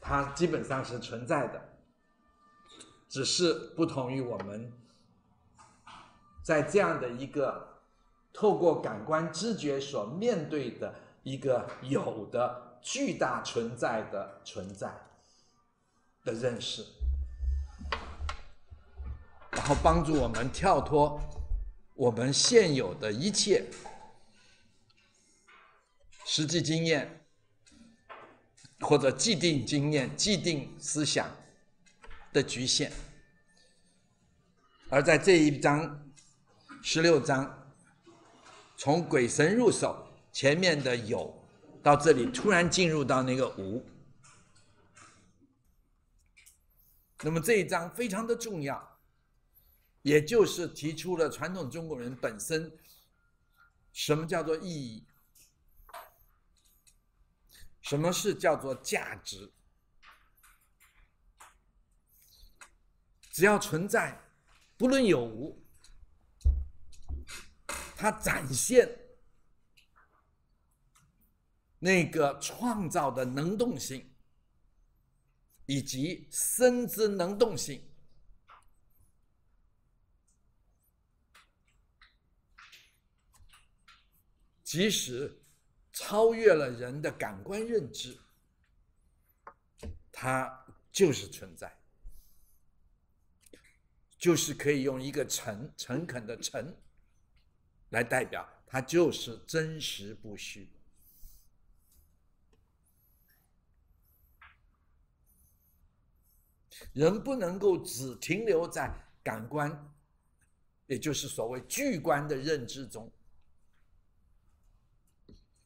它基本上是存在的，只是不同于我们。在这样的一个透过感官知觉所面对的一个有的巨大存在的存在的认识，然后帮助我们跳脱我们现有的一切实际经验或者既定经验、既定思想的局限，而在这一章。十六章，从鬼神入手，前面的有，到这里突然进入到那个无。那么这一章非常的重要，也就是提出了传统中国人本身，什么叫做意义？什么是叫做价值？只要存在，不论有无。它展现那个创造的能动性，以及生之能动性，即使超越了人的感官认知，它就是存在，就是可以用一个诚诚恳的诚来代表，它就是真实不虚。人不能够只停留在感官，也就是所谓巨观的认知中。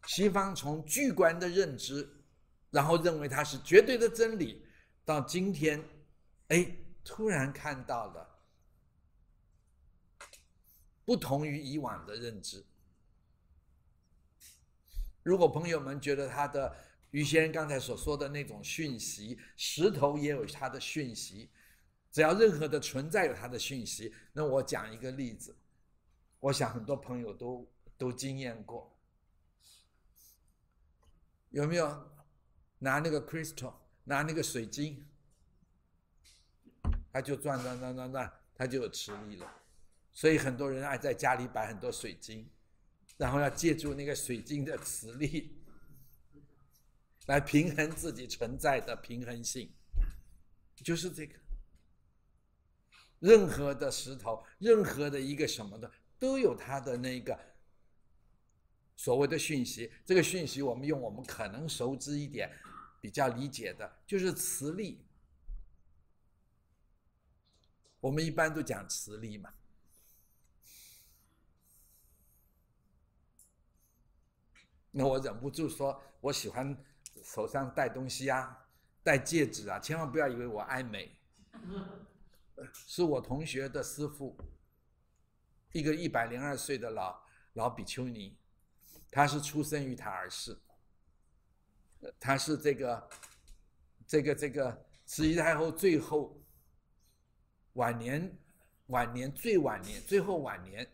西方从巨观的认知，然后认为它是绝对的真理，到今天，哎，突然看到了不同于以往的认知。如果朋友们觉得他的，于先生刚才所说的那种讯息，石头也有它的讯息，只要任何的存在有它的讯息。那我讲一个例子，我想很多朋友都都经验过，有没有拿那个 crystal，拿那个水晶，它就转转转转转，它就有磁力了。所以很多人爱在家里摆很多水晶，然后要借助那个水晶的磁力。来平衡自己存在的平衡性，就是这个。任何的石头，任何的一个什么的，都有它的那个所谓的讯息。这个讯息，我们用我们可能熟知一点、比较理解的，就是磁力。我们一般都讲磁力嘛。那我忍不住说，我喜欢。手上戴东西啊，戴戒指啊，千万不要以为我爱美。是我同学的师傅，一个一百零二岁的老老比丘尼，他是出生于塔尔寺，他是这个这个这个慈禧太后最后晚年晚年最晚年最后晚年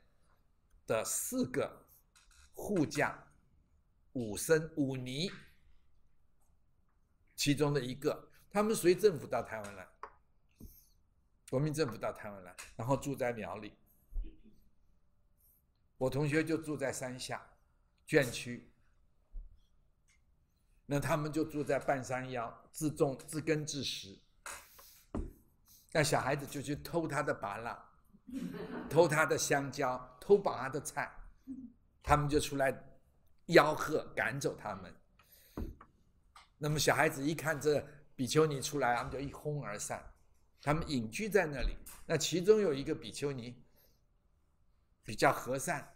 的四个护驾五僧五尼。其中的一个，他们随政府到台湾来，国民政府到台湾来，然后住在苗里。我同学就住在山下，眷区。那他们就住在半山腰，自种自耕自食。那小孩子就去偷他的芭乐，偷他的香蕉，偷拔他的菜，他们就出来吆喝赶走他们。那么小孩子一看这比丘尼出来，他们就一哄而散。他们隐居在那里。那其中有一个比丘尼比较和善。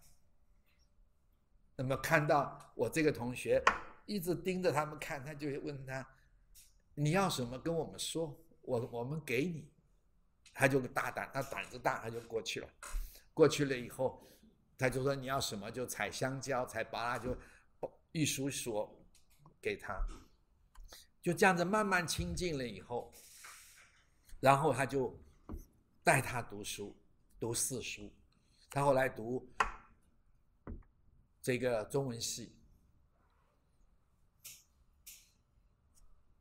那么看到我这个同学一直盯着他们看，他就问他：“你要什么？跟我们说，我我们给你。”他就大胆，他胆子大，他就过去了。过去了以后，他就说：“你要什么？就采香蕉，采芭拉，就玉叔说给他。”就这样子慢慢亲近了以后，然后他就带他读书，读四书。他后来读这个中文系。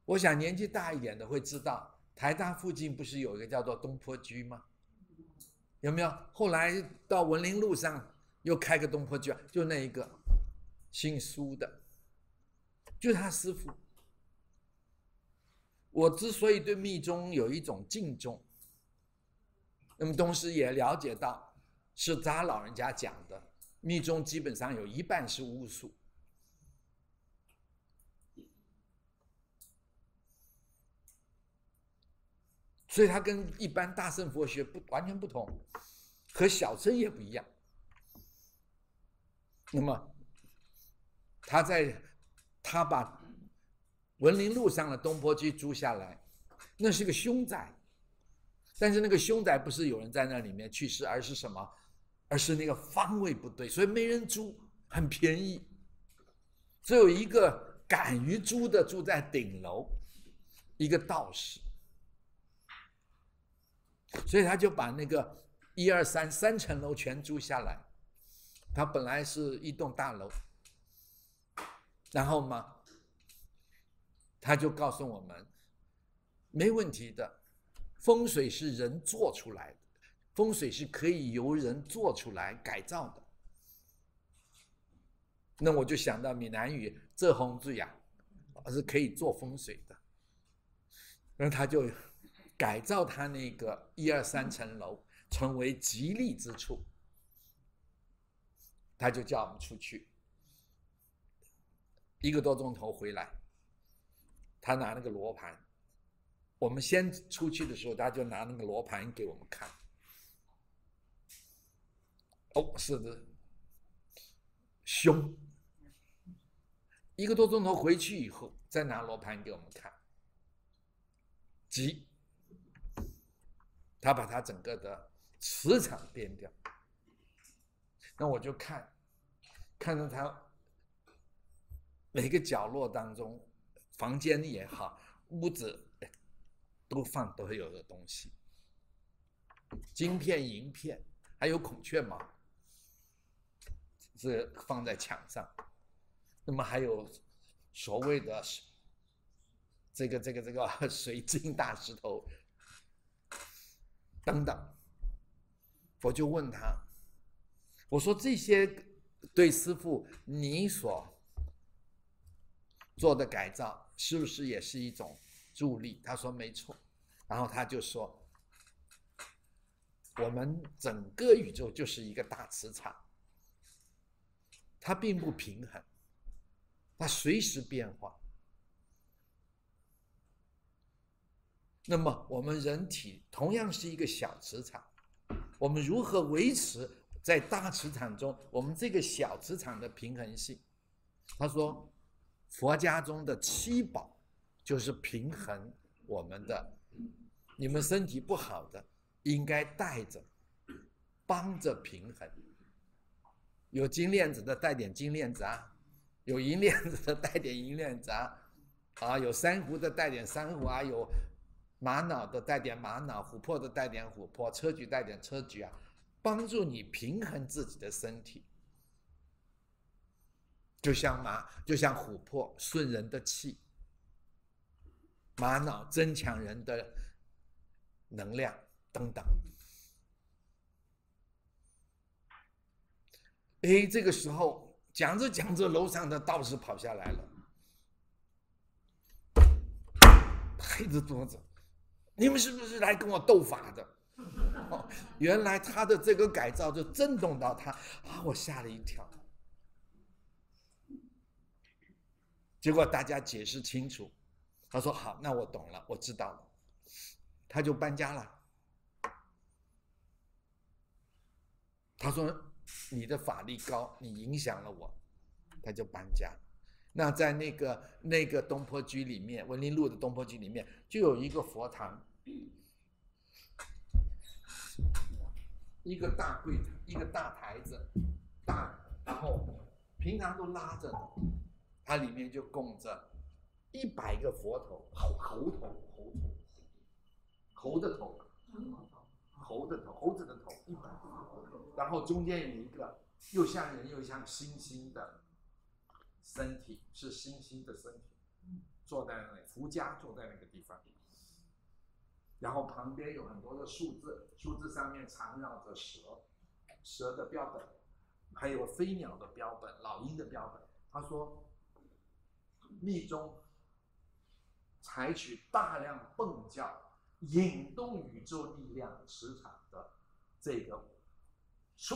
我想年纪大一点的会知道，台大附近不是有一个叫做东坡居吗？有没有？后来到文林路上又开个东坡居，就那一个姓苏的，就他师傅。我之所以对密宗有一种敬重，那么同时也了解到，是咱老人家讲的，密宗基本上有一半是巫术，所以他跟一般大乘佛学不完全不同，和小乘也不一样。那么他在他把。文林路上的东坡居租下来，那是个凶宅，但是那个凶宅不是有人在那里面去世，而是什么？而是那个方位不对，所以没人租，很便宜。只有一个敢于租的住在顶楼，一个道士，所以他就把那个一二三三层楼全租下来。他本来是一栋大楼。然后嘛，他就告诉我们，没问题的，风水是人做出来的，风水是可以由人做出来改造的。那我就想到闽南语“这红字呀”，是可以做风水的。那他就改造他那个一二三层楼，成为吉利之处。他就叫我们出去，一个多钟头回来。他拿那个罗盘，我们先出去的时候，他就拿那个罗盘给我们看。哦，是的，凶。一个多钟头回去以后，再拿罗盘给我们看，急。他把他整个的磁场变掉。那我就看，看到他每个角落当中，房间也好，屋子都放都有的东西，金片、银片，还有孔雀毛，是放在墙上。那么还有所谓的这个、这个、这个水晶大石头等等，我就问他。我说这些对师傅你所做的改造是不是也是一种助力？他说没错，然后他就说，我们整个宇宙就是一个大磁场，它并不平衡，它随时变化。那么我们人体同样是一个小磁场，我们如何维持？在大磁场中，我们这个小磁场的平衡性，他说，佛家中的七宝就是平衡我们的。你们身体不好的，应该带着，帮着平衡。有金链子的带点金链子啊，有银链子的带点银链子啊，啊，有珊瑚的带点珊瑚啊，有玛瑙的带点玛瑙，琥珀的带点琥珀，砗磲带点砗磲啊。帮助你平衡自己的身体，就像马，就像琥珀顺人的气，玛瑙增强人的能量等等。哎，这个时候讲着讲着，楼上的道士跑下来了，拍着桌子：“你们是不是来跟我斗法的？”哦，原来他的这个改造就震动到他啊！我吓了一跳。结果大家解释清楚，他说：“好，那我懂了，我知道了。”他就搬家了。他说：“你的法力高，你影响了我。”他就搬家。那在那个那个东坡居里面，文林路的东坡居里面，就有一个佛堂。一个大柜台，一个大台子，大，然后平常都拉着的，它里面就供着一百个佛头，猴猴头，猴头，猴的头，猴的头，猴子的头，一百个，然后中间有一个又像人又像猩猩的身体，是猩猩的身体，坐在那里，福家坐在那个地方。然后旁边有很多的数字，数字上面缠绕着蛇，蛇的标本，还有飞鸟的标本、老鹰的标本。他说，密宗采取大量蹦叫、引动宇宙力量磁场的这个术，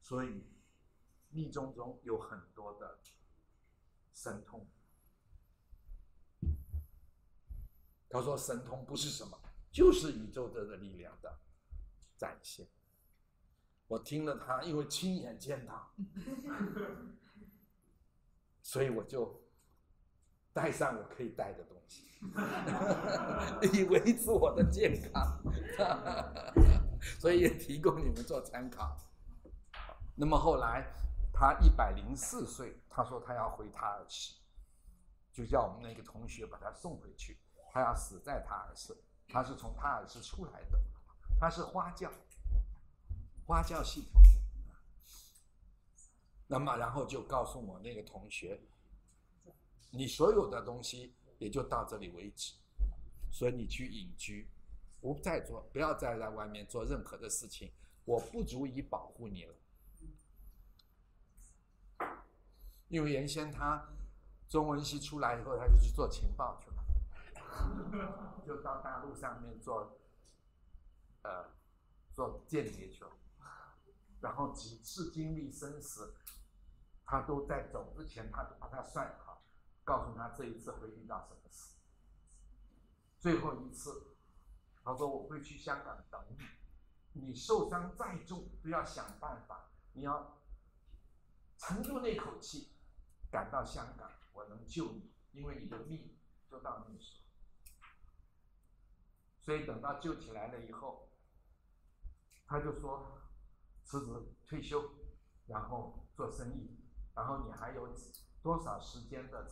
所以密宗中有很多的神通。他说：“神通不是什么，就是宇宙的力量的展现。”我听了他，因为亲眼见到，所以我就带上我可以带的东西，以维持我的健康，所以也提供你们做参考。那么后来他一百零四岁，他说他要回塔尔寺，就叫我们那个同学把他送回去。他要死在塔尔寺，他是从塔尔寺出来的，他是花教，花教系统。那么，然后就告诉我那个同学，你所有的东西也就到这里为止。所以你去隐居，不再做，不要再在外面做任何的事情，我不足以保护你了。因为原先他中文系出来以后，他就去做情报去了，就到大陆上面做，呃，做间谍去了，然后几次经历生死，他都在走之前，他都把他算好，告诉他这一次会遇到什么事。最后一次，他说我会去香港等你，你受伤再重都要想办法，你要沉住那口气。赶到香港，我能救你，因为你的命就到那时候。所以等到救起来了以后，他就说辞职退休，然后做生意，然后你还有多少时间的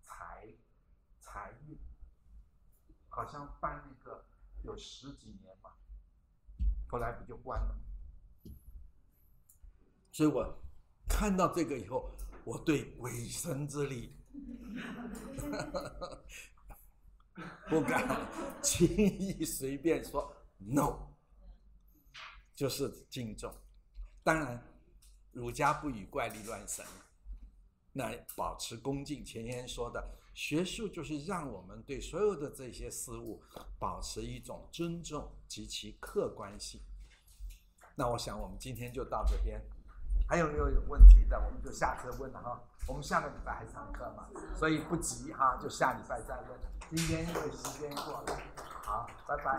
财财运？好像办那个有十几年吧，后来不就关了？所以我看到这个以后。我对鬼神之力 不敢轻易随便说 no，就是敬重。当然，儒家不与怪力乱神，那保持恭敬。前言说的学术就是让我们对所有的这些事物保持一种尊重及其客观性。那我想我们今天就到这边。还有没有有问题的，我们就下次问了哈。我们下个礼拜还上课嘛，所以不急哈，就下礼拜再问。今天就时间过了，好，拜拜。